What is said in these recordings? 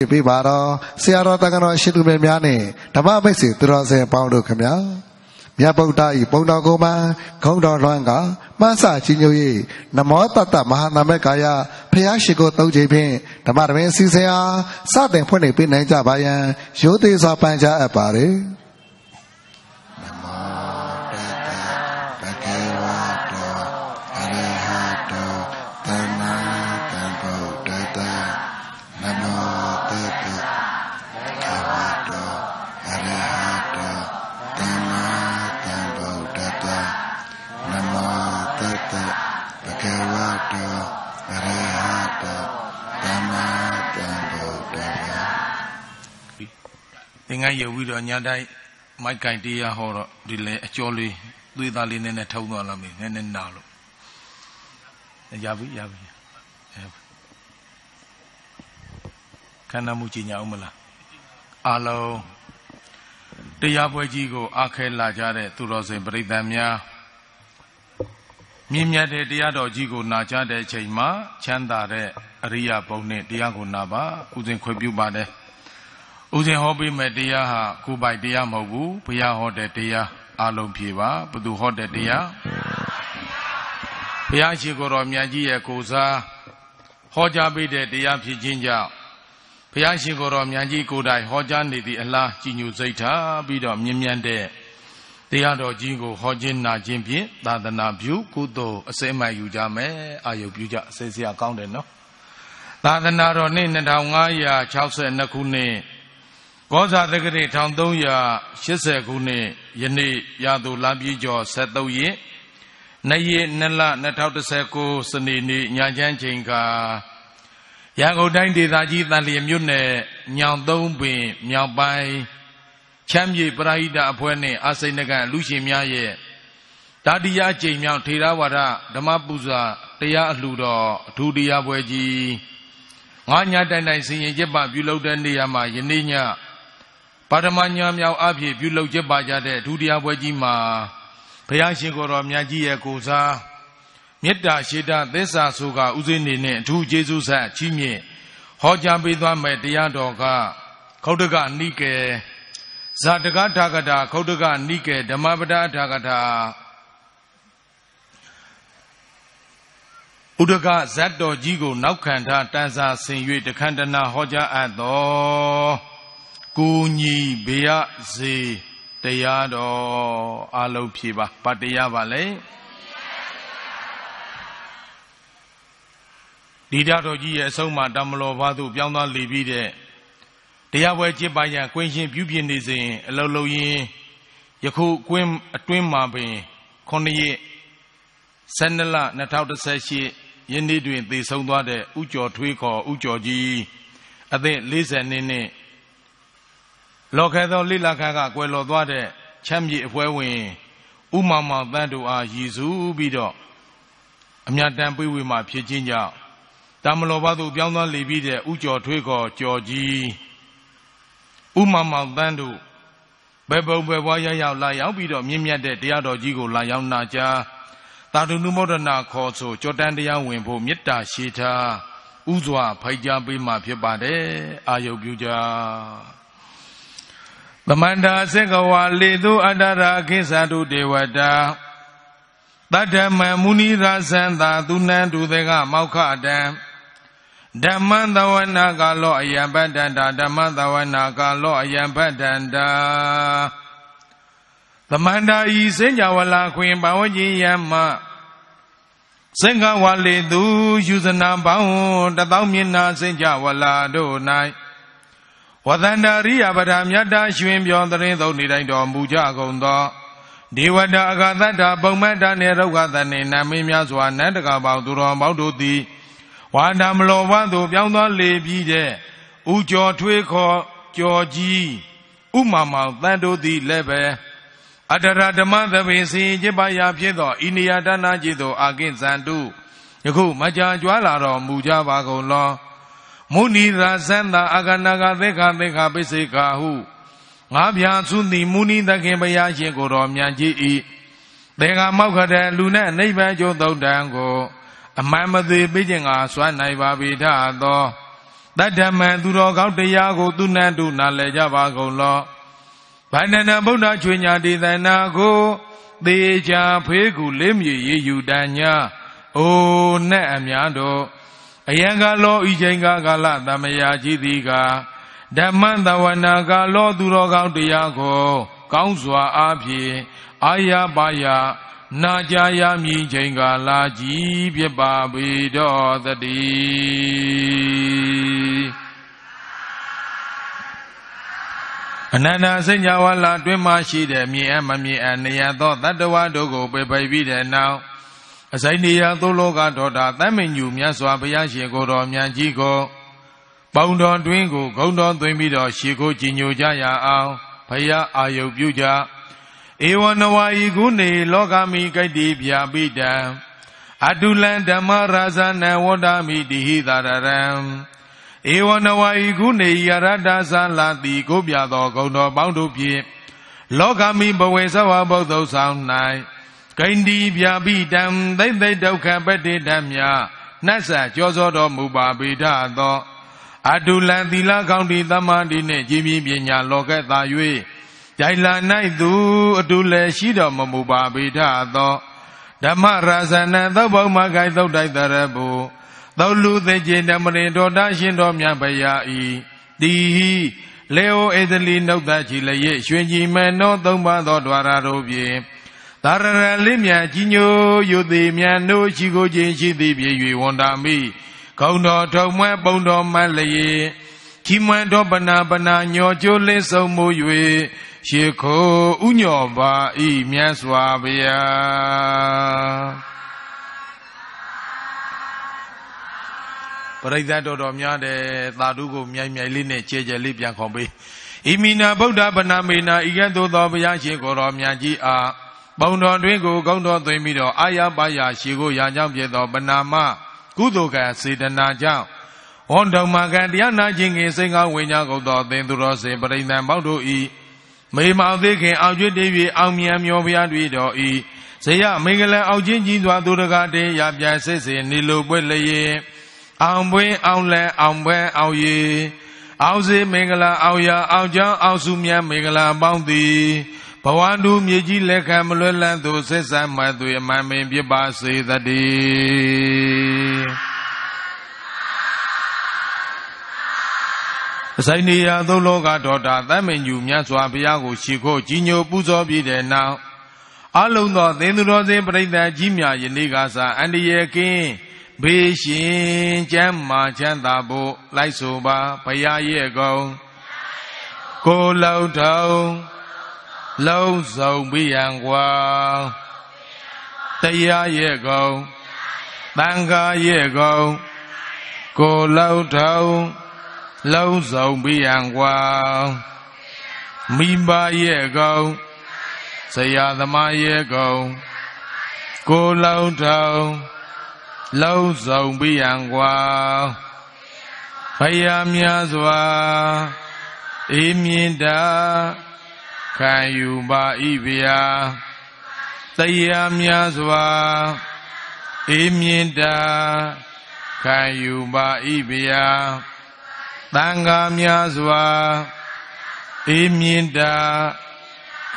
ပြပါတော့ဆရာတော်တက္ကတော်ရှိသူမြတ်များနဲ့ဓမ္မမိတ်ဆွေသူတော်စင်ပေါင်းတို့ခမညာမြတ်ဗုဒ္ဓဤပုံတော်ကိုမှဂုံတော်လွှမ်းကမှန်းစာကြီးညို၍နမောတတ္တမဟာနာမေကာယဖျားရှိကိုသုံးချိန်ဖြင့်ဓမ္မတော်စီစဉ်အားစတင်ဖွင့်နေပေးနိုင်ကြပါယံရိုးသေးစွာပန်ကြားအပ်ပါတ သင်္ကန်းရုပ်ပြီးတော့ညာတိုင်းမိုက်ကင်တရားဟောတော့ဒီလေအကျော်လေးသွေးသားလေးနည်းနည်းထုံသွားလာမယ်နည်းနည်းနာလို့ရပြီရပြီခန္ဓာမူကြည်ညာအောင်မလားအလုံးတရားပွဲကြီးကိုအားခဲလာကြတဲ့သူတော်စင်ပြိတ္တများမြင့်မြတ်တဲ့တရားတော်ကြီးကိုနာကြတဲ့အချိန်မှာချမ်းသာတဲ့အရိယဘုံနဲ့တရားကိုနာပါဥစဉ်ခွင့်ပြုပါတယ် ဦးဇင်ဟောပေးမဲ့တရားဟာကိုယ်ပိုက်တရားမဟုတ်ဘူးဘုရားဟောတဲ့တရားအလုံးဖြေပါဘသူဟောတဲ့တရားဘုရားရှိခိုးတော်မြတ်ကြီးရဲ့ကိုစားဟောကြားပေးတဲ့တရားဖြစ်ခြင်းကြောင့်ဘုရားရှိခိုးတော်မြတ်ကြီးကိုယ်တိုင်ဟောကြားနေသည့်အလားကြီးညိုစိတ်ထားပြီးတော့မြင်မြန်တဲ့တရားတော်ကြီးကိုဟောခြင်းနာခြင်းဖြင့်သာသနာပြုကုသိုလ်အစဲမှယူကြမယ်အာယုပြုကြအစဲစရာကောင်းတယ်နော်သာသနာတော်နှစ်2562ခုနှစ် ကောဇာတက္ကရာ1380ခုနှစ်ယနေ့ရာသူလပြည့်ကျော်73ရက်နှစ်ရက်နှစ်လ2019စနေနေ့ညချမ်းချိန်ကရန်ကုန်တိုင်းဒေသကြီးတန်လျင်မြို့နယ်ညောင်သုံးပင်မြောက်ပိုင်းချမ်းမြေပရိဟိတအဖွဲ့နဲ့အာစိဏကလူရှင်များရဲ့တာတိယကျိန်မြောင်ထေရဝါဒဓမ္မပူဇာတရားအလှူတော်အထူးတရားပွဲကြီးငါးညတိုင်တိုင်ဆင်ရင်ကျက်ပပြုလုပ်တဲ့နေရာမှာယနေ့ည ပါရမညာမြောက်အဖြစ်ပြုလုပ်ကျက်ပါကြတဲ့ဒုတိယပွဲကြီးမှာဘုရားရှင်ကိုယ်တော်မြတ်ကြီးရဲ့ကိုစားမေတ္တာရှိတာသစ္စာဆိုကဥစဉ်နေနဲ့အထူးကျေးဇူးဆက်ချီးမြှင့်ဟောကြားပေးသွားမယ်တရားတော်ကခောဒကနိကေဇာတကထာကတာခောဒကနိကေဓမ္မပဒထာကတာဥဒကဇတ်တော်ကြီးကို နောက်ခံထားတန်စာဆင်၍တခန္တနာဟောကြားအပ်တော် ကိုညီဘေယစေတရားတော်အလုံးဖြေပါဗတ်တရားပါလေဒီတရားတော်ကြီးရဲ့အဆုံးမှာတမလောဘာသို့ပြောင်းသွားလေပြီးတဲ့တရားပွဲจิตပါရန်ကွင်းရှင်ပြုပြင်နေစဉ်အလုံးလုံးရင်းယခုကွင်းအတွင်းမှာပင်9ရက်12လ2018ယနေ့တွင်သေဆုံးသွားတဲ့ဥကျော်ထွေးခေါ်ဥကျော်ကြီးအသက်40နှစ်နဲ့ လောခဲသောလိလခါကကွယ်လော်သွားတဲ့ချမ်းမြေအပွဲဝင်ဥမာမောင်တန်းတို့အားရည်စူးပြီးတော့အမြတ်တမ်းပြေးဝေမှာဖြစ်ခြင်းကြောင့်တမလောဘသို့ပြောင်းသွားလေပြီးတဲ့ဥကျော်ထွေးခေါ်ကြော်ကြီးဥမာမောင်တန်းတို့ဘယ်ပုံဘယ်ဘွားရရောက်လာရောက်ပြီးတော့မြင့်မြတ်တဲ့တရားတော်ကြီးကိုလာရောက်နာကြားသာဓုနုမောဒနာခေါ်ဆိုကြောတန်တရားဝင်ဖို့မေတ္တာရှိထားဥစွာဖိုက်ကြပေးမှဖြစ်ပါတယ်အာယုပြုကြ သမန္တာစေကဝါလေသူအတ္တရာခိသတုဒေဝတာတတ္ထမမုနိရာသန္တာသူနံဒုသေကမောက္ခတံဓမ္မသဝနာကာလောအယံပတ္တန္တာဓမ္မသဝနာကာလောအယံပတ္တန္တာသမန္တာဤစင်ကြဝလာခွင်ဘဝကြီးယမစင်္ဃဝါလေသူယူဇနာဘောင်းတသောမျက်နာစင်ကြဝလာတို့၌ ဝသန္တာရိယပဒမြတ်တာရွှင်ပြောသတင်းသုံးနေတိုင်းတော်မူကြကုန်သောဒေဝတာအဂသတ္တပုံမတ္တနေရုဂသနေနမင်းများစွာနန္တကပေါသူတော်ပေါတို့သည်ဝါဒမလောဘသို့ပြောင်းသောလေပြီးတဲ့ဥကျော်ထွေးခေါ်ကြော်ကြီးဥမာမောင်တန်တို့သည်လည်းပဲအတရဓမ္မသဗ္ဗေစီจิปယဖြစ်သောဣနိယတနာจิตသောအာကိဇန္တုယခုမကြာကြွားလာတော်မူကြပါကုန်လော မုဏိရာဇန္တာအာဂနာကသေခသေခပိစေကာဟုငါဗျာသုတိမုဏိသခင်ဘုရားရှင်ကိုတော်မြတ်ကြီးဤသေခမောက္ခတဲ့လူနဲ့နိဗ္ဗာန်ကျုံသုံးတန်ကိုအမှန်မသေးပြခြင်းကစွမ်းနိုင်ပါပြီထသောတတ္တမံသူတော်ကောင်းတရားကိုသူနတ်တို့နာလည်ကြပါကုန်လောဗန္ဒနာဗုဒ္ဓချွေညာဒေသနာကိုသေချာဖေးကူလေးမြေရယူတညာအိုနဲ့အများတို့ အယံကလောဤချိန်ကကာလသမယာကြီးသည်ကဓမ္မတဝနာကလောသူတော်ကောင်းတရားကိုကောင်းစွာအားဖြင့်အာရပါယနာကြရမည်ချိန်ကလာကြီးဖြစ်ပါပေတော်သတည်းအနန္တစိညာဝလာတွင်မှရှိတဲ့မြင်အမမြင်အနေရသောတတ္တဝါတို့ကိုပေပိပြီးတဲ့နောက် အစိုက်နေရသို့လောကတော်တာတမင်ညူမြတ်စွာဘုရားရှင်ကိုတော်မြတ်ကြီးကိုပေါင်းတော်တွင်ကိုဂုံတော်သွင်းပြီးတော့ရှေကိုကြည်ညိုကြရအောင်ဘုရားအာယုပြုကြဧဝနဝဤကုနေလောကမိကိတ္တိဗျာပိတံအတုလံဓမ္မရာဇနဝဒ္ဓမိတိဟိတာရရံဧဝနဝဤကုနေယရတ္တသလာတိကိုပြသောဂုံတော်ပေါင်းတို့ဖြင့်လောကမိဘဝေသဝဗုဒ္ဓဆောင်၌ ဂိန္ဒီဗျာပိတံသိမ့်သိမ့်ဒုက္ခပတ္တိဓမ္မြနှက်ဆာကြောစောတော်မူပါပေထသောအတုလံသီလကောင်းတိတမ္မာတိနှင့်ကြည်ပြင်းပညာလောကသာ၍ကြိုင်လာ၌သူအတူလည်းရှိတော်မမူပါပေထသောဓမ္မရာဇနံသောဘုံမကိုင်သုတ်တိုက်တရဘူသောလူသိကျင်ဓမ္မရင်တော်တာရှင်တော်မြတ်ဘုရားဤတိလေဩဧသလီနှုတ်တချီလျက်ရွှင်ကြည်မဲ့နောသုံးပါးသော द्वार တို့ဖြင့် သာရရလေးမြကြီးညိုယုသေးမြတ်တို့ရှိကိုခြင်းရှိသည်ပြေ၍ဝန်တာမိခုံတော်ထုံမွဲပုံတော်မတ်လျေချီးမွမ်းတော်ပနာပနာညောကျိုးလင်းဆုံးမူ၍ရှ िख ိုဥညောပါဤမြတ်စွာဘုရားပရိသတ်တော်တော်များတယ်သာဓုကိုမြိုင်မြိုင်လေးနဲ့ကြဲကြဲလေးပြန်ခေါ်ပေးဣမိနာဗုဒ္ဓဗနာမေနာဤကဲ့သို့သောဘုရားရှင်ကိုတော်မြတ်ကြီးအား ပုံတော်တွင်ကိုကောင်းတော်သွင်းပြီးတော့အာရပါရရှိကိုရာကြောင့်ပြသောပနာမကုသိုလ်ကစေတနာကြောင့်ဟောတုံမာကံတရားနာခြင်းငင်စိတ်ကောင်းဝိညာဉ်ကုန်သောသင်သူတော်စေပရိသံပေါင်းတို့ဤမေမောင်သေးခင်အောင်ကျွတ်တည်ပြီးအောင်မြန်မျောဘုရားတွေ့တော်ဤဇယမင်္ဂလအောင်ချင်းကြီးစွာသူတကားတေရပြန်စစ်စေနေလိုပွက်လျင်အောင်ပွင့်အောင်လဲအောင်ပွဲအောင်ရည်အောင်စေမင်္ဂလာအောင်ရအောင်ကြောင်းအောင်စုမြတ်မင်္ဂလာပေါင်းသည် ဘဝတုမြေကြီးလက်ခံမလွတ်လန့်သူဆက်ဆံမှတ်သူအမှန်ပင်ပြပါစေတည်းအဆိုင်နေရသုံးလောကတော်တာတမင်ညူမြတ်စွာဘုရားကိုရှ िख ို့ကြီးညိုပူဇော်ပြီးတဲ့နောက်အလုံးသောသင်္သူတော်စင်ပြိဿကြီးမြယနေ့ကစားအန္တရာယ်ကင်းဘေးရှင်ကျမ်းမာချမ်းသာဖို့လိုက်ဆိုပါဘုရားရဲ့ကုံကိုလောက်ထုံ လုံးစုံပြီးရန်ကွာတရားရဲ့ကုံတန်ခါရဲ့ကုံကိုလောက်ထုံလုံးစုံပြီးရန်ကွာမိဘရဲ့ကုံဆရာသမားရဲ့ကုံကိုလုံးထုံလုံးစုံပြီးရန်ကွာဖယားများစွာအေးမြင့်တာ ခံယူပါဤဗျာတရားများစွာအေးမြင့်တာခံယူပါဤဗျာတန်ဃာများစွာအေးမြင့်တာ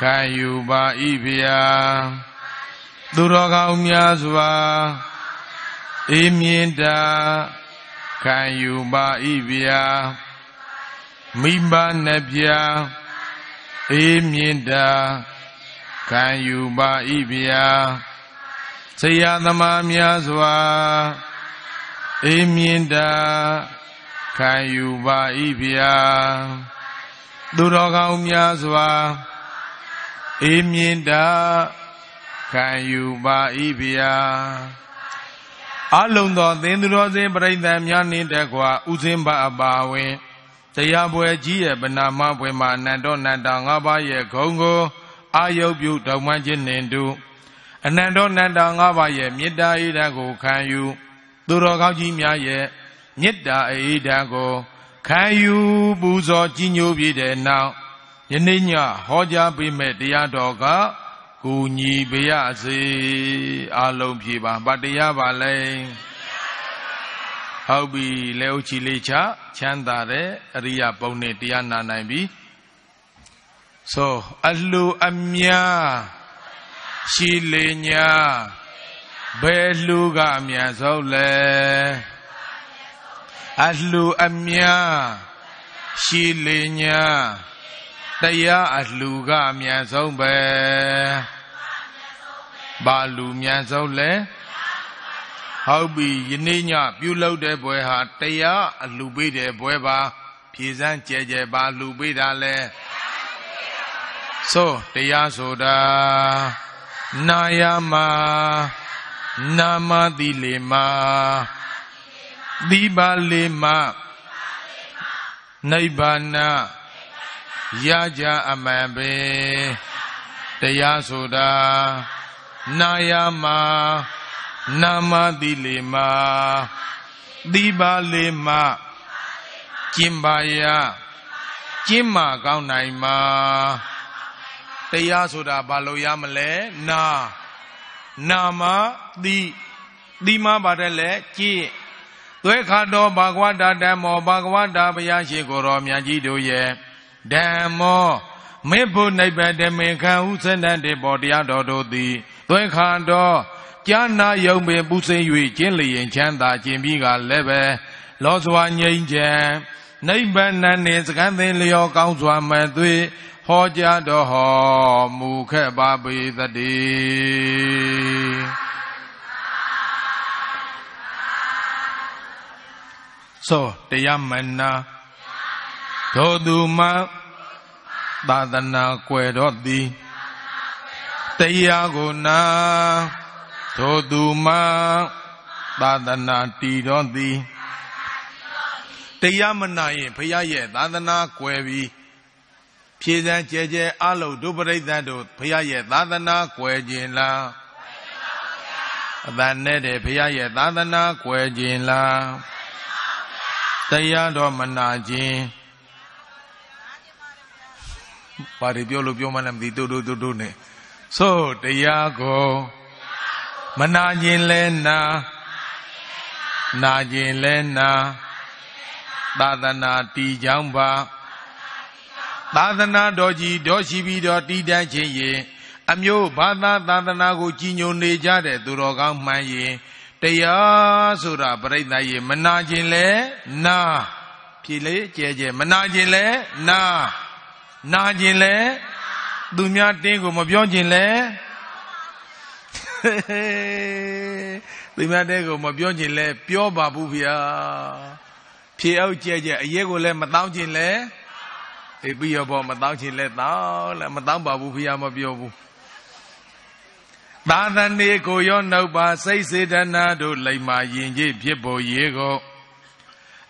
ခံယူပါဤဗျာသူတော်ကောင်းများစွာအေးမြင့်တာခံယူပါဤဗျာမိဘနှပြ အေးမြင့်တာခံယူပါဤဗျာဆရာသမားများစွာအေးမြင့်တာခံယူပါဤဗျာသူတော်ကောင်းများစွာအေးမြင့်တာခံယူပါဤဗျာအလုံးသောသင်သူတော်စင်ပြိဿများနှင့်တကွာဥစဉ်ပါအပါဝင် တရားပွဲကြီးရဲ့ဗနာမပွဲမှာအနန္တောနန္တာ၅ပါးရဲ့ဂုံကိုအာယုတ်ပြုတောင်းမှခြင်းနှင့်တူအနန္တောနန္တာ၅ပါးရဲ့မေတ္တာဣဒံကိုခံယူသူတော်ကောင်းကြီးများရဲ့မေတ္တာဣဒံကိုခံယူပူဇော်ကြီးညိုပြီးတဲ့နောက်ယနေ့ညဟောကြားပေးမဲ့တရားတော်ကကူညီပါရစေအလုံးပြေပါဗတရားပါလဲ ဟုတ်ပြီလဲဥချီလေးချချမ်းသာတဲ့အရိယပုံနဲ့တရားနာနိုင်ပြီဆိုအလှအမြရှိလေညာဘယ်လှကအမြန်ဆုံးလဲအလှအမြရှိလေညာတရားအလှကအမြန်ဆုံးပဲဘာလူမြန်ဆုံးလဲ ဟုတ်ပြီယနေ့ညပြုလုပ်တဲ့ဘွယ်ဟာတရားအလှပေးတဲ့ဘွယ်ပါဖြေစမ်းကြဲကြဲပါလှပေးတာလဲဆိုတရားဆိုတာနာယမနာမတိလေမသီပါလေမနိဗ္ဗာနရကြအမှန်ပဲတရားဆိုတာနာယမ နာမတိလေမသီပါလေမကျင်ပါယကျင့်မာကောင်းနိုင်မှာတရားဆိုတာဘာလို့ရမလဲနာနာမတိတိမပါတယ်လေကြည့်သွဲခါတော်ဘာဂဝတာဓမ္မောဘာဂဝတာဘုရားရှိခိုးတော်မြတ်ကြီးတို့ရဲ့ဓမ္မောမေဖို့နိဗ္ဗာန်တမေခံဥစနတေပေါ်တရားတော်တို့သည်သွဲခါတော် ကြာနာယုံပင်ပူစိမ့်၍ကျင့်လျင်ချမ်းသာခြင်းပြီးကလည်းပဲလောစွာငြိမ်းချမ်းနိဗ္ဗာန်နှင့်စကံသိလျောကောင်းစွာမဲ့သွေဟောကြားတော်ဟောမူခဲ့ပါပေသတည်းသောတရားမနာဒေါသူမသာသနာကွယ်တော်သည်တရားကိုနာ ထိုသူမသာသနာတည်တော်သည်တရားမနာရင်ဘုရားရဲ့သာသနာကွယ်ပြီးဖြည့်စံကြဲကြဲအလုံးဒုပရိသတ်တို့ဘုရားရဲ့သာသနာကွယ်ခြင်းလားအတန်နဲ့တဲ့ဘုရားရဲ့သာသနာကွယ်ခြင်းလားတရားတော်မနာခြင်းဘာတွေပြောလို့ပြောမှလည်းမသိတို့တို့တို့တို့နဲ့ဆိုတရားကို မနာခြင်းလဲနာနာခြင်းလဲနာသာသနာတီကြောင်းပါသာသနာတော်ကြီးတော်ရှိပြီးတော့တည်တတ်ခြင်းရင်အမျိုးဘာသာသာသနာကိုကြီးညိုနေကြတဲ့သူတော်ကောင်းမှန်ရင်တရားဆိုတာပြိဿရေမနာခြင်းလဲနာဖြေလေကြဲကြဲမနာခြင်းလဲနာနာခြင်းလဲသူများတင်းကိုမပြောခြင်းလဲ သူများတင်းကိုမပြောခြင်းလဲပြောပါဘူးဗျာဖြေအောင်ကြဲကြဲအရေးကိုလည်းမတောင်းခြင်းလဲအေးပြီးတော့မတောင်းခြင်းလဲတောင်းလဲမတောင်းပါဘူးဗျာမပြောဘူးသာသနေကိုရောနှုတ်ပါစိတ်စေတနာတို့လိမ္မာယင်ကြီးဖြစ်ပေါ်ရေကို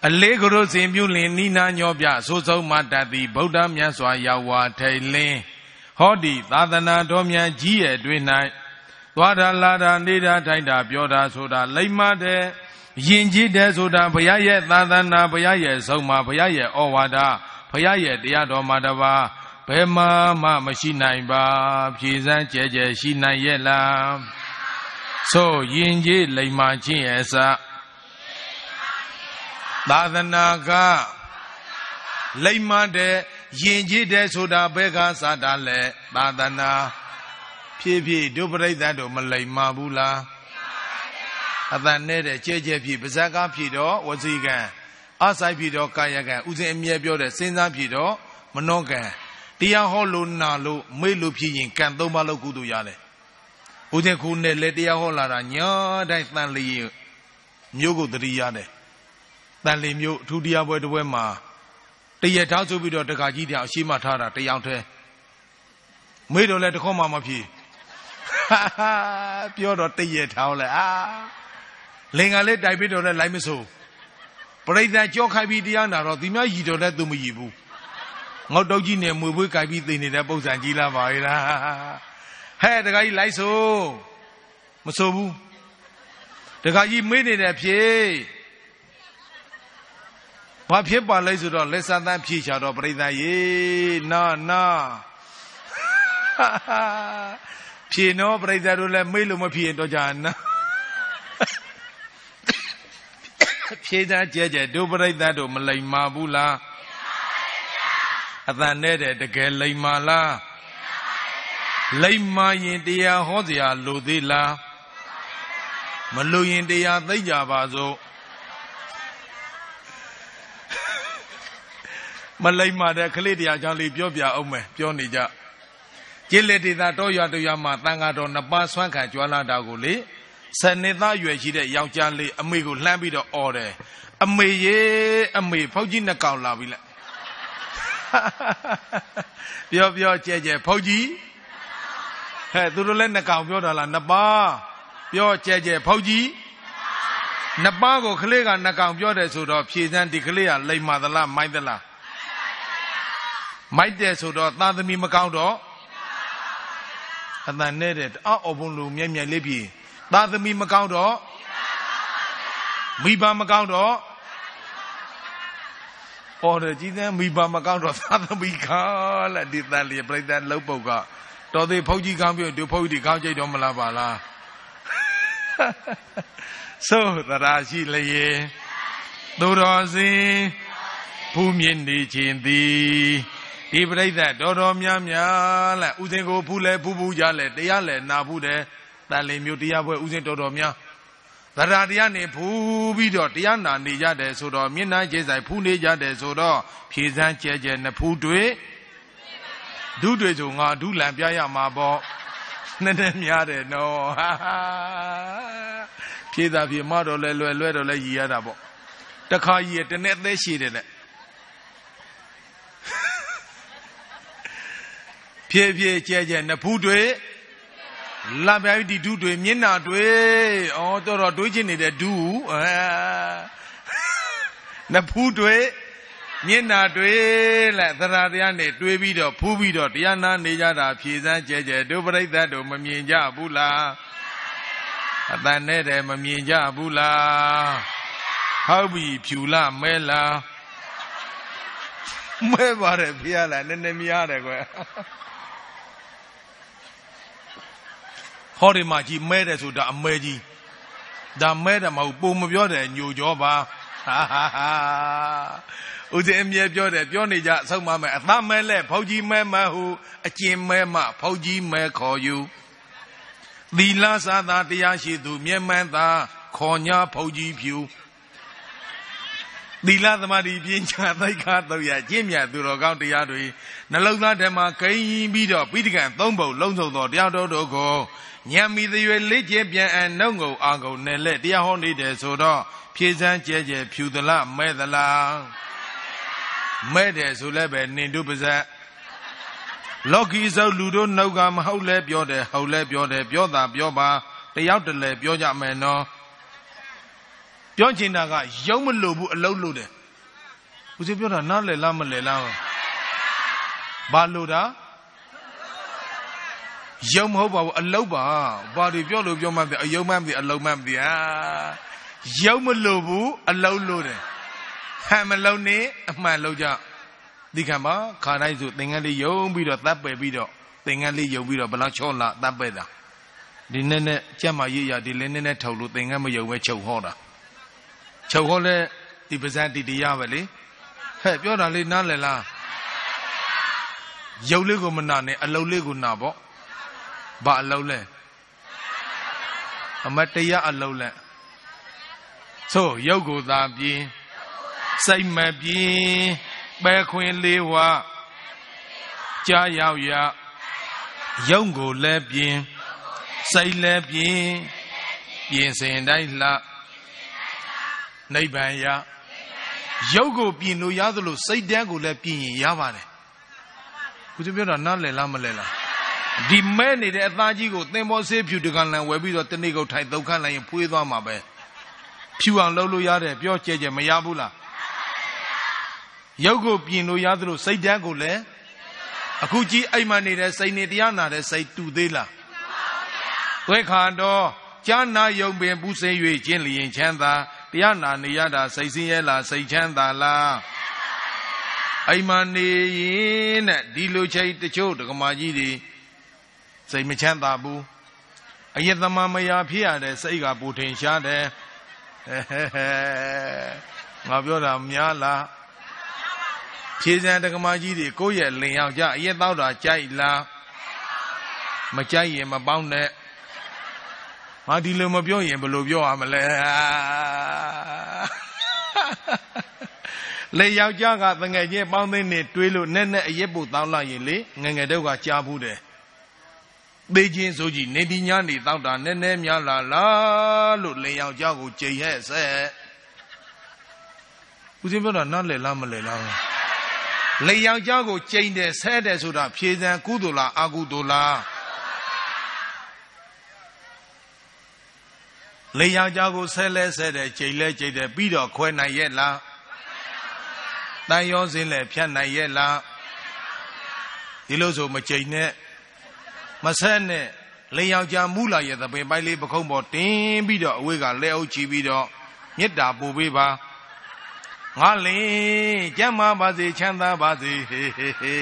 အလေးကရုစင်ပြုလင်နိနာညောပြဆိုဆုံးမတတ်သည်ဗုဒ္ဓမြတ်စွာရောက်ဝါထိုင်လင်းဟောဒီသာသနာတော်မြတ်ကြီးရဲ့အတွင်း၌ သွားတာလာတာနေတာထိုင်တာပြောတာဆိုတာလိမ္မာတဲ့ယင်ကြီးတဲ့ဆိုတာဘုရားရဲ့သာသနာဘုရားရဲ့ဆုံးမဘုရားရဲ့ဩဝါဒဘုရားရဲ့တရားတော်မှာတပါးဘယ်မှမှမရှိနိုင်ပါ ဖြေစမ်းကြဲကြဲရှိနိုင်ရဲ့လားဆိုယင်ကြီးလိမ္မာခြင်းရဲ့စသာသနာကလိမ္မာတဲ့ယင်ကြီးတဲ့ဆိုတာဘယ်ကစတာလဲသာသနာ ဖြည်းဖြည်းဒုပရိသတ်တို့မလိမ္မာဘူးလားအတန်နဲ့တဲ့ကြဲကြဲဖြည်းပါဇက်ကဖြည်းတော့ဝစီကံအဆိုင်ဖြည်းတော့ကာယကံဥစဉ်အမြဲပြောတဲ့စဉ်းစားဖြည်းတော့မနောကံတရားဟောလို့နာလို့မေ့လို့ဖြစ်ရင်ကံသုံးပါးလို့ကုသိုလ်ရတယ်။ဦးဇင်ခုနဲ့လေတရားဟောလာတာညာတိုင်းတန်လျင်မျိုးကိုတတိရတယ်။တန်လျင်မျိုးအထူးတရားပွဲတစ်ပွဲမှာတရက်ထားဆိုပြီးတော့တခါကြီးတရားအရှိမထားတာတရားထဲမေ့တော့လဲတခေါမှမဖြစ် ပြောတော့တရက်ထားလဲအာလင်္ကာလေးတိုက်ပြီးတော့လဲလိုက်မစိုးပရိသတ်ကြောခိုက်ပြီးတရားနာတော့ဒီများရည်တော်လဲသူမရည်ဘူးငေါတုတ်ကြီးနဲ့မွေပွေးကြိုက်ပြီးသိနေတဲ့ပုံစံကြီးလာပါရဲ့လားဟဲ့တခါကြီးလိုက်ဆိုမဆိုဘူးတခါကြီးမေးနေတဲ့ဖြေဘာဖြစ်ပါလဲဆိုတော့လက်စသန်းဖြေချတော့ပြိဿရေနာနာ ဖြေနော်ပြိဿတို့လည်းမေးလို့မဖြေရင်တော့ကြာနာဖြေးသားကျဲကျဲဒုပရိသတ်တို့မလိမ္မာဘူးလားအတန်နဲ့တဲ့တကယ်လိမ္မာလားလိမ္မာရင်တရားဟောစရာလိုသေးလားမလိုရင်တရားသိကြပါစို့မလိမ္မာတဲ့ကလေးတရားကြောင့်လေးပြောပြအောင်မယ်ပြောနေကြ ကျေလက်ဒေတာတော့ရတော့ရမှာတန်ဃာတော်နှစ်ပါးဆွမ်းခံကြွားလာတာကိုလေဆယ်နှစ်သားရွယ်ရှိတဲ့ယောက်ျားလေးအမေကိုလှမ်းပြီးတော့អော်တယ်အမေရေအမေဖောက်ကြီးနှစ်ကောင်လာပြီလေပြောပြောကြဲကြဲဖောက်ကြီးဟဲ့သူတို့လည်းနှစ်ကောင်ပြောတာလားနှစ်ပါးပြောကြဲကြဲဖောက်ကြီးနှစ်ပါးကိုကလေးကနှစ်ကောင်ပြောတယ်ဆိုတော့ဖြေစမ်းဒီကလေးကလိမ္မာသလားမိုက်သလားမိုက်တယ်ဆိုတော့သာသမီမကောင်းတော့ အတန်နဲ့တဲ့အောက်အဘုံလူမြဲမြဲလေးပြေသာသမီမကောင်းတော့မိဘမကောင်းတော့အော်တယ်ကြီးသန်းမိဘမကောင်းတော့သာသမီကောင်းလက်ဒီတန်လေးပြိတ္တလှုပ်ပုတ်ကတော်သေးဖုတ်ကြီးကောင်းပြတို့ဖုတ်ကြီးကောင်းကြိတ်တော့မလားပါလားဆိုသရာရှိလျေသူတော်စင်ဖူးမြင့်နေခြင်းသည် ဒီပြိဿတော်တော်များများလဲဥစဉ်ကိုဖူးလဲဖူးဖူးကြလဲတရားလဲနာဖူးတယ်တန်လင်မျိုးတရားပွဲဥစဉ်တော်တော်များသရတရားနေဖူးပြီးတော့တရားနာနေကြတယ်ဆိုတော့မျက်နှာကျေးဆိုင်ဖူးနေကြတယ်ဆိုတော့ဖြေစမ်းကျဲကျဲနှစ်ဖူးတွေဒုတွေဆိုငါဒုလံပြရမှာပေါ့နည်းနည်းများတယ်နော်ဖြေတာဖြေမတော့လဲလွယ်လွယ်တော့လဲရည်ရတာပေါ့တခါကြီးရတနေ့အသေးရှိတယ်လေ ဖြည်းဖြည်းကျဲကျဲနဖူးတွေလာပြပြီးဒီဒုတွေမျက်နာတွေဩတော်တော်တွေးချင်နေတဲ့ဒုအဲနဖူးတွေမျက်နာတွေလက်သရတရားနဲ့တွေးပြီးတော့ဖူးပြီးတော့တရားနာနေကြတာဖြေစမ်းကျဲကျဲဒုပရိသတ်တို့မမြင်ကြဘူးလားအတန်နဲ့တည်းမမြင်ကြဘူးလားဟုတ်ပြီဖြူလားမဲလားမဲပါတယ်ဖေရလားနည်းနည်းများတယ်ကွယ် ဟောဒီမှာကြီးမဲတယ်ဆိုတာအမဲကြီးဒါမဲတယ်မဟုတ်ပုံမပြောတယ်ညိုကြောပါဟာဟာဟာဦးဇင်းအမြဲပြောတယ်ပြောနေကြအဆုံးမမယ်အသားမဲလဲဖောက်ကြီးမဲမဟုအကျင်မဲမဖောက်ကြီးမဲခေါ်ယူသီလသာသာတရားရှိသူမြဲမှန်သာခေါ်ညာဖောက်ကြီးဖြူသီလသမာဓိပညာသိက္ခာတုတ်ရကျင့်မြတ်သူတော်ကောင်းတရားတွေနှလုံးသားထဲမှာဂိမ်းပြီးတော့ပိဋကံသုံးပုံလုံးစုံသောတရားတော်တို့ကို ညံမီသွေလေးကျပြန်အနှုတ်ငုံအာကုန်နဲ့လက်တရားဟောနေတယ်ဆိုတော့ဖြည့်စမ်းကျဲကျဲဖြူသလားမဲသလားမဲတယ်ဆိုလည်းပဲနင်တို့ပါဇက်လောကီစုပ်လူတို့နှုတ်ကမဟုတ်လဲပြောတယ်ဟုတ်လဲပြောတယ်ပြောတာပြောပါတယောက်တလဲပြောကြမယ်နော်ပြောချင်တာကရုံးမလို့ဘူးအလုံးလို့တယ်ဦးစီပြောတာနားလည်လားမလည်လားဘာလို့တာ ရုံမဟုတ်ပါဘူးအလုတ်ပါဘာတွေပြောလို့ပြောမှမသိအယုံမှမသိအလုံးမှမသိဟာရုံမလို့ဘူးအလုံးလို့တယ်ဟမ်မလုံးနေအမှန်လုံးကြဒီကံမှာခါတိုင်းဆိုသင်္ကန်းလေးယုံပြီးတော့တပ်ပယ်ပြီးတော့သင်္ကန်းလေးယုံပြီးတော့ဘလောက်ချောလာတပ်ပယ်တာဒီနဲ့နဲ့ကြက်မရည်ရဒီလည်းနဲ့နဲ့ထုတ်လို့သင်္ကန်းမယုံပဲချုပ်ဟောတာချုပ်ဟောလဲဒီပါဇက်တီတရားပဲလေဟဲ့ပြောတာလေးနားလည်လားရုပ်လေးကိုမနာနဲ့အလုံးလေးကိုနာပေါ့ ဘာအလုံးလဲအမတရားအလုံးလဲဆိုရုပ်ကိုသာပြင်းစိတ်မပြင်းပဲခွင်လေးဝကြားရောက်ရရုပ်ကိုလည်းပြင်းစိတ်လည်းပြင်းပြင်စင်တိုင်းလှနိဗ္ဗာန်ရရုပ်ကိုပြင်လို့ရသလိုစိတ်တန်းကိုလည်းပြင်ရင်ရပါတယ်ခုကျပြောတာနားလည်လားမလဲလား ဒီမဲ့နေတဲ့အသားကြီးကိုသင်္ဘောဆေးဖြူတကန်လန်ဝယ်ပြီးတော့တနေ့ကုန်ထိုင်ဒုက္ခလိုက်ရင်ဖွေးသွားမှာပဲဖြူအောင်လုပ်လို့ရတယ်ပြောကြဲကြဲမရဘူးလားရုပ်ကိုပြင်လို့ရသလိုစိတ်တန်းကိုလည်းအခုကြီးအိမ်မှာနေတဲ့စိတ်နေတရားနာတဲ့စိတ်တူသေးလားသွဲခါတော့ကြာနာယုံပင်ပူစေ၍ကျင့်လျင်ချမ်းသာတရားနာနေရတာစိတ်ဆင်းရဲလားစိတ်ချမ်းသာလားအိမ်မှာနေရင်တဲ့ဒီလိုချိတ်တချို့ဒကမာကြီးတွေ စိတ်မချမ်းသာဘူးအယက်သမားမယာဖြစ်ရတဲ့စိတ်ကပူထင်ရှားတယ်ငါပြောတာများလားဖြေစံတက္ကမကြီးတွေကိုယ့်ရဲ့လင်ယောက်ျားအရက်တော့တာကြိုက်လားမကြိုက်ရင်မပေါင်းနဲ့ငါဒီလိုမပြောရင်ဘယ်လိုပြောရမလဲလေယောက်ျားကတငယ်ချင်းပေါင်းသိနေတွေးလို့နဲ့နဲ့အရက်ပို့တောင်းလိုက်ရင်လေငငယ်တုတ်ကကြားဘူးတယ် သေးချင်းဆိုကြည့်နေဒီညာနေတောက်တာနည်းနည်းများလာလားလို့လေယောက်ျားကိုကြိမ်ဟဲ့ဆက်ဦးစင်းပြောတာနားလည်လားမလည်လားလေယောက်ျားကိုကြိမ်တယ်ဆဲတယ်ဆိုတာဖြေစံကုသိုလ်လားအကုသိုလ်လားလေယောက်ျားကိုဆဲလဲဆဲတယ်ကြိမ်လဲကြိမ်တယ်ပြီးတော့ခွဲနိုင်ရဲ့လားတန်ရောစင်းလဲဖြတ်နိုင်ရဲ့လားဒီလိုဆိုမကြိမ်နဲ့ မဆက်နဲ့လေယောက်ျားမူလာရဲ့သပင်ပိုက်လေးပခုံးပေါ်တင်းပြီးတော့အဝေးကလက်အုပ်ချီပြီးတော့မေတ္တာပို့ပေးပါငါလင်ကျမ်းမာပါစေချမ်းသာပါစေဟေဟေဟေ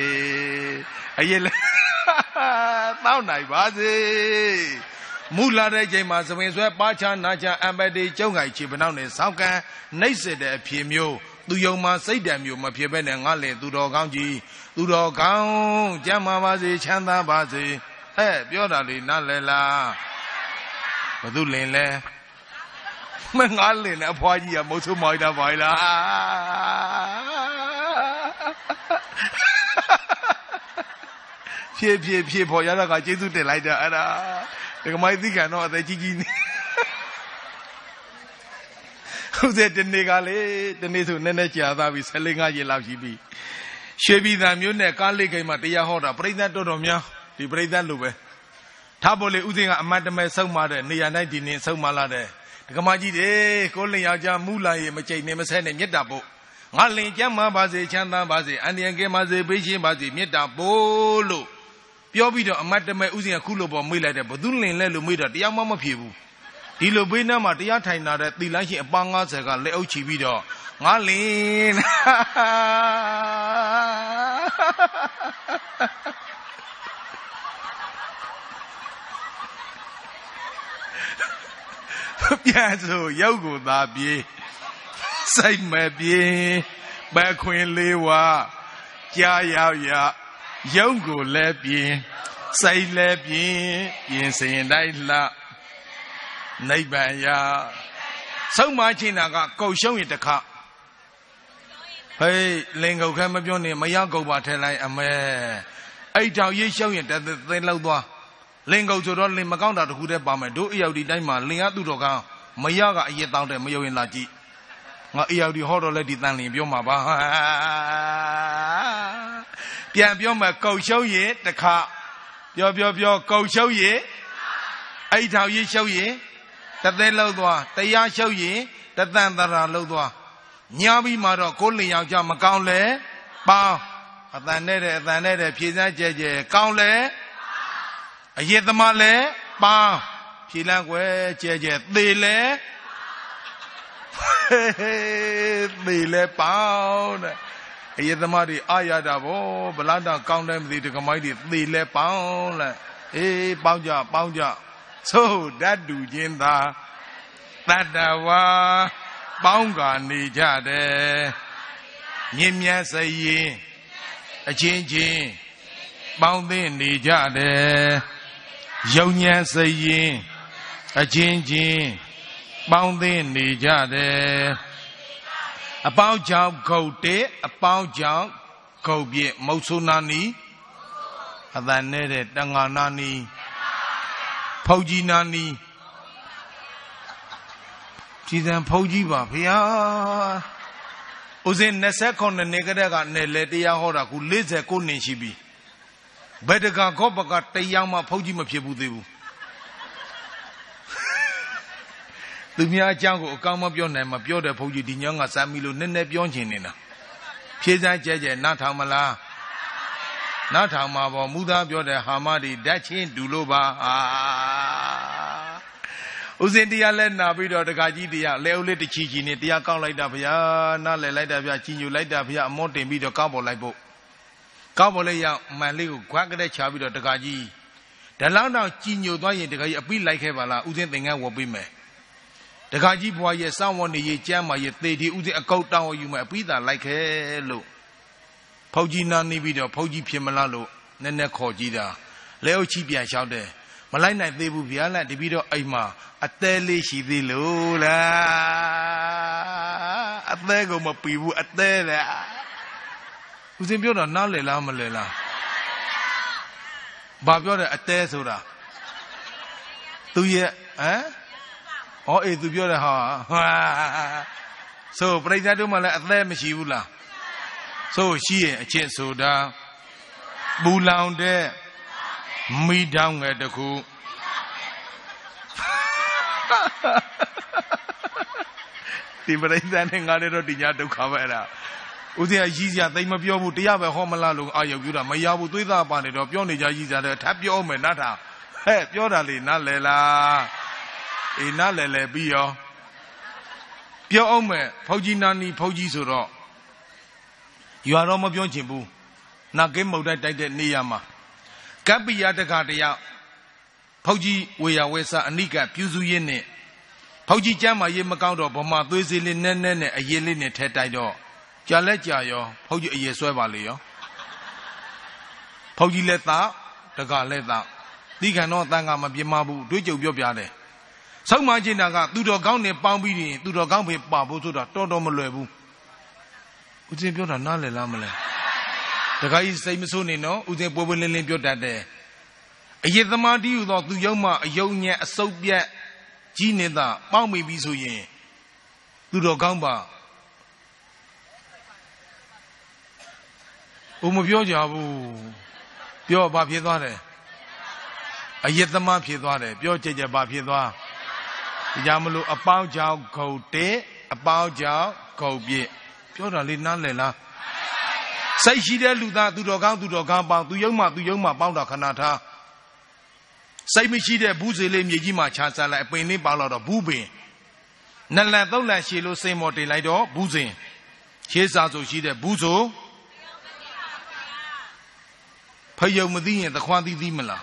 အရေးလေတောင်းနိုင်ပါစေမူလာတဲ့ချိန်မှာသပင်ဆွဲပါချနာချအပတိကျုံငိုင်ချေပနောက်နဲ့စောက်ကန်နှိပ်စတဲ့အဖြစ်မျိုးသူယုံမှာစိတ်တံမျိုးမဖြစ်ဘဲနဲ့ငါလင်သူတော်ကောင်းကြီးသူတော်ကောင်းကျမ်းမာပါစေချမ်းသာပါစေ ဟဲ့ပြောတာလေနားလဲလားဘသူလင်လဲမငါလင်နဲ့အဖွားကြီးကမုတ်ဆိုးမောက်တာပါလားဖြည့်ဖြည့်ဖြည့်ပေါ်ရတာကကျေးဇူးတင်လိုက်တာအဲ့ဒါဒကမိုင်းသိကန်တော့အသက်ကြီးကြီးနေဟုတ်တဲ့ဒီနေ့ကလေဒီနေ့ဆိုနည်းနည်းကြာသားပြီ14 5ရက်လောက်ရှိပြီရွှေပြည်သာမျိုးနဲ့ကားလေးကိန်းမှာတရားဟောတာပြိဿတော်တော်များ ဒီပြိဿလိုပဲထားဖို့လေဥစဉ်ကအမတ်တမဲဆုံးမတဲ့နေရာတိုင်းဒီနေ့ဆုံးမလာတဲ့ဒကမကြီးတွေကိုလင်ယောက်ျားမူလာရေမကြိတ်နေမဆဲနဲ့မေတ္တာပို့ငါလင်ကြမ်းမပါစေချမ်းသာပါစေအန္တရာယ်ကင်းပါစေပေးရှင်းပါစေမေတ္တာပို့လို့ပြောပြီးတော့အမတ်တမဲဥစဉ်ကခုလိုပေါ်မေ့လိုက်တယ်ဘသူလင်လဲလို့မေ့တော့တရားမှမဖြေဘူးဒီလိုဘေးနားမှာတရားထိုင်လာတဲ့သီလရှင်အပန်း90ကလက်အုပ်ချီပြီးတော့ငါလင် ပြန်ဆိုရုပ်ကိုသာပြေးစိတ်မပြေးပခွင်လေးဝါကြားရောက်ရရုပ်ကိုလည်းပြင်းစိတ်လည်းပြင်းပြင်စင်တိုင်းလှနိဗ္ဗာန်ရဆုံးမချင်းတာကကုတ်ရှုံးရင်တခါဟေးလင်ကုတ်ခဲမပြောနဲ့မရကုတ်ပါထဲလိုက်အမဲအဲ့တောင်ရိပ်ရှုံးရင်တသိန်းလောက်သွား လင်ကုတ်ဆိုတော့လင်မကောင်းတာတခုတည်းပါမယ်တို့အယောက်ဒီတိုင်းမှာလင်ရသူတော်ကောင်းမရကအရင်တောင်းတယ်မယုံရင်လာကြည့်ငါအယောက်ဒီဟောတော့လဲဒီတန်လင်ပြောမှာပါပြန်ပြောမယ်ကုတ်ရှုံးရင်တခါပြောပြောပြောကုတ်ရှုံးရင်အဲ့ထောင်ရိပ်ရှုံးရင်တသက်လှုပ်သွားတရားရှုပ်ရင်တသံတရာလှုပ်သွားညာပြီးမှတော့ကိုလင်ယောက်ျားမကောင်းလဲပေါင်းအတန်နဲ့တဲ့အတန်နဲ့တဲ့ဖြည့်စမ်းကြဲကြဲကောင်းလဲ အယေသမားလဲပေါင်းဖြည့်လန်းွယ်ကြဲကြဲသေလဲသေလဲပေါင်းတဲ့အယေသမားတွေအာရတာဗောဗလာတာကောင်းတယ်မသိတကမိုင်းတွေသေလဲပေါင်းလဲအေးပေါင်းကြပေါင်းကြသို့ဓာတ်တူခြင်းသာတတ္တဝါပေါင်းကနေကြတယ်မြင့်မြတ်စရင်အချင်းချင်းပေါင်းသိနေကြတယ် ယုံညံစရင်အချင်းချင်းပေါင်းသိနေကြတယ်အပေါင်းကြောင့်ဂုတ်တဲ့အပေါင်းကြောင့်ဂုတ်ပြည့်မုတ်ဆိုးနာနီအတန်နဲ့တဲ့တန်ငါနာနီဖုတ်ကြီးနာနီကြည်စံဖုတ်ကြီးပါဖေဟာဦးစင်29နှစ်ကတည်းကနေလေတရားဟောတာခု49နှစ်ရှိပြီ ဘယ်တကခောပကတရားမှဖုတ်ကြီးမဖြစ်ဘူးသေးဘူးသူများအကြောင်းကိုအကောင်းမပြောနိုင်မပြောတဲ့ဘုန်းကြီးဒီညောင်းကစမ်းမီလို့နည်းနည်းပြောချင်နေတာဖြေးစမ်းကြဲကြဲနားထောင်မလားနားထောင်မှာပေါ့မူသားပြောတဲ့ဟာမဒီဓာတ်ချင်းဒူလို့ပါဟာဥစဉ်တရားလဲနာပြီးတော့တခါကြီးတရားလဲဦးလေးတချီချီနေတရားကောက်လိုက်တာဗျာနားလဲလိုက်တာဗျာချီညူလိုက်တာဗျာအမောတင်ပြီးတော့ကောက်ပေါ်လိုက်ဖို့ ကောက်ပေါ်လေးရမှန်လေးကိုခွက်ကလေးချပြီးတော့တခါကြီးဒါလောက်တော့ကြည်ညိုသွားရင်တခါကြီးအပိလိုက်ခဲ့ပါလားဥစဉ်သင်္ကန်းဝတ်ပြီးမယ်တခါကြီးဘွားရဲ့စောင်းဝနေရေးကြမ်းမာရဲ့သေဒီဥစဉ်အကောက်တောင်းယူမယ်အပိသာလိုက်ခဲလို့ဖုတ်ကြီးနာနေပြီးတော့ဖုတ်ကြီးဖြစ်မလားလို့နည်းနည်းခေါ်ကြည့်တာလဲအုပ်ချီပြန်လျှောက်တယ်မလိုက်နိုင်သေးဘူးဗျာလက်တပြီးတော့အိမ်မှာအသေးလေးရှိသေးလို့လားအသေးကိုမပီဘူးအသေးလေ ဦးစင်ပြောတော့နားလည်လားမလည်လားဘာပြောတယ်အသေးဆိုတာသူရဲ့ဟမ်ဩအေးသူပြောတယ်ဟာဆိုပြိဿတို့မှလည်းအသေးမရှိဘူးလားဆိုရှိရင်အချင်းဆိုတာပူလောင်တဲ့မိတောင်းငယ်တခုဒီပရိသတ်နဲ့ငါတွေတော့တရားဒုက္ခပဲအဲ့ဒါ ဦးဇင်းကရည်စရာသိမပြောဘူးတရားပဲဟောမလားလို့အာရုံပြုတာမရဘူးသွေးသားပါနေတော့ပြောနေကြရည်စရာတယ်ထပ်ပြောမယ်နတ်ထာဟဲ့ပြောတာလေနားလဲလားအေးနားလဲလဲပြီးရောပြောအောင်မယ်ဖုတ်ကြီးနာနီဖုတ်ကြီးဆိုတော့ရွာတော့မပြောချင်ဘူးနာကင်းမုတ်တိုက်တိုက်တဲ့နေရာမှာကပ္ပိယတခတရဖုတ်ကြီးဝေယဝဲစာအနိကပြုစုရင်းနဲ့ဖုတ်ကြီးကျမ်းမာရေးမကောင်းတော့ဗမာသွေးစည်းလေးနဲ့နဲ့နဲ့အရေးလေးနဲ့ထဲတိုက်တော့ ကြာလက်ကြာရောဖုတ်ကြီးအရေးဆွဲပါလေရောဖုတ်ကြီးလက်သားတကလက်သားတိခံတော့တန်ခါမပြမဘူးတွေးကြုံပြောပြတယ်ဆုံးမချင်းတာကသူတော်ကောင်းနဲ့ပေါင်းပြီးရင်သူတော်ကောင်းဖေပါဖို့ဆိုတာတော်တော်မလွယ်ဘူးဦးဇင်းပြောတာနားလည်လားမလဲတခါကြီးစိတ်မဆိုးနေနော်ဦးဇင်းပွဲပွဲလင်းလင်းပြောတတ်တယ်အယေသမာတိဟူသောသူယုံမှအယုံညက်အစုပ်ပြက်ကြီးနေတာပေါက်မိပြီဆိုရင်သူတော်ကောင်းပါ ဘုံမပြောကြဘူးပြောဘာဖြစ်သွားတယ်အယက်သမားဖြစ်သွားတယ်ပြောကြကြဘာဖြစ်သွားဒီကြောင့်မလို့အပေါင်းကြောင့်ခုတ်တဲ့အပေါင်းကြောင့်ခုတ်ပြစ်ပြောတာလေးနားလည်လားစိတ်ရှိတဲ့လူသားသူတော်ကောင်းသူတော်ကောင်းပေါင်းသူယုံမှသူယုံမှပေါင်းတာခဏထားစိတ်မရှိတဲ့ဘူးစေလေးမြေကြီးမှာခြားစားလိုက်အပင်လေးပေါတော့ဘူးပင်နလန်သုံးလန်ရှည်လို့စိန်မော်တင်လိုက်တော့ဘူးစင်ရှေးစာဆိုရှိတဲ့ဘူးဆို ဖယုံမသိရင်သခွားသီးသီးမလား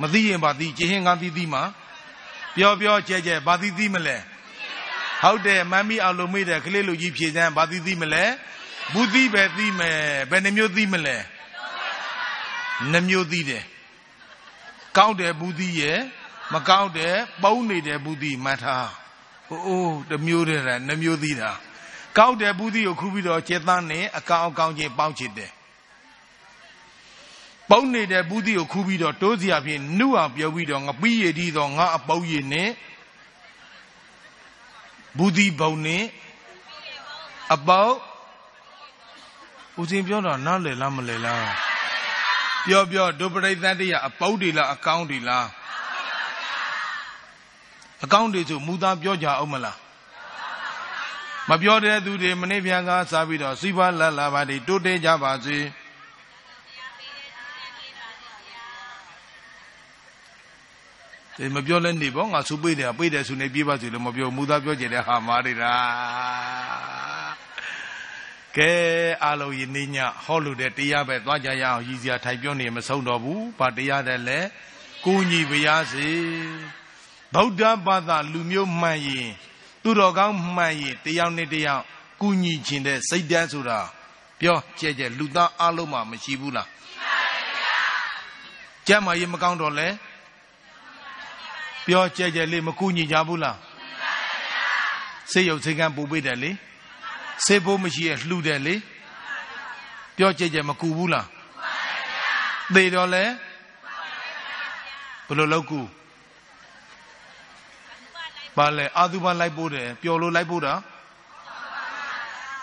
မသိရင်ဘာသီးကျေဟင်းကားသီးသီးမှာပြောပြောကြဲကြဲဘာသီးသီးမလဲဟုတ်တယ်မမ်းမီအောင်လို့မေ့တယ်ကလေးလူကြီးဖြည့်စမ်းဘာသီးသီးမလဲဘူးသီးပဲသီးမယ်ဘယ်နှမျိုးသီးမလဲနှမျိုးသီးတယ်ကောက်တယ်ဘူးသီးရဲ့မကောက်တယ်ပုံနေတဲ့ဘူးသီးမှတ်ထားအိုးတမျိုးတည်းနှမျိုးသီးတာကောက်တယ်ဘူးသီးကိုခူးပြီးတော့ကျက်သားနဲ့အကောင်အကောင်ချင်းပေါင်းချစ်တယ် ပုံနေတဲ့ဘူးသီးကိုခူးပြီးတော့တိုးစီရဖြင့်နှုတ်အောင်ပြောပြီးတော့ငပီးရည်ဒီတော့ငါအပုပ်ရည်နဲ့ဘူးသီးဘုံနဲ့အပေါက်ဦးစင်ပြောတော့နားလည်လားမလည်လားပြောပြောဒုပရိသတ်တရားအပုတ်တွေလားအကောင်းတွေလားအကောင်းတွေဆိုမူသားပြောကြအောင်မလားမပြောတဲ့သူတွေမနေ့ပြန်ကစားပြီးတော့စီးပွားလတ်လာပါတွေတိုးတက်ကြပါစေ ဒီမပြောလဲနေပေါ့ငါစူပိတ်တယ်ပိတ်တယ်ဆိုနေပြေးပါစေလို့မပြောမူသားပြောကြတဲ့ဟာမာတွေလားကဲအလုံးယနေ့ညဟောလို့တဲ့တရားပဲသွားကြရအောင်ရည်စရာထိုင်ပြောနေမဆုံးတော့ဘူးဘာတရားတဲ့လဲကိုညီပါရစေဗုဒ္ဓဘာသာလူမျိုးမှန်ရင်သူတော်ကောင်းမှန်ရင်တယောက်နဲ့တယောက်ကူညီခြင်းတဲ့စိတ်တန်းဆိုတာပြောကြဲကြဲလူသားအလုံးမှမရှိဘူးလားရှိပါဗျာကျမ်းမာရေးမကောင်းတော့လဲ ပြောကြဲကြဲလေးမကူညီကြဘူးလားရှိပါဗျာစေရုပ်စိတ်ကံပူပေးတယ်လေစေဖို့မရှိရလှူတယ်လေပြောကြဲကြဲမကူဘူးလားသေတော့လဲဘယ်လိုလောက်ကူဘာလဲအာသူဘလိုက်ပို့တယ်ပျော်လို့လိုက်ပို့တာ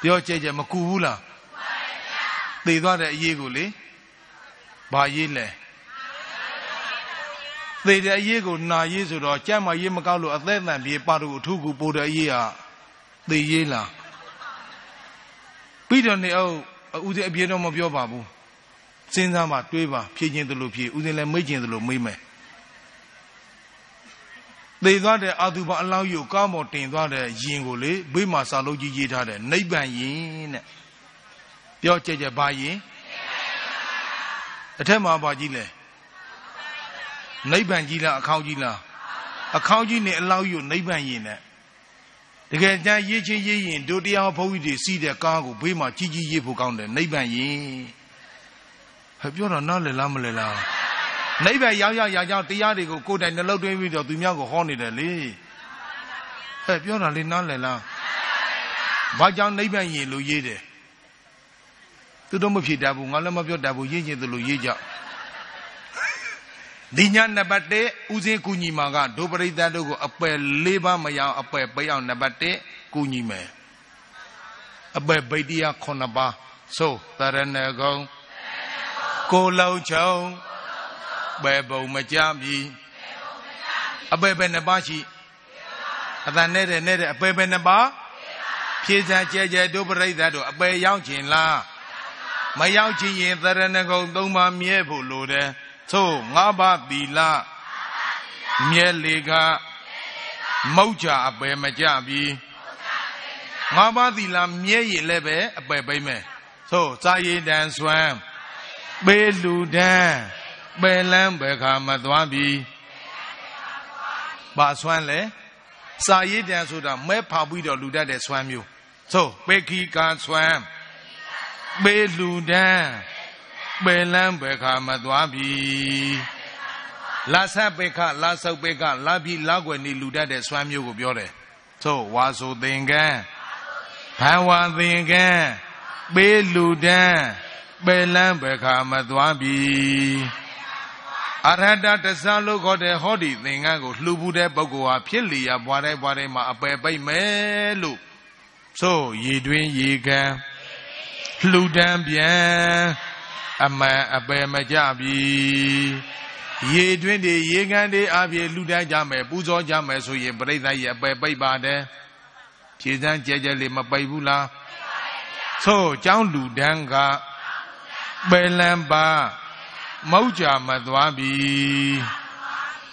ပြောကြဲကြဲမကူဘူးလားသေသွားတဲ့အရေးကိုလေဘာရေးလဲ သေတဲ့အရေးကိုနာရေးဆိုတော့ကြမ်းမရေးမကောက်လို့အသက်အံပြေပါတို့အထုကူပို့တဲ့အရေးဟာသေရေးလားပြီးတော့နေအောင်ဦးစင်းအပြေတော့မပြောပါဘူးစဉ်းစားမှတွေးပါဖြည့်ခြင်းသလိုဖြည့်ဦးစင်းလည်းမေ့ခြင်းသလိုမေ့မယ်သေသွားတဲ့အတုပအလောင်းယူကောင်းပေါ်တင်သွားတဲ့ယင်ကိုလေဘေးမှာစာလုံးကြီးရေးထားတယ်နိဗ္ဗာန်ယင်တဲ့ပြောကြကြဘာယင်အထက်မှာဘာကြီးလဲ နိဗ္ဗာန်ကြီးလားအခေါင်းကြီးလားအခေါင်းကြီးနဲ့အလောက်ယူနိဗ္ဗာန်ရင်နဲ့တကယ်ကြမ်းရေးချင်းရေးရင်တို့တရားဘုန်းကြီးတွေစီးတဲ့ကားကိုဘေးမှာကြီးကြီးရေးဖို့ကောင်းတယ်နိဗ္ဗာန်ရင်ဟဲ့ပြောတော့နားလည်လားမလည်လားနိဗ္ဗာန်ရောက်ရောက်ရောက်ရောက်တရားတွေကိုကိုယ်တိုင်နှလုံးသွင်းပြီးတော့သူများကိုဟောနေတယ်လေဟဲ့ပြောတာလေနားလည်လားဘာကြောင့်နိဗ္ဗာန်ရင်လို့ရေးတယ်သူတို့မဖြစ်တတ်ဘူးငါလည်းမပြောတတ်ဘူးရေးချင်းသူလို့ရေးကြ ဒီညနံပါတ်1ဦးစင်းကူညီမှာကဒုပရိသတ်တို့ကိုအပယ်၄ပါးမရအောင်အပယ်ပိတ်အောင်နံပါတ်1ကူညီမယ်အပယ်ဗိတ္တရာ9ပါးသို့တရဏဂုံကိုလုံးချုံဘယ်ဘုံမကြပြီအပယ်ပဲနှစ်ပါးရှိအတန်နဲ့တဲ့နဲ့တဲ့အပယ်ပဲနှစ်ပါးဖြည့်စံကြဲကြဲဒုပရိသတ်တို့အပယ်ရောက်ခြင်းလားမရောက်ခြင်းရင်တရဏဂုံ၃ပါးမြဲဖို့လိုတယ် သို့ငါးပါးသီလမြဲလေကမုတ်ကြအပယ်မကြပြီငါးပါးသီလမြဲရင်လည်းပဲအပယ်ပိမ့်မယ်သို့စာရည်တန်စွမ်းပေးလူတန်းပယ်လန်းဘယ်ခါမသွားပြီဘာစွမ်းလဲစာရည်တန်ဆိုတာမဲဖောက်ပြီးတော့လူတတ်တဲ့စွမ်းမျိုးသို့ပေခိကစွမ်းပေးလူတန်း ပယ်လန်းဘယ်ခါမသွားပြီလာဆပေခလာဆုပ်ပေခလာပြီလာွယ်နေလူတတ်တဲ့စွမ်းမျိုးကိုပြောတယ်သို့ဝါဆိုသင်္ကန်းဘာဝသင်္ကန်းပေးလူတန်းပယ်လန်းဘယ်ခါမသွားပြီအရဟတတသလို့ခေါ်တဲ့ဟောဒီသင်္ကန်းကိုလှူဘူးတဲ့ပုဂ္ဂိုလ်ဟာဖြစ်လျာဘွားတိုင်းဘွားတိုင်းမှာအပယ်ပိတ်မယ်လို့သို့ရည်တွင်ရေကံလှူဒန်းပြန် အမှန်အပယ်မကြပြီရေတွင်းတွေရေကန်တွေအပြည့်လူတိုင်းကြမယ်ပူဇော်ကြမယ်ဆိုရင်ပြိဿရဲ့အပယ်ပိတ်ပါတယ်ဖြည့်စမ်းကြဲကြဲလေးမပိတ်ဘူးလားသို့เจ้าလူဒန်းကပယ်လန်းပါမောက်ကြမသွားပြီ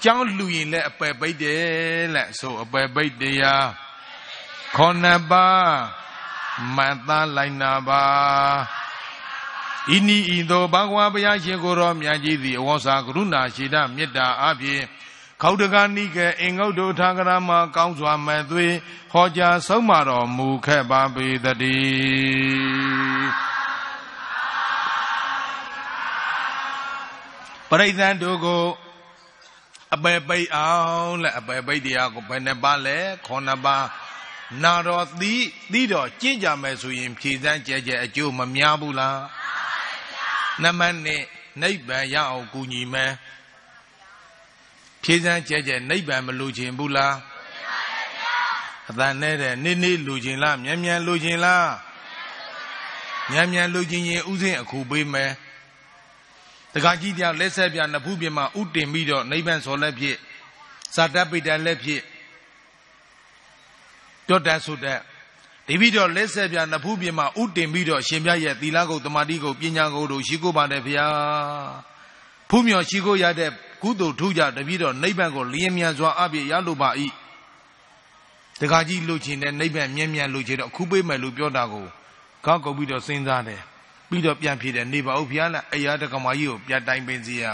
ကျောင်းလူရင်လည်းအပယ်ပိတ်တယ်လက်ဆိုအပယ်ပိတ်တရားခေါဏပါမတ်သားလိုက်နာပါ ဤနီဤသို့ဘဂဝါဘုရားရှင်ကိုယ်တော်မြတ်ကြီးသည်အဝေါစာကရုဏာရှိတမေတ္တာအပြင်ခောက်တကနိကေအင်္ဂုတ္တထာဂရမကောင်းစွာမဲ့သွေးဟောကြားဆုံးမတော်မူခဲ့ပါပေတည်းပရိသတ်တို့ကိုအပေပိတ်အောင်လက်အပေပိတ်တရားကိုဘယ်နှပါလဲခေါ်နှပါနာတော်သီးသီးတော်ကျင့်ကြမယ်ဆိုရင်ဖြည့်စမ်းကြဲကြဲအကျိုးမများဘူးလား နမနဲ့နိဗ္ဗာန်ရအောင်ကူညီမယ်ဖြည့်စမ်းကြဲကြဲနိဗ္ဗာန်မလိုချင်ဘူးလားအတန်နဲ့တဲ့နေ့နေ့လိုချင်လားမြန်မြန်လိုချင်လားမြန်မြန်လိုချင်ရင်ဥစဉ်အခုပေးမယ်တခါကြီးတရားလက်ဆက်ပြနဖူးပြမှာဥတင်ပြီးတော့နိဗ္ဗာန်စော်လက်ဖြစ်ဇာတပိတလက်ဖြစ်တွတ်တတ်ဆုတတ် ဒီပြီးတော့လက်ဆက်ပြနဖူးပြမှာဥတင်ပြီးတော့ရှင်ပြရဲ့သီလကုတ်တမာတိကုတ်ပညာကုတ်တို့ရှိခိုးပါတယ်ဗျာဖူးမြော်ရှိခိုးရတဲ့ကုသိုလ်ထူးကြတပြီးတော့နိဗ္ဗာန်ကိုလျင်မြန်စွာအပြည့်ရလိုပါ၏တခါကြီးလှုပ်ချင်တဲ့နိဗ္ဗာန်မြင်မြန်လှုပ်ချင်တော့အခုပေးမယ်လို့ပြောတာကိုကောက်ကုတ်ပြီးတော့စဉ်းစားတယ်ပြီးတော့ပြန်ဖြစ်တယ်နေပါဦးဖျားလားအရာတကမာကြီးကိုပြတ်တိုင်ပင်စီရ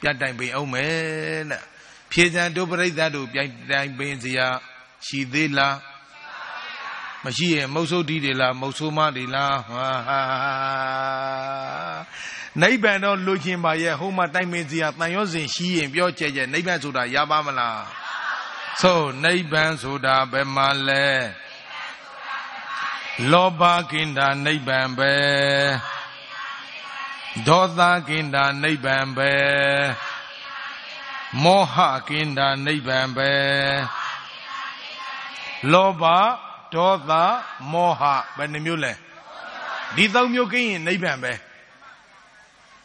ပြတ်တိုင်ပင်အောင်မယ်တဲ့ဖြေစံတို့ပြိဿတို့ပြတ်တိုင်ပင်စီရရှိသေးလား မရှိရင်မုတ်ဆိုးတီးတွေလားမုတ်ဆိုးမတွေလားဟာနိဗ္ဗာန်တော့လူချင်းပါရဲ့ဟိုမှာတိုင်ပင်စီရတန်ရောစဉ်ရှိရင်ပြောကြဲကြဲနိဗ္ဗာန်ဆိုတာရပါမလားဆိုနိဗ္ဗာန်ဆိုတာဘယ်မှာလဲလောဘကိန္တာနိဗ္ဗာန်ပဲဒေါသကိန္တာနိဗ္ဗာန်ပဲမောဟကိန္တာနိဗ္ဗာန်ပဲလောဘ ဒေါသမောဟဘယ်နှမျိုးလဲဒီသုံးမျိုးကိရင်နိဗ္ဗာန်ပဲ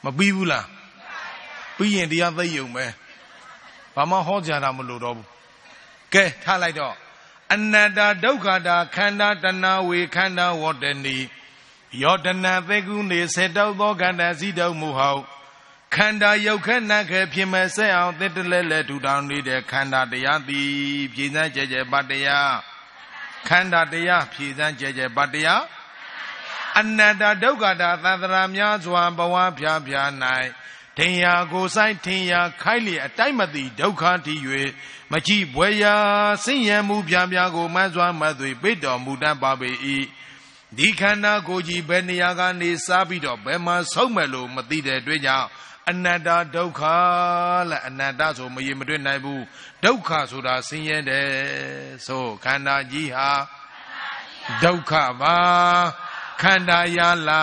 မပြီးဘူးလားပြီးရင်တရားသိယုံပဲဘာမှဟောကြတာမလို့တော့ဘူးကဲထားလိုက်တော့အနတ္တဒုက္ခတာခန္ဓာတဏဝေခန္ဓာဝတ္တနိယောတနာသေကုနေစေတောက်သောခန္ဓာစီတုံမူဟောခန္ဓာယုတ်ခဏခဲဖြစ်မဲ့ဆက်အောင်တစ်တလဲလဲထူထောင်နေတဲ့ခန္ဓာတရားသည်ဖြည့်စမ်းကြဲကြဲပတ္တရား ခန္ဓာတရားဖြည့်စမ်းကြဲကြဲပတ္တရားအနတ္တဒုက္ခတာသန္တရာများစွာဘဝဖြာဖြာ၌ထင်ရာကိုဆိုင်ထင်ရာခိုက်လျက်အတိုက်မသိဒုက္ခတိ၍မကြည့်ဘွယ်ရာဆင်းရဲမှုပြပြကိုမဆွမ်းမသွေပိတ်တော်မူတတ်ပါပေ၏ဒီခန္ဓာကိုယ်ကြီးဘယ်နေရာကနေစားပြီးတော့ဘယ်မှာဆုံးမဲ့လို့မသိတဲ့အတွက်ကြောင့် အနတ္တဒုက္ခလဲအနတ္တဆိုမရေမတွေ့နိုင်ဘူးဒုက္ခဆိုတာဆင်းရဲတယ်ဆိုခန္ဓာကြီးဟာဒုက္ခပါခန္ဓာရလာ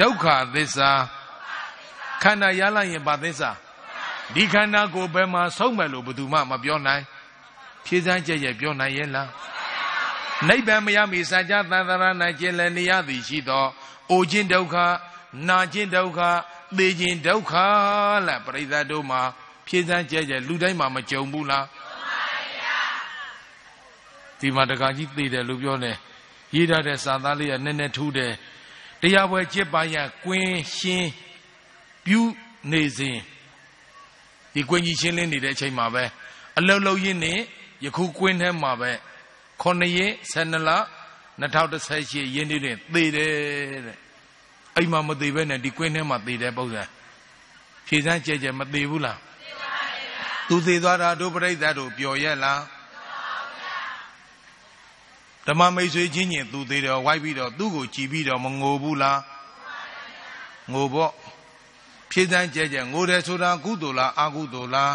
ဒုက္ခသစ္စာခန္ဓာရလာရင်ဘာသစ္စာဒီခန္ဓာကိုယ်ဘယ်မှာဆုံးမဲ့လို့ဘယ်သူမှမပြောနိုင်ဖြေစမ်းကြဲ့ရဲ့ပြောနိုင်ရဲ့လားနိဗ္ဗာန်မရမီစัจ जा သံသရ၌ကျင်လည်နေရသည်ရှိသောအိုခြင်းဒုက္ခနာခြင်းဒုက္ခ သေခြင်းဒုက္ခလဲပရိသတ်တို့မှာဖြေစမ်းကြဲ့ကြဲ့လူတိုင်းမှာမကြုံဘူးလားဒီမှာတခါကြီးသေတယ်လို့ပြောနေရေးထားတဲ့စာသားလေးကနည်းနည်းထူးတယ်တရားပွဲจิตပါရကွင်းရှင်းပြုနေစဉ်ဒီကွင်းကြီးရှင်းလင်းနေတဲ့အချိန်မှာပဲအလုတ်လုတ်ရင်းနဲ့ယခုကွင်းထဲမှာပဲ9ရက်12လ2018ရင်းနေတဲ့သေတယ်တဲ့ အိမ်မှာမသေးပဲနဲ့ဒီကွင်းထဲမှာသေတယ်ပုံစံဖြေစမ်းကြဲကြဲမသေးဘူးလားသူသေသွားတာတို့ပြိဿတို့ပျော်ရက်လားဓမ္မမိတ်ဆွေချင်းချင်းသူသေးတယ်ဝိုက်ပြီးတော့သူ့ကိုကြည်ပြီးတော့မငိုဘူးလားငိုပေါ့ဖြေစမ်းကြဲကြဲငိုတယ်ဆိုတာကုသိုလ်လားအကုသိုလ်လား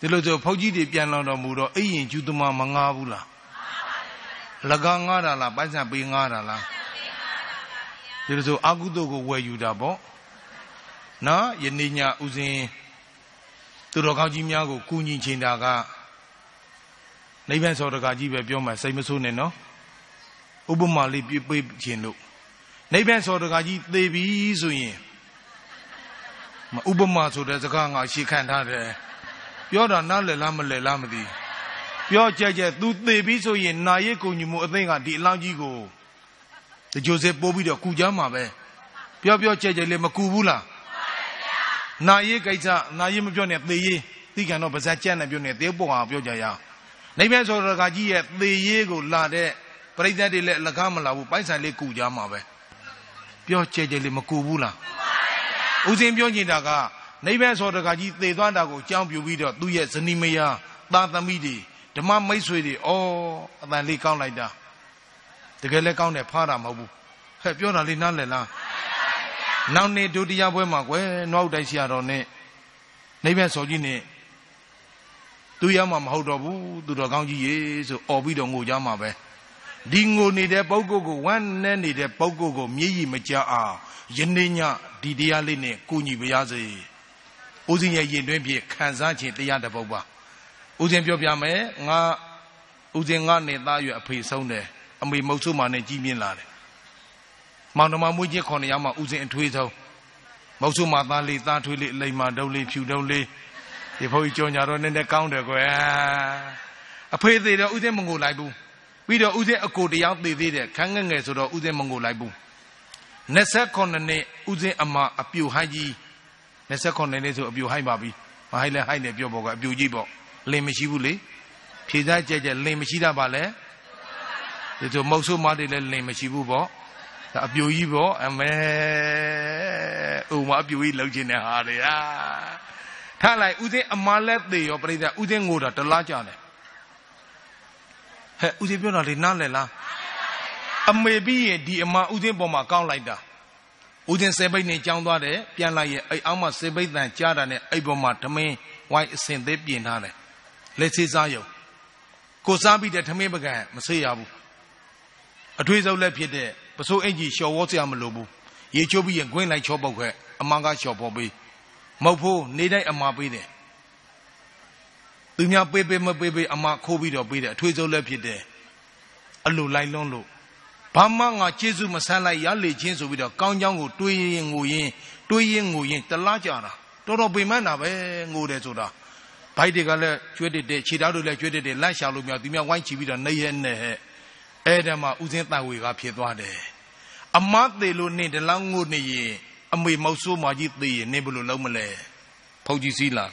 ဒီလိုဆိုဖုတ်ကြီးတွေပြန်လောင်တော်မူတော့အိရင်ကျူသမားမငားဘူးလား လကငားတာလားပိုက်ဆံပေးငားတာလားဒီလိုဆိုအကုသိုလ်ကိုဝယ်ယူတာပေါ့နော်ယနေ့ညဥစဉ်သူတော်ကောင်းကြီးများကိုကူညီချင်တာကနိဗ္ဗာန်စောတကကြီးပဲပြောမှစိတ်မဆိုးနဲ့နော်ဥပမာလေးပြပေးခြင်းလို့နိဗ္ဗာန်စောတကကြီးသေပြီဆိုရင်ဥပမာဆိုတဲ့စကားငါရှေ့ခံထားတယ်ပြောတာနားလည်လားမလည်လားမသိ ပြောကြက်ကြက် तू သေပြီဆိုရင်နာရစ်ကုန်ညီမှုအသိကဒီအလောင်းကြီးကိုတကြိုစဲပိုးပြီးတော့ကုကြမှာပဲပြောပြောကြက်ကြက်လေးမကူဘူးလားနာရစ်ကိစ္စနာရစ်မပြောနဲ့သေရေးသိကန်တော့ဗဇက်ကြက်နဲ့ပြောနေသေပေါ်ဟာပြောကြရအောင်နိဗ္ဗာန်ဆိုတော့ကကြီးရဲ့သေရေးကိုလာတဲ့ပရိသတ်တွေလည်းအလကားမလာဘူးပိုက်ဆံလေးကူကြမှာပဲပြောကြဲကြဲလေးမကူဘူးလားဦးစင်ပြောနေတာကနိဗ္ဗာန်ဆိုတော့ကကြီးသေသွားတာကိုကြောင်းပြူပြီးတော့သူ့ရဲ့ဇနီးမယားသားသမီးတွေ ဓမ္မမိတ်ဆွေတွေဩအတန်လေးကောင်းလိုက်တာတကယ်လည်းကောင်းတယ်ဖားတာမဟုတ်ဘူးဟဲ့ပြောတာလေးနားလည်လားနောက်နေ့ဒုတိယပွဲမှာကွယ်နှောက်တိုက်ဆရာတော်နဲ့နိဗ္ဗာန်ဆိုကြီးနဲ့သူရမှာမဟုတ်တော့ဘူးသူတော်ကောင်းကြီးရေဆိုអော်ပြီးတော့ငိုကြမှာပဲဒီငိုနေတဲ့ပုဂ္ဂိုလ်ကိုဝမ်းနဲ့နေတဲ့ပုဂ္ဂိုလ်ကိုမြည်ရည်မကြအောင်ယနေ့ညဒီတရားလေးနဲ့ကိုညီပါရစေဦးဇင်းရဲ့ရင်တွင်းဖြင့်ခံစားခြင်းတရားတစ်ပုဒ်ပါ ဦးဇင်းပြောပြမယ်ငါဦးဇင်းငါနဲ့သားရွယ်အဖေဆုံးတယ်အမေမုတ်ဆုမာနဲ့ကြီးမြင့်လာတယ်မောင်နှမမွေးချင်းခေါ်နေရမှာဦးဇင်းအထွေးဆုံးမုတ်ဆုမာသားလေးသားထွေးလေးအလိမ္မာဒုံလေးဖြူဒုံလေးဒီဘုန်းကြီးကြောညာတော့နည်းနည်းကောင်းတယ်ကွယ်အဖေသေးတော့ဥစဉ်မငိုလိုက်ဘူးပြီးတော့ဥစဉ်အကိုတရားသေသေးတယ်ခန်းငယ်ငယ်ဆိုတော့ဥစဉ်မငိုလိုက်ဘူး29နှစ်ဥစဉ်အမအပြူဟိုင်းကြီး29နှစ်ဆိုအပြူဟိုင်းပါပြီမဟိုင်းလဲဟိုင်းတယ်ပြောပေါ့ကအပြူကြီးပေါ့ လင်မရှိဘူးလေဖြေစားကြဲကြဲလင်မရှိတာပါလဲဒီဆိုမုတ်ဆိုးမတွေလည်းလင်မရှိဘူးပေါ့ဒါအပြူကြီးပေါ့အမဲဥမအပြူကြီးလှုပ်ခြင်းနဲ့ဟာတွေဟာထားလိုက်ဥစဉ်အမလက်သေးရောပြိဿဥစဉ်ငိုတာတလားကြတယ်ဟဲ့ဥစဉ်ပြောတာလေနားလည်လားအမေပြီးရင်ဒီအမဥစဉ်ပေါ်မှာကောင်းလိုက်တာဥစဉ်စေဘိတ်နေကြောင်းသွားတယ်ပြန်လိုက်ရဲ့အဲ့အောက်မှာစေဘိတ်တန်ကြားတာနဲ့အဲ့ပေါ်မှာဓမင်းဝိုင်းအစင်သေးပြင်ထားတယ် လက်စေးစားရုံကိုစားပြီးတဲ့ထမင်းပကံမဆေးရဘူးအထွေးစုပ်လက်ဖြစ်တဲ့ပစိုးအင်ကြီးလျှော်ဝေါ်စရာမလိုဘူးရေချိုးပြီးရင်ဂွင်းလိုက်ချောပုတ်ခဲ့အမန်ကလျှော်ပေါ်ပေးမဟုတ်ဘူးနေတိုင်းအမပေးတယ်သူများပေးပေးမပေးပေးအမခိုးပြီးတော့ပေးတယ်အထွေးစုပ်လက်ဖြစ်တယ်အလိုလိုက်လွန်းလို့ဘာမှငါကျေးဇူးမဆန်းလိုက်ရလေချင်းဆိုပြီးတော့ကောင်းချောင်းကိုတွေးရင်ငိုရင်တွေးရင်ငိုရင်တလားကြတာတော်တော်ပင်မနာပဲငိုတယ်ဆိုတာ ဘိုက်တွေကလည်းကျွေးတက်တယ်ခြေသားတွေလည်းကျွေးတက်တယ်လက်ရှာလို့မြောက်သူများဝိုင်းချီပြီးတော့နေရဲနဲ့ဟဲ့အဲ့ဒါမှဥစဉ်တန်ဝေကဖြစ်သွားတယ်အမတ်သေးလို့နေတလားငိုနေရင်အမေမောက်ဆိုးမကြီးသေးရင်နင်းဘလို့လုံးမလဲဖုတ်ကြီးစည်းလာ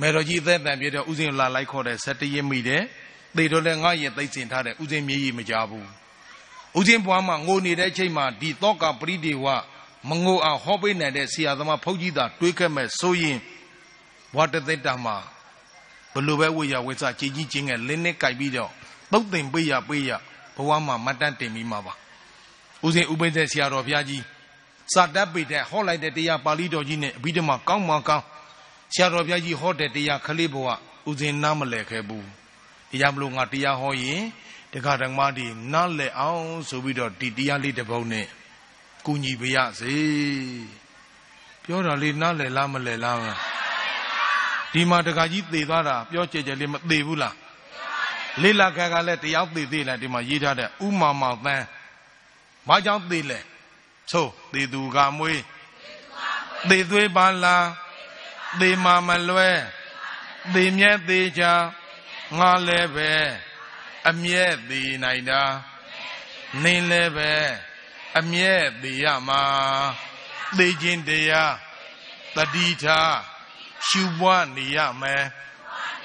မေတော်ကြီးအသက်တန်ပြတဲ့ဥစဉ်လာလိုက်ခေါ်တဲ့၁၇ရက်မိတယ်သေတော့လည်းငါရဲ့သိစင်ထားတဲ့ဥစဉ်မြေကြီးမကြဘူးဦးဇင်းဘွားမှာငိုနေတဲ့အချိန်မှာဒီတောကပရိဒေဝမငိုအောင်ဟောပေးနိုင်တဲ့ဆရာသမားဖုတ်ကြီးသာတွေးခဲ့မဲ့ဆိုရင် ဘွားတသက်တာမှာဘလို့ပဲဝိရဝိစကြည်ကြီးချင်းငယ်လင်းနဲ့ကြိုက်ပြီးတော့သုတ်သိမ်ပေးရပေးရဘဝမှာမတ်တန်းတင်ပြီးမှာပါဦးဇင်းဥပိ္ပဇေဆရာတော်ဘုရားကြီးစာတတ်ပေတဲ့ဟောလိုက်တဲ့တရားပါဠိတော်ကြီးနဲ့အဘိဓမ္မာကောင်းမှကောင်းဆရာတော်ဘုရားကြီးဟောတဲ့တရားခလေးဘဝဦးဇင်းနားမလဲခဲ့ဘူးဒီကြောင့်မလို့ငါတရားဟောရင်တခါတည်းမှဒီနားလဲအောင်ဆိုပြီးတော့ဒီတရားလေးတစ်ပုဒ်နဲ့ကုညီပါရစေပြောတာလေးနားလဲလားမလဲလား ဒီမှာတခါကြီးသေသွားတာပြောကြဲကြဲလေးမသေဘူးလားလေးလာခါကလည်းတယောက်သေသေးလားဒီမှာရေးထားတဲ့ဥမာမောင်တန်းဘာကြောင့်သေလဲဆိုသေသူကမွေးသေသွေးပါလားသေမာမလွဲသေမြဲသေချာငါလည်းပဲအမြဲသေနိုင်တာနင်းလည်းပဲအမြဲသေရမှာသေခြင်းတရားတတိထား ရှုပွားနေရမယ်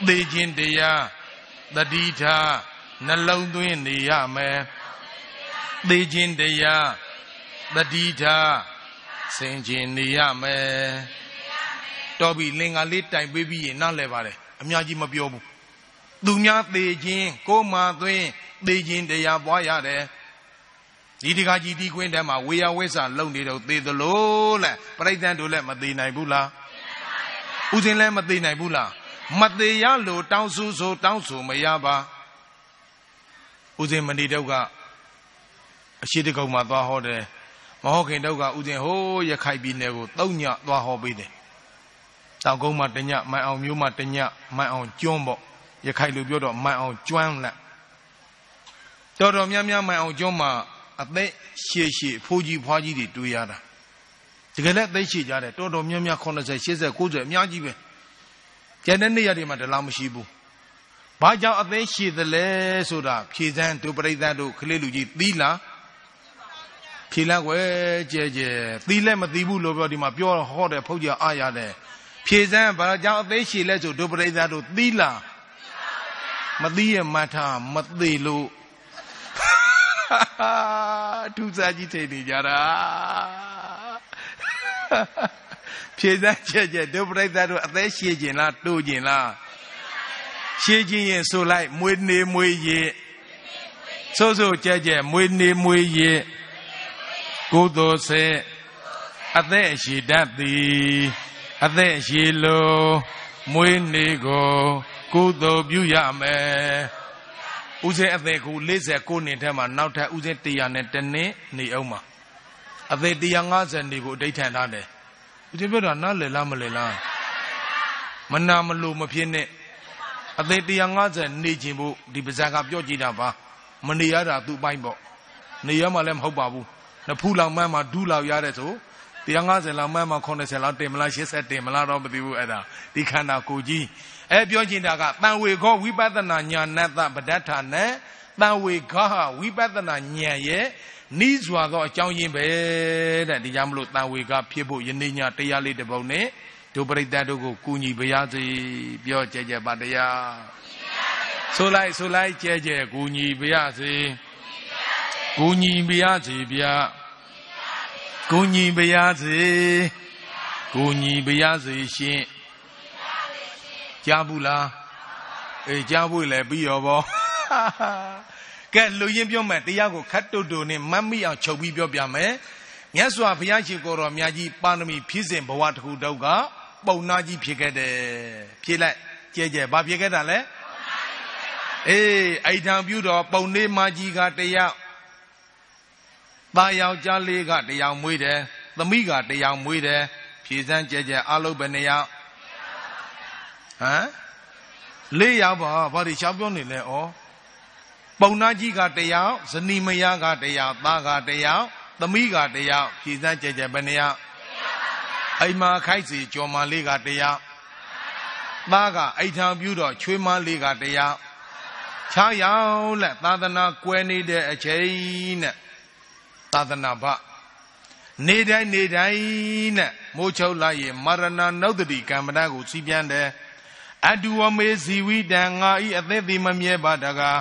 သေခြင်းတရားတတိထားနှလုံးသွင်းနေရမယ်သေခြင်းတရားတတိထားစင်ခြင်းနေရမယ်တော်ပြီလင်္ကာလေးတိုင်ပေးပြီးရင်နားလဲပါတယ်အများကြီးမပြောဘူးသူများသေခြင်းကိုမှသွင်းသေခြင်းတရားပွားရတယ်ဒီတကကြီးဒီကွင်းထဲမှာဝေယဝိဆာလုံနေတော့သေသလိုလဲပြိဿန်တို့လည်းမသေးနိုင်ဘူးလား ဦးစင်းလည်းမသေးနိုင်ဘူးလားမသေးရလို့တောင်းဆူဆိုတောင်းဆူမရပါဦးစင်းမဏိတုတ်ကအရှိတကုံမှာသွားဟောတယ်မဟုတ်ခင်တုတ်ကဦးစင်းဟိုးရခိုင်ပြည်နယ်ကိုတုံညသွားဟောပေးတယ်တောင်ကုန်းမှာတညမိုင်အောင်မျိုးမှာတညမိုင်အောင်ကျွန်းပေါ့ရခိုင်လူပြောတော့မိုင်အောင်ကျွမ်းလက်တော်တော်များများမိုင်အောင်ကျွန်းမှာအသက်ရှည်ရှည်ဖိုးကြီးဖွားကြီးတွေတွေ့ရတာ တကယ်လည်းအသက်ရှည်ကြတယ်တော်တော်များများ80 80 90အများကြီးပဲကျန်တဲ့နေရာတွေမှာတလားမရှိဘူးဘာကြောင့်အသက်ရှည်သလဲဆိုတာဖြေစမ်းတို့ပြိဿတို့ခလေးလူကြီးသီးလားဖြေလိုက်ွယ်ကြဲကြဲသီးလည်းမသီးဘူးလို့ပြောဒီမှာပြောဟောတယ်ဖုတ်ကြအားရတယ်ဖြေစမ်းဘာကြောင့်အသေးရှည်လဲဆိုတို့ပြိဿတို့သီးလားမသီးရမတ်ထားမသေးလို့ထူးစားကြီးထိနေကြတာ ဖြေစမ်းချက်ချက်တို့ပြိဿတို့အသေးရှည်ခြင်းလားတိုးခြင်းလားရှည်ခြင်းရင်ဆိုလိုက်မွေးနေမွေးရည်ဆိုဆိုကြဲကြဲမွေးနေမွေးရည်ကိုယ်တော်စေအသက်အရှိတတ်သည်အသက်အရှိလိုမွေးနေကိုကုသိုလ်ပြုရမယ်ဦးစင်းအသက်ကို49နှစ်ထဲမှာနောက်ထပ်ဦးစင်း100နဲ့တနှစ်နေအောင်မှာ အသက်150နေဖို့အဋိဋ္ဌံထားတယ်ဦးစင်းပြောတာနားလည်လားမလည်လားမနာမလို့မဖြစ်နဲ့အသက်150နေခြင်းဖို့ဒီပါဇက်ကပြောကြည့်တာပါမနေရတာသူ့ပိုင်းပေါ့နေရမှလည်းမဟုတ်ပါဘူးနဖူးလောင်မှန်းမှာဒူးလောက်ရတဲ့ဆို150လောက်မှန်းမှာ80လောက်တင်မလား80တင်မလားတော့မသိဘူးအဲ့ဒါဒီခန္ဓာကိုယ်ကြီးအဲပြောချင်တာကတန်ဝေခောဝိပဿနာညာနတ္တပဒဋ္ဌာနဲ့ တန်ဝေခောဝိပဿနာဉာဏ်ရဲ့နီးစွာသောအကြောင်းရင်းပဲတဲ့ဒီကြောင့်မလို့တန်ဝေကဖြစ်ဖို့ယနေ့ညတရားလေးတစ်ပုဒ်နဲ့ဒုပရိသတ်တို့ကိုကူညီပါရစေပြောကြကြပါတရားဆိုလိုက်ဆိုလိုက်ကြဲကြဲကူညီပါရစေကူညီပါရစေဗျာကူညီပါရစေကူညီပါရစေရှင်ကြားဘူးလားအေးကြားဘူးလေပြီးရောဗော ကဲလူရင်းပြောမယ်တရားကိုခတ်တုတ်တုတ်နဲ့မတ်မိအောင်ချုပ်ပြီးပြောပြမယ်မြတ်စွာဘုရားရှင်ကိုယ်တော်မြတ်ကြီးပါရမီဖြည့်စဉ်ဘဝတစ်ခုတုတ်ကပုံနာကြီးဖြစ်ခဲ့တယ်ဖြည့်လိုက်ကြဲကြဲဘာဖြစ်ခဲ့တာလဲအေးအိဋ္ဌံပြုတော်ပုံနေမကြီးကတရားตาယောက်ျားလေးကတယောက်မွေးတယ်သမီးကတယောက်မွေးတယ်ဖြည့်စမ်းကြဲကြဲအလုံးပဲနေယောက်ဟမ်လေးယောက်ပါဘာဒီရှောက်ပြောနေလဲဩ ပုံနာကြီးကတယောက်ဇနီးမယားကတယောက်သားကတယောက်သမီးကတယောက်ဖြည့်စမ်းကြဲကြဲပဲနေယောက်အိမ်မှာခိုက်စီကြော်မလေးကတယောက်သားကအိတ်ထံပြူတော့ချွေးမလေးကတယောက်ခြားရောက်လက်သာသနာကွယ်နေတဲ့အချိန်နဲ့သာသနာ့ဘနေတိုင်းနေတိုင်းနဲ့မိုးချုပ်လိုက်ရင်မရဏနုဒတိကမ္မဋ္ဌကိုစီးပြန်တယ်အတူဝမေဇီဝိတံငါဤအသက်သည်မမြဲပါတကား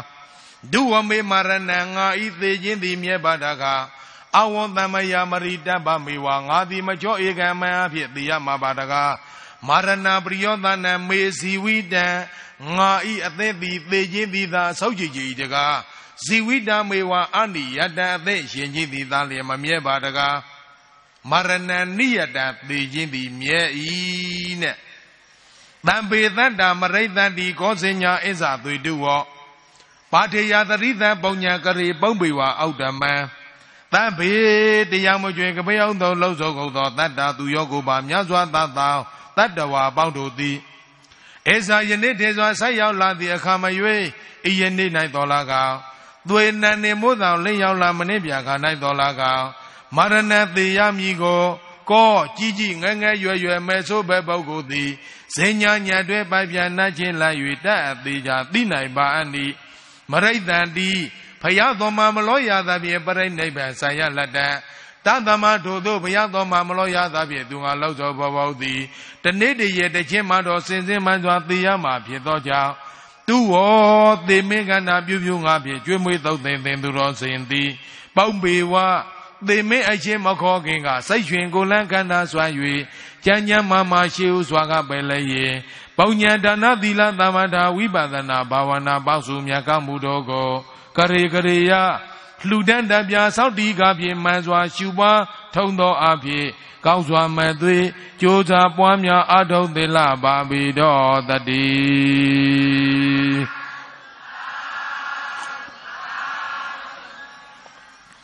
ဒုဝမေမရဏံငါဤသေးခြင်းသည်မြဲပါတကားအဝံတမယမရိတပမေဝငါသည်မချောဧကမံအဖြစ်သိရမှာပါတကားမာရဏပရိယောသနံမေစီဝိတံငါဤအသက်သည်သေခြင်းသည်သာဆောက်ကြည်ကြည်တကားဇီဝိတမေဝအနိယတအသက်ရှင်ခြင်းသည်သာလျက်မမြဲပါတကားမရဏနိယတသေခြင်းသည်မြဲ၏နဲ့တံပေတ္တာမရိတ္တိကောစင်ညာအစ္ဆသွေတုဝော ပါထေယသရိသပုံညာကရေပုံပေဝအောက်တမံတံပေတရားမကျွင်ကပေအောင်သောလှုပ်စောကုန်သောတတ္တာသူယောကိုပါမြတ်စွာသတ္တတတ္တဝါပေါင်းတို့သည်ဧဇာယနေ့တေစွာဆက်ရောက်လာသည့်အခါမ၍ဤယနေ့၌တော်လာကသွေနံနေမို့သောလိမ့်ရောက်လာမနှင့်ပြခါ၌တော်လာကမရဏသေယမိကိုကောကြီးကြီးငယ်ငယ်ရွယ်ရွယ်မဲဆိုးပဲပုဂ္ဂိုလ်သည်ဇင်ညာညာတွဲပိုက်ပြန်နှတ်ချင်းလိုက်၍တတ်အသေးကြသိနိုင်ပါအနိ မရိတန်တိဖယားတော်မှာမလောရသဖြင့်ပရိနိဗ္ဗာန်ဆံရလက်တံတသမထိုသို့ဘုရားတော်မှာမလောရသဖြင့်သူငါလောက်သောဘောဘောသည်တနေ့တည်းရဲ့တခြင်းမှတော်စင်စင်မှန်စွာသိရမှာဖြစ်သောကြောင့်သူဝောသေမင်းကန္နာပြုပြုငါဖြင့်ကျွေးမွေးသုတ်သင်သင်သူတော်စင်သည်ပေါင်းပေဝသေမင်းအချင်းမခေါ်ခင်ကစိတ်ရွှင်ကိုလန်းကန္နာစွာ၍ကြမ်းကြမ်းမာမာရှိဥစွာကပယ်လည်း၍ ပေါညာဒါနသီလသမထဝိပဿနာဘာဝနာပေါစုမြတ်ကမှုတော်ကိုကရေကရေယလှူဒန်းတပြာဆောက်တီကဖြင့်မှန်စွာရှုပွားထုံသောအဖြစ်ကောင်းစွာမဲ့သွေးကြိုးစားပွားများအထုံးသီလပါဘိတော်တတိ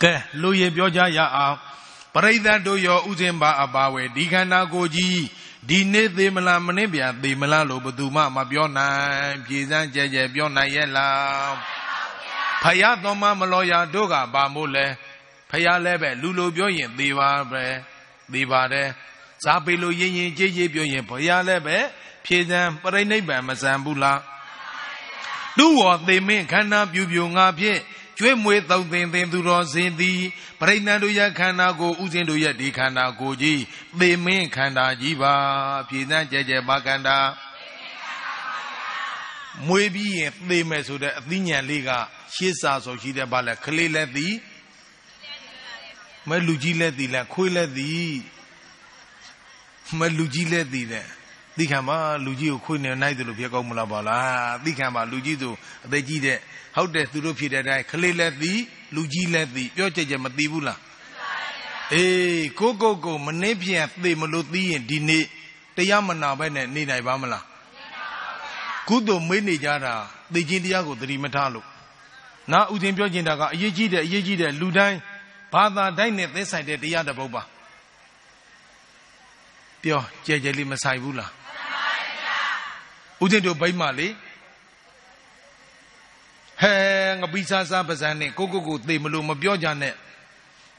ကဲလူရပြောကြရအောင်ပရိသတ်တို့ရောဥစဉ်ပါအပါဝဲဒီခန္ဓာကိုယ်ကြီး ဒီနေ့သေးမလားမနေ့ပြန်သေးမလားလို့ဘယ်သူမှမပြောနိုင်ပြေစမ်းကြဲကြဲပြောနိုင်ရဲ့လားဖယားတော်မမလောရတို့ကဘာမို့လဲဖယားလည်းပဲလူလိုပြောရင်သေပါပဲသေပါတယ်ဇာပေလိုရင်ရင်ကြည်ကြည်ပြောရင်ဖယားလည်းပဲဖြေစမ်းပြိဋိဘံမဆန်ဘူးလားသူ့ဝေါ်သေမင်းခန္ဓာပြူပြူငါဖြင့် ကျွေးမွေးသုံးသင်သင်သူတော်စင်သည်ပရိဏတ်တို့ရဲ့ခန္ဓာကိုဥစဉ်တို့ရဲ့ဒီခန္ဓာကိုကြီးသေမင်းခန္ဓာကြီးပါဖြည့်စမ်းကြဲကြဲပါခန္ဓာမွေးပြီးရင်သေမယ်ဆိုတဲ့အသိဉာဏ်လေးကရှေးစာဆိုရှိတဲ့ဘာလဲခလေးလက်သည်မဲလူကြီးလက်သည်လက်ခွေးလက်သည်မဲလူကြီးလက်သည်လက် သိခံပါလူကြီးကိုခွေးနေနိုင်တယ်လို့ပြောကောင်းမလားပါလားသိခံပါလူကြီးဆိုအသက်ကြီးတဲ့ဟုတ်တယ်သူတို့ဖြစ်တဲ့အတိုင်းခလေးလက်သည်လူကြီးလက်သည်ပြောကြကြမသိဘူးလားအေးကိုကိုကိုမနှင်းပြန်သေမလို့သိရင်ဒီနေ့တရားမနာပဲနဲ့နေနိုင်ပါမလားကုသိုလ်မေးနေကြတာသိချင်းတရားကိုသတိမထားလို့နာဥစဉ်ပြောကျင်တာကအရေးကြီးတယ်အရေးကြီးတယ်လူတိုင်းဘာသာတိုင်းနဲ့သက်ဆိုင်တဲ့တရားတစ်ပုဒ်ပါပြောကြဲကြဲလေးမဆိုင်ဘူးလား ဥစဉ်တို့ဘိမ့်မလေးဟဲငပိစားစားပါဇန်နဲ့ကိုကိုကိုသေမလို့မပြောကြနဲ့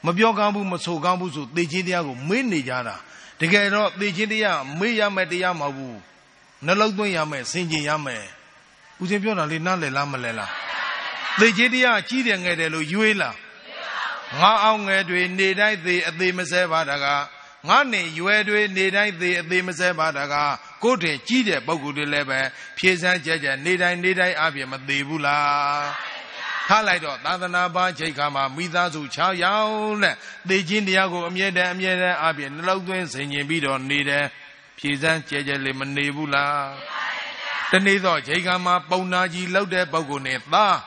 မပြောကောင်းဘူးမဆိုကောင်းဘူးဆိုသေခြင်းတရားကိုမေးနေကြတာတကယ်တော့သေခြင်းတရားမေးရမယ်တရားမဟုတ်ဘူးနှလုံးသွင်းရမယ်ဆင်ခြင်ရမယ်ဦးဇင်းပြောတာလေးနားလည်လားမလဲလားသေခြင်းတရားကြီးတယ်ငယ်တယ်လို့ရွေးလားငါအောင်ငယ်တွေနေတိုင်းသေအသေးမစဲပါတကား ငါနေရွယ်တွေနေတိုင်းသေအသေးမစဲပါတကားကိုယ်တည်းကြီးတဲ့ပုဂ္ဂိုလ်တွေလည်းပဲဖြည့်စမ်းကြကြနေတိုင်းနေတိုင်းအပြည့်မသေးဘူးလားထားလိုက်တော့သာသနာပါချိန်ခါမှာမိသားစု6ယောက်နဲ့သေခြင်းတရားကိုအမြဲတမ်းအမြဲတမ်းအပြည့်နှလုံးသွင်းဆင်ခြင်ပြီးတော့နေတယ်ဖြည့်စမ်းကြကြလေးမနေဘူးလားတနေ့တော့ချိန်ခါမှာပုံနာကြီးလောက်တဲ့ပုဂ္ဂိုလ်နဲ့သား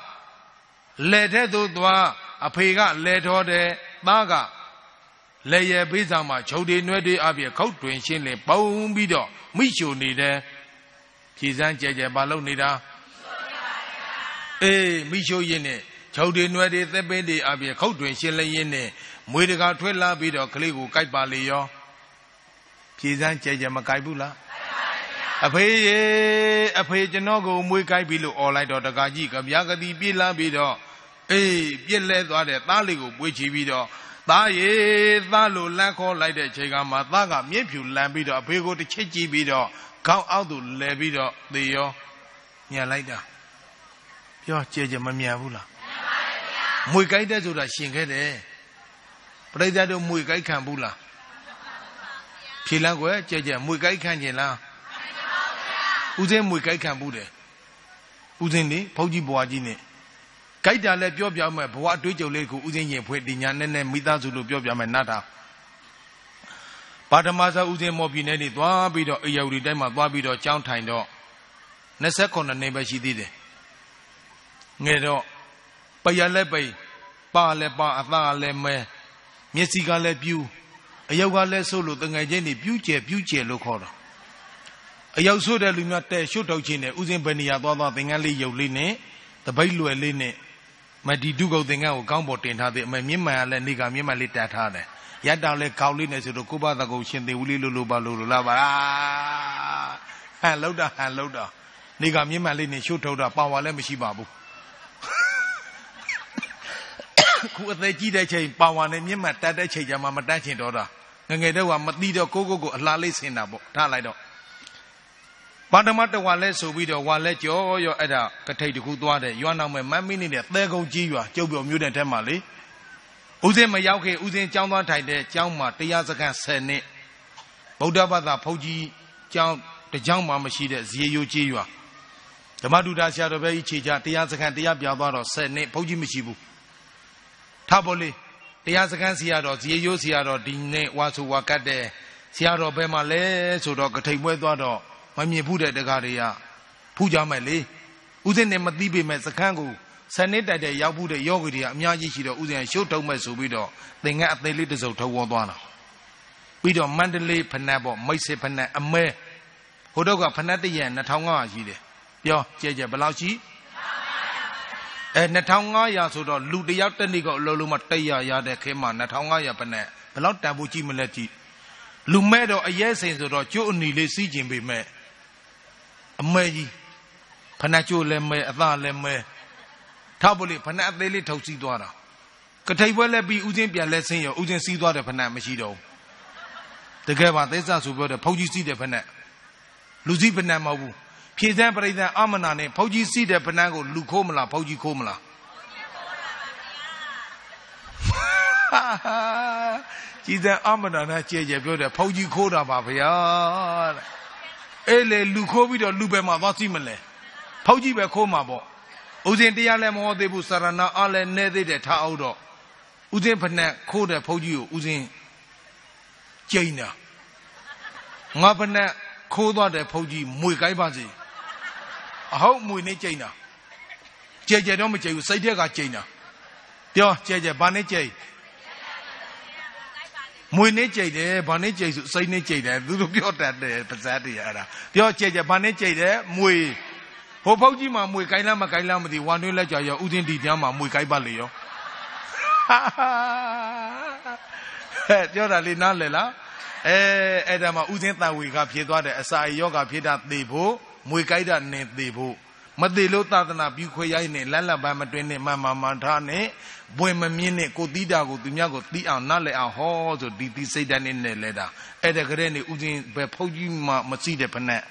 လက်ထဲသို့သွားအဖေကလဲတော်တယ်သားက လေရဘေးဆောင်မှာခြုံတွေနွဲတွေအပြည့်ခောက်တွင်ရှင်းလင်းပုံပြီးတော့မိရှိုနေတယ်ဖြည်စမ်းကြဲကြဲမလုပ်နေတာအေးမိရှိုရင်နဲ့ခြုံတွေနွဲတွေသက်ပင်းတွေအပြည့်ခောက်တွင်ရှင်းလင်းရင်းနဲ့မွေတကာထွက်လာပြီးတော့ကလေးကိုကြိုက်ပါလေရောဖြည်စမ်းကြဲကြဲမကြိုက်ဘူးလားအဖေရေအဖေကျွန်တော်ကိုမွေးကြိုက်ပြီလို့អော်လိုက်တော့တကာကြီးကဗျာကတိပြေးလာပြီးတော့အေးပြစ်လဲသွားတဲ့သားလေးကိုပွေးချပြီးတော့ သားရေသားလို့လမ်းခေါ်လိုက်တဲ့ချိန်ကမှသားကမြင့်ဖြူလမ်းပြီးတော့အဖေကိုတစ်ချက်ကြည့်ပြီးတော့ခေါင်းအောက်သို့လဲပြီးတော့သေရောမြန်လိုက်တာပြောကြဲကြဲမမြန်ဘူးလားမွေကြိုက်တဲ့ဆိုတာရှင်ခဲ့တယ်ပြိဿတို့မွေကြိုက်ခံဘူးလားဖြေလန်းကွယ်ကြဲကြဲမွေကြိုက်ခံခြင်းလားဦးစင်းမွေကြိုက်ခံဘူးတယ်ဦးစင်းလေဘုန်းကြီးဘွားကြီးနဲ့ ကြိုက်တာလည်းပြောပြမယ်ဘဝအတွေ့အကြုံလေးကိုဥစဉ်ရင်ဖွင့်တင်ညာနဲ့နဲ့မိသားစုလို့ပြောပြမယ်နတ်တာပါဒမဇာဥစဉ်မော်ပြည်နယ်နေသွားပြီးတော့အေယဝတီတိုင်းမှာသွားပြီးတော့ကြောင်းထိုင်တော့29နှစ်ပဲရှိသေးတယ်ငယ်တော့ပယလည်းပိပါလည်းပါအသားလည်းမဲမျက်စိကလည်းပြူးအယုတ်ကလည်းဆိုးလို့တငယ်ချင်းတွေပြူးကျဲပြူးကျဲလို့ခေါ်တော့အယုတ်ဆိုးတဲ့လူများတဲ့ရှုပ်ထုတ်ခြင်းနဲ့ဥစဉ်ဘယ်နေရာသွားသွားသင်္ကန်းလေးယုတ်လေးနဲ့တပိတ်လွယ်လေးနဲ့ မဒီဒုက္ခသင်္ကန်းကိုကောင်းပေါ်တင်ထားသေးအမေမြင့်မှန်ကလည်းနေကမြင့်မှန်လေးတတ်ထားတယ်ရတ်တောင်လဲကောက်လေးနဲ့ဆိုတော့ကိုဘသကုရှင်သေးဦးလေးလို့လို့ပါလို့လို့လာပါဟန်လောက်တာဟန်လောက်တာနေကမြင့်မှန်လေးနဲ့ရှုပ်ထုတ်တာပါဝါလည်းမရှိပါဘူးခုအသက်ကြီးတဲ့ချိန်ပါဝါနဲ့မြင့်မှန်တတ်တဲ့ချိန်ကျမှမတတ်ချင်တော့တာငငယ်တော့ကမသိတော့ကိုကိုကိုအလားလေးဆင်တာပေါ့ထားလိုက်တော့ ပါဒမတဝါလဲဆိုပြီးတော့ဝါလဲကြောရောအဲ့ဒါကထိတ်တခုသွားတယ်ရွာနောက်မဲ့မမ်းမင်းနေတဲ့သဲကုန်းကြီးရွာကျုပ်ပြောမျိုးတဲ့ထဲမှာလေဦးစင်းမရောက်ခင်ဦးစင်းကျောင်းသွားထိုင်တဲ့ကျောင်းမှာတရားစခန်း10နှစ်ဗုဒ္ဓဘာသာဖုတ်ကြီးကျောင်းတကျောင်းမှမရှိတဲ့ဇေယိုကြီးရွာဓမ္မဒုတာဆရာတော်ပဲကြီးခြေချတရားစခန်းတရားပြသွားတော့10နှစ်ဖုတ်ကြီးမရှိဘူးထားပေါ်လေတရားစခန်းဆရာတော်ဇေယိုဆရာတော်ဒီနေ့ဝါဆိုဝါကတ်တဲ့ဆရာတော်ဘယ်မှာလဲဆိုတော့ကထိန်ပွဲသွားတော့ မမြင်ဘူးတဲ့တကားတွေကဖူးကြမယ်လေဥစဉ်နဲ့မသိပေမဲ့စခန်းကိုဆယ်နှစ်တိုက်တဲ့ရောက်ဘူးတဲ့ယောဂီတွေကအများကြီးရှိတော့ဥစဉ်ရှုပ်ထုံမဲ့ဆိုပြီးတော့သင်္ကန်းအသေးလေးတစ်စုံထုတ်ဝန်းသွားတာပြီးတော့မန္တလေးဖနက်ပေါ့မိတ်ဆေဖနက်အမဲဟိုတော့ကဖနက်တရ2500ရှိတယ်ပြောကြဲကြဲဘယ်လောက်ရှိအဲ2500ဆိုတော့လူတယောက်တစ်နေ့ကအလုံးလုံးမှ100ရတဲ့ခဲမှာ2500ဖနက်ဘယ်လောက်တန်ဖို့ကြည့်မလဲကြည့်လူမဲ့တော့အရဲစိန်ဆိုတော့ကျိုးအနီလေးစီးကျင်ပေမဲ့ အမဲကြီးဖဏကျိုးလည်းမဲအသားလည်းမဲထောက်ပလိဖဏအသေးလေးထုတ်စီးသွားတာကထိတ်ပွဲလည်းပြီးဥချင်းပြန်လဲဆင်းရောဥချင်းစီးသွားတဲ့ဖဏမရှိတော့ဘူးတကယ်ပါသေစဆိုပြောတယ်ဖုတ်ကြီးစီးတဲ့ဖဏလူစီးဖဏမဟုတ်ဘူးဖြည့်စမ်းပရိသတ်အမနာနဲ့ဖုတ်ကြီးစီးတဲ့ဖဏကိုလူခိုးမလားဖုတ်ကြီးခိုးမလားကြည်စံအမနာနဲ့ကြဲကြဲပြောတယ်ဖုတ်ကြီးခိုးတာပါဗျာတဲ့ အဲ့လေလူခိုးပြီးတော့လူပဲမှာသွားစီးမလဲဖောက်ကြည့်ပဲခိုးမှာပေါ့ဥစဉ်တရားလည်းမဟောသေးဘူးစရဏအားလည်းနဲသေးတယ်ထားအောင်တော့ဥစဉ်ဖက်နဲ့ခိုးတဲ့ဖောက်ကြီးကိုဥစဉ်ကျိန်းတာငါဖက်နဲ့ခိုးသွားတဲ့ဖောက်ကြီးမွေကိုင်းပါစေအဟုတ်မွေနဲ့ကျိန်းတာကြဲကြဲတော့မကျိန်းဘူးစိတ်ထက်ကကျိန်းတာပြောကြဲကြဲဘာနဲ့ကျိန်း မွေနဲ့ကြိတ်တယ်ဘာနဲ့ကြိတ်ဆိုစိတ်နဲ့ကြိတ်တယ်သူတို့ပြောတတ်တယ်ပါဇတ်တွေအဲ့ဒါပြောကြိတ်ကြဘာနဲ့ကြိတ်တယ်မွေဟိုဖောက်ကြီးမှာမွေကိုင်းလားမကိုင်းလားမသိဝမ်တွင်းလက်ကြော်ရောဥစဉ်ဒီပြန်မှာမွေကိုင်းပါလေရောဟဲ့ပြောတာလေးနားလည်လားအဲအဲ့ဒါမှဥစဉ်တန်ဝေကဖြစ်သွားတယ်အစာယောဂဖြစ်တာသေဖို့မွေကိုက်တာနေသေဖို့မသေးလို့သာသနာပြုခွေရိုက်နဲ့လက်လက်ပန်းမတွင်နဲ့မမမန်ထားနဲ့ ဘွင်မမြင့်နဲ့ကိုတီးတာကိုသူများကိုတီးအောင်နားလဲအောင်ဟောဆိုဒီဒီစိတ်ဓာတ်နဲ့နဲ့လဲတာအဲ့ဒါကလေးနေဥစဉ်ပဲဖုတ်ကြီးမှမစီတဲ့ဖက်နဲ့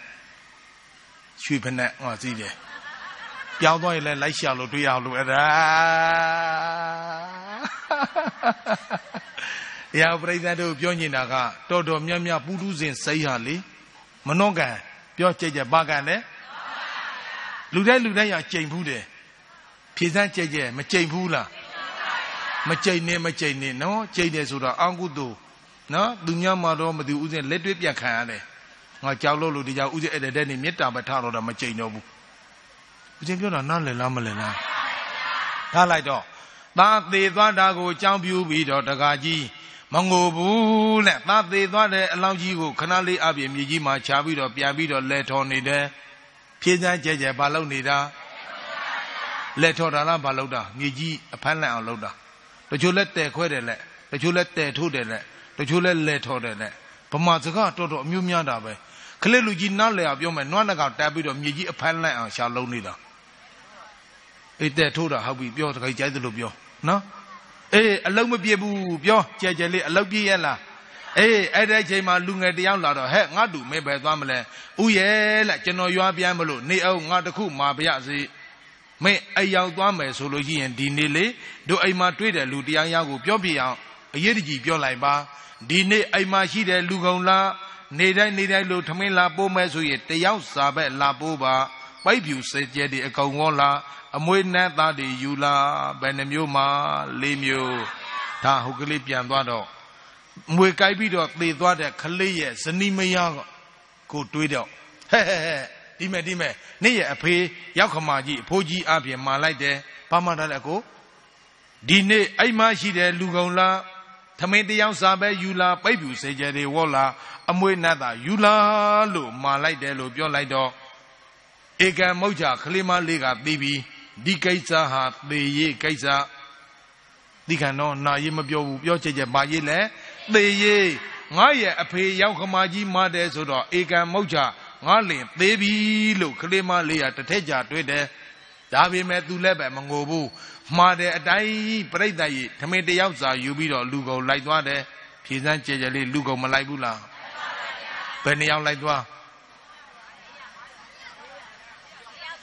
ရွှေဖက်နဲ့ဟောစီတယ်ပြောင်းသွားရင်လည်းလိုက်ရှာလို့တွေ့ရအောင်လို့အဲ့ဒါရာပရိသတ်တို့ပြောနေတာကတော်တော်များများပူတူးစဉ်စိတ်ဟာလေမနှောကံပြောကြဲကြဲပါကံလေလူတိုင်းလူတိုင်းရကြိမ်ဘူးတယ်ဖြေစမ်းကြဲကြဲမကြိမ်ဘူးလား မကြိမ်နဲ့မကြိမ်နဲ့နော်ကြိမ်တယ်ဆိုတာအောင်းကုသိုလ်နော်သူများမှာတော့မသိဦးစင်လက်တွေ့ပြန်ခံရတယ်ငါကြောက်လို့လို့ဒီကြောက်ဦးစင်အဲ့တဲ့နေမေတ္တာပဲထားတော့တာမကြိမ်တော့ဘူးဦးစင်ပြောတာနားလည်လားမလည်လားထားလိုက်တော့သာသေးသွားတာကိုကြောင်းပြူပြီးတော့တကာကြီးမငိုဘူးလက်သာသေးသွားတဲ့အလောင်းကြီးကိုခဏလေးအပြည့်မြေကြီးမှာခြာပြီးတော့ပြန်ပြီးတော့လဲထော်နေတယ်ဖြင်းစမ်းကြဲကြဲဘာလုပ်နေတာလက်ထော်တာလားဘာလုပ်တာမြေကြီးအဖမ်းလိုက်အောင်လုပ်တာ တချို့လက်တဲခွဲတယ်လက်တချို့လက်တဲထိုးတယ်လက်တချို့လက်လဲထော်တယ်လက်ဗမာစကားတော်တော်အမျိုးများတာပဲခလေးလူကြီးနားလဲအောင်ပြောမယ်နွားနှကောင်တက်ပြီးတော့မြေကြီးအဖမ်းလိုက်အောင်ရှာလုံးနေတာအေးတဲထိုးတာဟုတ်ပြီပြောတခါကြိုက်တယ်လို့ပြောနော်အေးအလုံးမပြေဘူးပြောကြဲကြဲလေးအလုံးပြေးရလားအေးအဲ့ဒီအချိန်မှာလူငယ်တယောက်လာတော့ဟဲ့ငါတူမေပဲသွားမလဲဥရဲ့လက်ကျွန်တော်ရွာပြန်မလို့နေအောင်ငါတခုမာပြရစီ မင်းအိမ်ရောက်သွားမယ်ဆိုလို့ရှိရင်ဒီနေ့လေတို့အိမ်မှာတွေ့တဲ့လူတရားရကိုပြောပြအောင်အရေးတကြီးပြောလိုက်ပါဒီနေ့အိမ်မှာရှိတဲ့လူကုန်လားနေတိုင်းနေတိုင်းလို့ထမင်းလာပိုးမယ်ဆိုရင်တယောက်စာပဲလာပိုးပါပိုက်ဖြူစေကျဲဒီအကောင်ဝေါ်လားအမွေနဲ့သားတွေယူလာဘယ်နှမျိုးမှ၄မျိုးဒါဟုတ်ကလေးပြန်သွားတော့မွေကြိုက်ပြီးတော့သေသွားတဲ့ခလေးရဲ့ဇနီးမယားကိုတွေးတော့ဟဲ့ဟဲ့ဟဲ့ ဒီမဲ့ဒီမဲ့နေ့ရဲ့အဖေရောက်ခမာကြီးအဖိုးကြီးအပြင်မာလိုက်တယ်ဘာမှတာလဲကိုဒီနေ့အိမ်မရှိတဲ့လူကုန်လားသမင်းတယောက်စာပဲယူလာပိတ်ပြူစေကြတွေဝေါ်လာအမွေနတ်သာယူလာလို့မာလိုက်တယ်လို့ပြောလိုက်တော့ဧကံမုတ်ချခလေးမလေးကပြီးပြီးဒီကိစ္စဟာသေရေးကိစ္စဒီကံတော့နာရေးမပြောဘူးပြောချက်ချက်မာရေးလဲသေရေးငါရဲ့အဖေရောက်ခမာကြီးမာတယ်ဆိုတော့ဧကံမုတ်ချ ငါလင်သေးပြီလို့ခလေးမလေးကတထက်ကြတွေ့တယ်ဒါပေမဲ့သူလည်းပဲမငိုဘူးမှားတယ်အတိုင်းပြိဿကြီးထမင်းတယောက်စာယူပြီးတော့လူကုန်လိုက်သွားတယ်ဖြေစမ်းကြဲကြဲလေးလူကုန်မလိုက်ဘူးလားဘယ်နှစ်ယောက်လိုက်သွား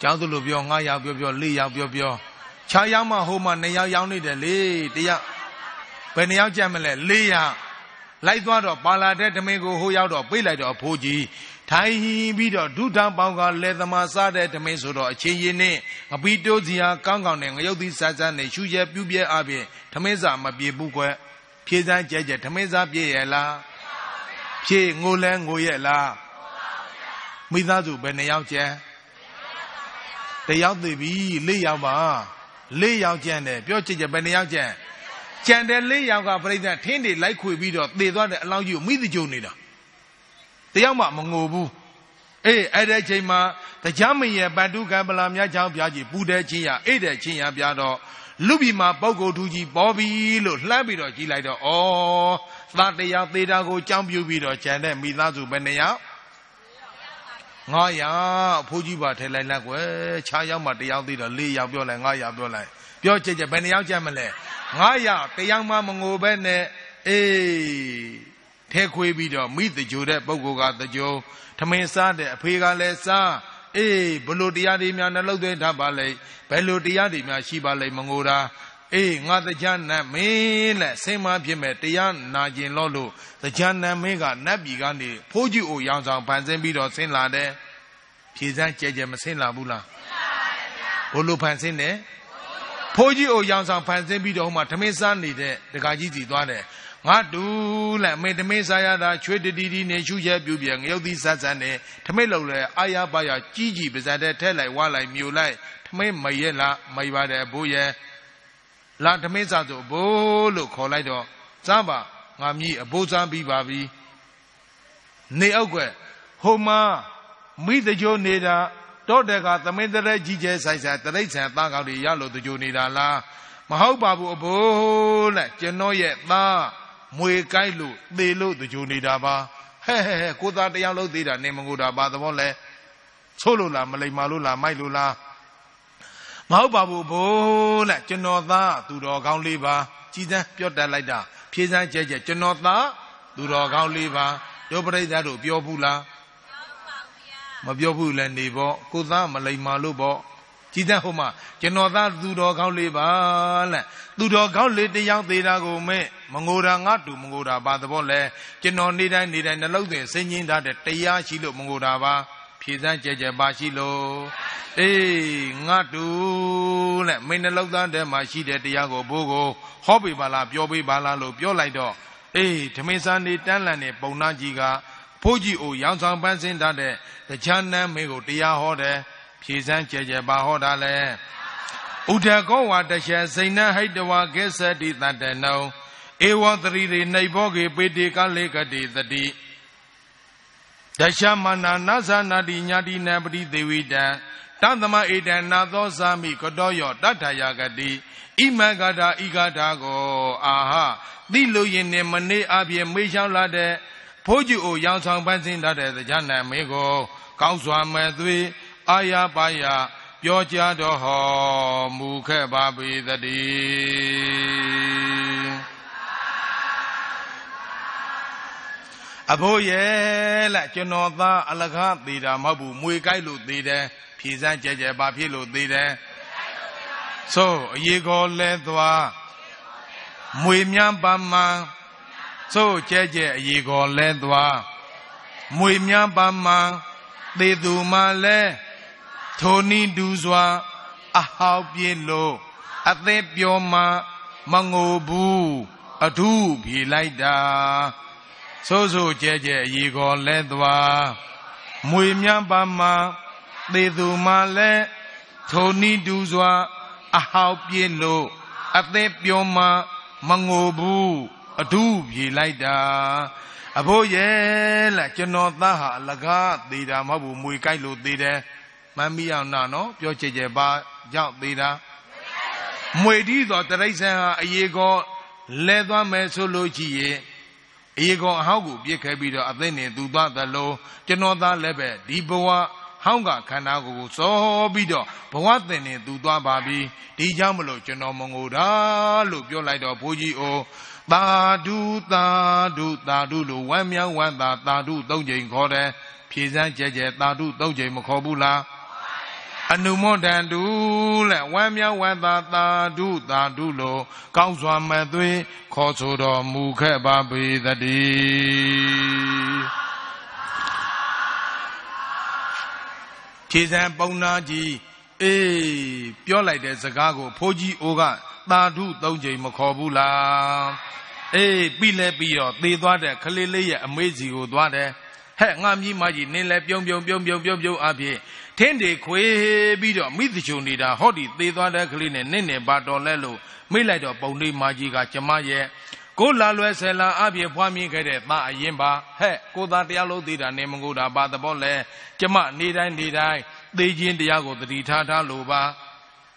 ကျောင်းသူလိုပြော9ယောက်ပြောပြော4ယောက်ပြောပြော6ယောက်မှဟိုမှ2ယောက်ရောက်နေတယ်လေတယောက်ဘယ်နှစ်ယောက်ကြက်မလဲ4ယောက်လိုက်သွားတော့ပါလာတဲ့ဓမင်းကိုဟိုရောက်တော့ပြေးလိုက်တော့အဖိုးကြီး ထိုင်ပြီးတော့ဒုထပေါင်းကလဲသမားစားတဲ့ဓမင်းဆိုတော့အချင်းရင်နဲ့ငပီတိုးစီဟာကောင်းကောင်းနဲ့ငရုတ်သီးစားစားနဲ့ရှူရဲပြူပြဲအပြင်ဓမင်းစာမပြေဘူးကွယ်ဖြေစမ်းကြဲကြဲဓမင်းစာပြေရဲ့လားဖြေငိုလဲငိုရဲ့လားမိသားစုဘယ်နှယောက်ကျန်တယောက်သေးပြီလေးယောက်ပါလေးယောက်ကျန်တယ်ပြောချစ်ကြဘယ်နှယောက်ကျန်ကြံတဲ့လေးယောက်ကပြိဿထင်းတွေလိုက်ခွေပြီးတော့သေသွားတဲ့အလောင်းကြီးကိုမိသကြုံနေတာ တယောက်မှမငိုဘူးအေးအဲ့တဲ့ချိန်မှာတရားမင်းရဲ့ပတုကံပလာမြတ်ချောင်းပြားကြီးပူတဲ့ချင်းရအဲ့တဲ့ချင်းရပြတော့လူပြည်မှာပုဂ္ဂိုလ်ထူကြီးပေါ်ပြီလို့လှမ်းပြီးတော့ကြည်လိုက်တော့ဩသာတရားသေးတာကိုကြောင်းပြူပြီးတော့ဂျန်တဲ့မိသားစုပဲနေရောက်900အဖိုးကြီးပါထဲလိုက်လက်ကွယ်ခြားရောက်မှတယောက်သေးတော့4ယောက်ပြောလိုက်900ပြောလိုက်ပြောချက်ချက်ဘယ်နှယောက်ကြမ်းမလဲ900တယောက်မှမငိုပဲနဲ့အေး ထဲခွေးပြီးတော့မိတကြိုတဲ့ပုဂ္ဂိုလ်ကတကြိုထမင်းစားတဲ့အဖေကလည်းစားအေးဘလို့တရားတွေများနှလုံးသွင်းထားပါလိမ့်ဘယ်လိုတရားတွေများရှိပါလိမ့်မငိုတာအေးငါတရားနတ်မင်းနဲ့ဆင်းမဖြစ်မဲ့တရားနာကျင်လို့လို့တရားနတ်မင်းကနတ်ပြည်ကနေဖိုးကြီးအိုရောင်ဆောင်ဖန်ဆင်းပြီးတော့ဆင်းလာတယ်ဖြေစမ်းကြဲကြဲမဆင်းလာဘူးလားဘလို့ဖန်ဆင်းတယ်ဖိုးကြီးအိုရောင်ဆောင်ဖန်ဆင်းပြီးတော့ဟိုမှာဓမင်းစားနေတဲ့ဒကာကြီးစီသွားတယ် ငါတူလက်မေတမေးစားရတာချွေတတီတီနေရှုရဲပြူပြငရုတ်သီးဆတ်ဆတ်နေထမိတ်လုံလဲအာရပါရကြီးကြီးပါဇက်တဲ့ထဲလိုက်ဝါလိုက်မြူလိုက်ထမိတ်မရက်လားမရပါတယ်ဘိုးရဲ့လာထမိတ်စားဆိုဘိုးလို့ခေါ်လိုက်တော့စားပါငါမြည်အဘိုးစားပြီးပါပြီနေအောက်ကဟိုမှာမိတကြိုနေတာတော့တဲ့ကသမင်းတရဲကြီးကျဲဆိုင်ဆိုင်တရိတ်ဆန်သားကောက်တွေရလို့တကြိုနေတာလားမဟုတ်ပါဘူးအဘိုးလက်ကျွန်တော်ရဲ့သား မွေကိုက်လို့သေလို့တကြိုနေတာပါဟဲ့ဟဲ့ဟဲ့ကိုသားတရားလုံးသေးတာနေမငိုတာပါသဘောလဲချို့လို့လားမလိမ္မာလို့လားမိုက်လို့လားမဟုတ်ပါဘူးဘိုးလက်ကျွန်တော်သားသူတော်ကောင်းလေးပါကြည်စမ်းပြောတတ်လိုက်တာဖြေစမ်းကြဲကြဲကျွန်တော်သားသူတော်ကောင်းလေးပါတို့ပြိဿတို့ပြောဘူးလားမပြောဘူးလဲနေပေါ့ကိုသားမလိမ္မာလို့ပေါ့ ကြည်တဲ့ဟိုမှာကျွန်တော်သားသူတော်ကောင်းလေးပါလက်သူတော်ကောင်းလေးတယောက်သေးတာကိုမဲ့မငိုတာငါတူမငိုတာပါသဘောလဲကျွန်တော်နေတိုင်းနေတိုင်းနှလုံးသွင်းစဉ်းကျင်းထားတဲ့တရားရှိလို့မငိုတာပါဖြေစမ်းကြဲကြဲပါရှိလို့အေးငါတူလက်မင်းနှလုံးသားထဲမှာရှိတဲ့တရားကိုဘိုးကိုဟောပေးပါလားပြောပေးပါလားလို့ပြောလိုက်တော့အေးဓမင်းစံနေတန်းလန်နေပုံနာကြီးကဖိုးကြီးအိုရောင်ဆောင်ပန်းစင်းထားတဲ့တရားနမ်းမင်းကိုတရားဟောတယ် ဖြေစမ်းကြဲကြဲပါဟောတာလဲဥဒကောဝါတရှစိဏဟိတဝကေသတိတတနောဧဝသရီရိနေဘောကေပေတိကလေကတိတတိဒရှမနာနသနာတိညာတိနပတိသေဝိတံတသမဧတံနာသောသာမိကတောယောတထယာကတိဣမဂတာဣဂတာကိုအာဟသိလို့ရင်နဲ့မနေအပြည့်မေးလျှောက်လာတဲ့ဖိုးကျူအိုရောင်ဆောင်ပန်းစင်းတတ်တဲ့တရားနာမေကိုကောင်းစွာမဲ့သွေး အာရပါယပြောကြတော်ဟောမူခဲ့ပါပေသတည်းအဘိုးရဲ့လက်ကျွန်တော်သားအလကားသေးတာမဟုတ်ဘူးမွေကြိုက်လို့သေးတယ်ဖြည်စမ်းကြဲကြဲပါဖြစ်လို့သေးတယ်ဆိုအရေကောလဲသွားမွေမြန်းပါမှန်ဆိုကြဲကြဲအရေကောလဲသွားမွေမြန်းပါမှန်သေသူမှလဲ ထိုနည်းတူစွာအဟောက်ပြေလို့အသက်ပြောမှမငိုဘူးအထူးဖြေလိုက်တာဆိုးဆိုးကြဲကြဲအီကောလဲသွားမွေမြပါမှသေသူမှလဲထုံနီးတူစွာအဟောက်ပြေလို့အသက်ပြောမှမငိုဘူးအထူးဖြေလိုက်တာအဖို့ရဲ့လားကျွန်တော်သားဟာအလကားသေးတာမဟုတ်ဘူးမွေကြိုက်လို့သေးတယ် မမ်းမိအောင်နာနော်ပြောချေချေပါကြောင့်သေးတာမွေတီးသောတရိษံဟာအယေကောလဲသွားမယ်ဆိုလို့ရှိရင်အယေကောအဟောက်ကိုပြစ်ခဲ့ပြီးတော့အသိနေသူသွားသလိုကျွန်တော်သားလည်းပဲဒီဘဝဟောင်းကခန္ဓာကိုယ်ကိုစောပြီးတော့ဘဝသင်နေသူသွားပါပြီဒီကြောင့်မလို့ကျွန်တော်မငိုတာလို့ပြောလိုက်တော့ဘိုးကြီးအိုသာဓုသာဓုသာဓုလို့ဝမ်းမြောက်ဝမ်းသာသာဓုသုံးချိန်ခေါ်တယ်ဖြေစမ်းကြဲကြဲသာဓုသုံးချိန်မခေါ်ဘူးလား အနုမောဒန္တုလက်ဝမ်းမြောက်ဝမ်းသာသာဓုသာဓုလို့ကောင်းစွာမဲ့သွေးခေါ်ဆိုတော်မူခဲ့ပါပေသတည်းခြေစံပုံနာကြီးအေးပြောလိုက်တဲ့စကားကိုဖိုးကြီးအိုးကသာဓုသုံးချိန်မခေါ်ဘူးလားအေးပြီးလဲပြီးတော့သေသွားတဲ့ခလေးလေးရဲ့အမေးစီကိုသွားတယ်ဟဲ့ငါမြည်မကြီးနင်းလဲပြုံပြုံပြုံပြုံပြုံပြုံအဖြစ် ထင်းတွေခွေပြီးတော့မိသချုံနေတာဟောဒီသေသွားတဲ့ကလေးနဲ့နင့်နေပါတော်လဲလို့မိလိုက်တော့ပုံလေးမကြီးကကျမရဲ့ကိုလာလွယ်ဆယ်လာအပြည့်ဖွားမြင်ခဲ့တဲ့သားအရင်ပါဟဲ့ကိုသားတရားလုံးသေးတာနေမငိုတာပါသဘောလဲကျမနေတိုင်းနေတိုင်းသေခြင်းတရားကိုတတိထားထားလို့ပါ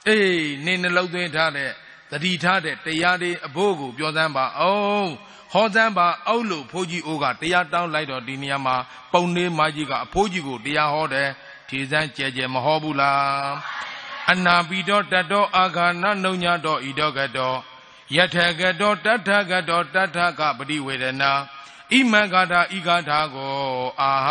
အေးနေနှလုံးသွင်းထားတဲ့တတိထားတဲ့တရားတွေအဖို့ကိုပြောစမ်းပါအောင်ဟောစမ်းပါအောက်လို့ဖိုးကြီးအိုးကတရားတောင်းလိုက်တော့ဒီနေရာမှာပုံနေမကြီးကအဖိုးကြီးကိုတရားဟောတယ် ထီစမ်းကြဲကြဲမဟောဘူးလားအနာပိတောတတောအာဃာနနှုံညတောဣတောကတောယထကတောတထကတောတထကပရိဝေဒနာဣမဂါထာဤဂါထာကိုအာဟ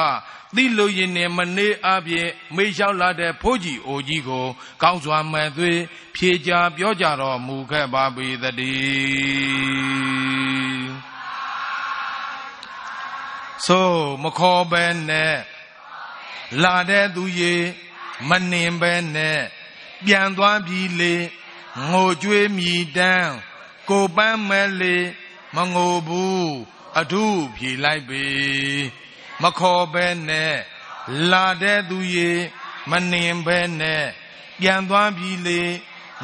သိလို့ရင်နဲ့မနေအပြည့်မေးလျှောက်လာတဲ့ဖိုးကြီးအိုကြီးကို ကောင်းစွာမဲ့သွေးဖြေကြပြောကြတော်မူခဲ့ပါပေတည်းဆိုမခေါ်ပဲနဲ့ လာတဲ့သူရေမနှင်ပဲနဲ့ပြန်သွားပြီလေငိုကြွေးမြည်တမ်းကိုပန်းမဲလေမငိုဘူးအထုဖြေလိုက်ပြီမခေါ်ပဲနဲ့လာတဲ့သူရေမနှင်ပဲနဲ့ပြန်သွားပြီလေ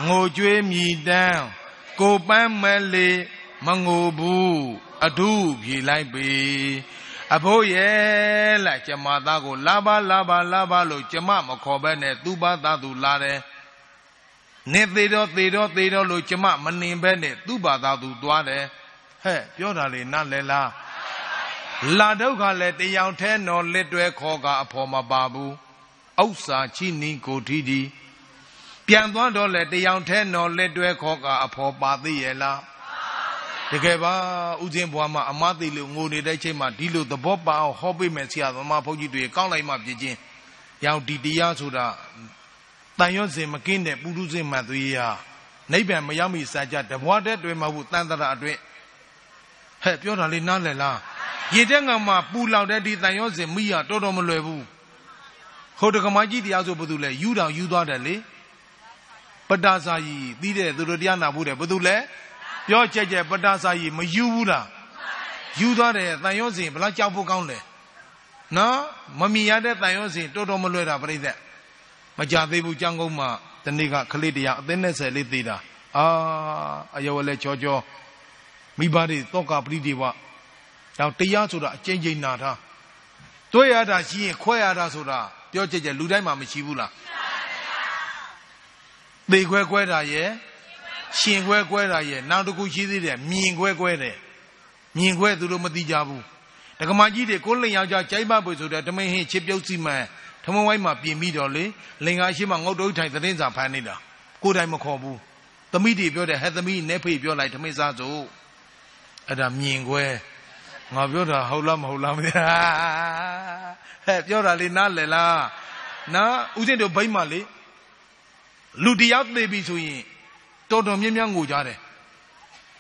ငိုကြွေးမြည်တမ်းကိုပန်းမဲလေမငိုဘူးအထုဖြေလိုက်ပြီ အဖိုးရဲ့လားကျမသားကိုလာပါလာပါလာပါလို့ကျမမခေါ်ဘဲနဲ့သူ့ဘာသားသူလာတယ်နေသေးတော့သေးတော့သေးတော့လို့ကျမမနှင်ဘဲနဲ့သူ့ဘာသားသူသွားတယ်ဟဲ့ပြောတာလေနားလဲလားလာဒုက္ခလည်းတယောင်ထဲတော်လက်တွဲခေါ်ကအဖော်မပါဘူးဥစ္စာချိနီကိုထီတီပြန်သွားတော့လေတယောင်ထဲတော်လက်တွဲခေါ်ကအဖော်ပါသေးရဲ့လား တကယ်ပါဥချင်းဘွားမှာအမသိလို့ငိုနေတဲ့ချိန်မှာဒီလိုသဘောပေါက်ဟောပေးမယ်ဆရာသမားဘုန်းကြီးတွေကောင်းလိုက်မှပြချင်းရောင်ဒီတရားဆိုတာတန်ရွတ်စင်မကင်းတဲ့ပုရုဇဉ်မှန်သွေးရာနိဗ္ဗာန်မရောက်မီစာကြတဘွားတဲ့တွေ့မှာဘူးတန်တရာအတွင်းဟဲ့ပြောတာလေးနားလည်လားရေတဲ့ငါမှာပူလောင်တဲ့ဒီတန်ရွတ်စင်မိရတော်တော်မလွယ်ဘူးဟိုတကမကြီးတရားဆိုဘသူလဲယူတောင်ယူသွားတယ်လေပတ္တစာကြီးသီးတဲ့သူတို့တရားနာဖို့တယ်ဘသူလဲ ပြောကြက်ကြက်ပတ္တစာကြီးမယူဘူးလားယူသွားတယ်တန်ရွတ်စင်ဘလားကြောက်ဖို့ကောင်းတယ်နော်မမီရတဲ့တန်ရွတ်စင်တော်တော်မလွယ်တာပြိသက်မကြသေးဘူးကြံကုန်းမှာတနေ့ကခလေးတရားအသိနဲ့ဆယ်လေးသေးတာအာအယောလည်းချောချောမိဘတွေတောကပရိဒီဝတော့တရားဆိုတာအကျဉ်းချင်းနာထားတွေ့ရတာရှိရင်ခွဲရတာဆိုတာပြောချက်ချက်လူတိုင်းမှာမရှိဘူးလားသေခွဲခွဲတာရဲ့ ရှင်ခွဲခွဲတာရဲ့နောက်တစ်ခုရှိသေးတယ်မြင်ခွဲခွဲတယ်မြင်ခွဲသူတို့မသိကြဘူးဒကမာကြီးတွေကိုလင်ယောက်ျားကြိုက်ပါပွေဆိုတဲ့ဓမင်းဟင်းချစ်ပြုတ်စီမံထမဝိုင်းမှာပြင်ပြီးတော့လေလင်္ကာရှိမှငုတ်တုတ်ထိုင်သတင်းစာဖမ်းနေတာကိုယ်တိုင်မခေါ်ဘူးသမီးတွေပြောတယ်ဟဲ့သမီးနဲ့ဖေးပြောလိုက်ထမင်းစားစို့အဲ့ဒါမြင်ခွဲငါပြောတာဟုတ်လားမဟုတ်လားမသိဟဲ့ပြောတာလေနားလည်လားနားဦးစင်းတို့ဘိမ့်မလေလူတရားသိပြီဆိုရင် တော်တော်များများငိုကြတယ်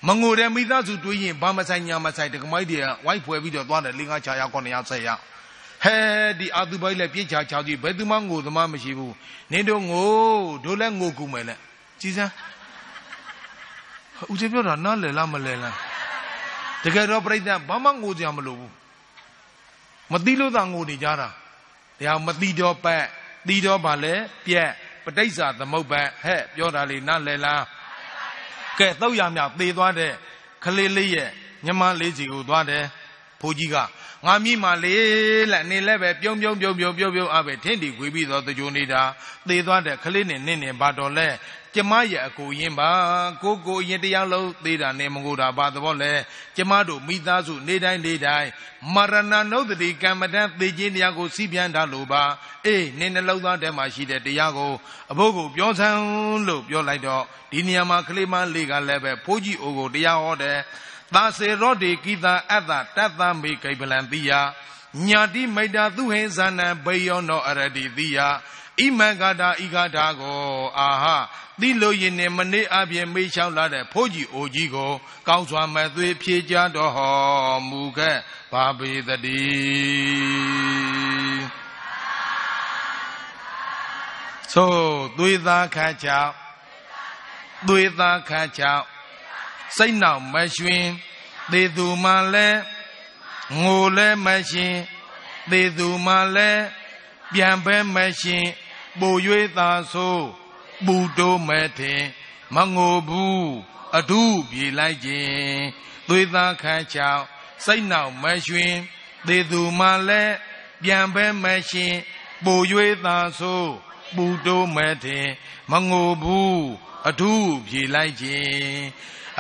မငိုတဲ့မိသားစုတွေးရင်ဘာမဆိုင်ညာမဆိုင်တကမိုက်တွေကဝိုက်ဖွဲပြီးတော့သွားတယ်၄၅6ရောက်9ရောက်10ရောက်ဟဟဲဒီအာသူပိုက်လည်းပြစ်ချချောက်ကြီးဘယ်သူမှငိုသမားမရှိဘူးနင်တို့ငိုတို့လည်းငိုကူမယ်လေကြည်စမ်းဦးဇင်းပြောတာနားလည်လားမလဲလားတကယ်တော့ပြိဿဘာမှငိုကြမလို့ဘူးမသိလို့သာငိုနေကြတာတရားမသိတော့ပတ်သိတော့ဗာလဲပြက်ပဋိစ္စသမုပ္ပါဟဲ့ပြောတာလေနားလည်လား ကဲတောက်ရမြသေသွားတဲ့ခလေးလေးရဲ့ညမလေးစီကိုသွားတယ်ဘိုးကြီးကငါမိမလေးလက်နေလည်းပဲပြုံးပြုံးပြုံးပြုံးပြုံးပြုံးအပဲထင်းတီခွေပြီးတော့တကြိုနေတာသေသွားတဲ့ခလေးနဲ့နင့်နဲ့ဘာတော်လဲ ကျမရဲ့အကိုရင်ပါကိုကိုရင်တရားလုံးသေးတာနဲ့မငိုတာဘာသဘောလဲကျမတို့မိသားစုနေတိုင်းနေတိုင်းမရဏနုဒတိကမ္မတန်သေခြင်းတရားကိုစီးပြန်တာလို့ပါအေးနင်းနှလုံးသားထဲမှာရှိတဲ့တရားကိုအဖို့ကိုပြောဆန်းလို့ပြောလိုက်တော့ဒီနေရာမှာကလေးမလေးကလည်းပဲဖိုးကြီးအိုကိုတရားဟောတယ်သာစေရောတေကိတာအတ္တတတ္တမေကိပလံတိယညာတိမိတ်တာသူဟိဇာနံဘေယောနောအရတိတိယ ဣမံဂါတာဣဂါတာကိုအာဟသီလိုရင်နဲ့မနေ့အပြင်မေးလျှောက်လာတဲ့ဖိုးကြီးအိုကြီးကို ကောင်းစွာမဲ့သွေးဖြေကြတော်ဟောမူခဲ့ဘာပေတတိသို့သွေးသားခါချောက်သွေးသားခါချောက်စိတ်နောက်မရွှင်သေသူမှလည်းငိုလည်းမရှင်သေသူမှလည်းပြန်ပဲမရှင် ပို၍သာဆိုပူတိုးမဲ့ထင်မငိုဘူးအထုပြေလိုက်ခြင်းသွေးသားခန်းချောင်းစိတ်နောက်မရွှင်သေသူမှလည်းပြန်ပဲမရှင်ပို၍သာဆိုပူတိုးမဲ့ထင်မငိုဘူးအထုပြေလိုက်ခြင်း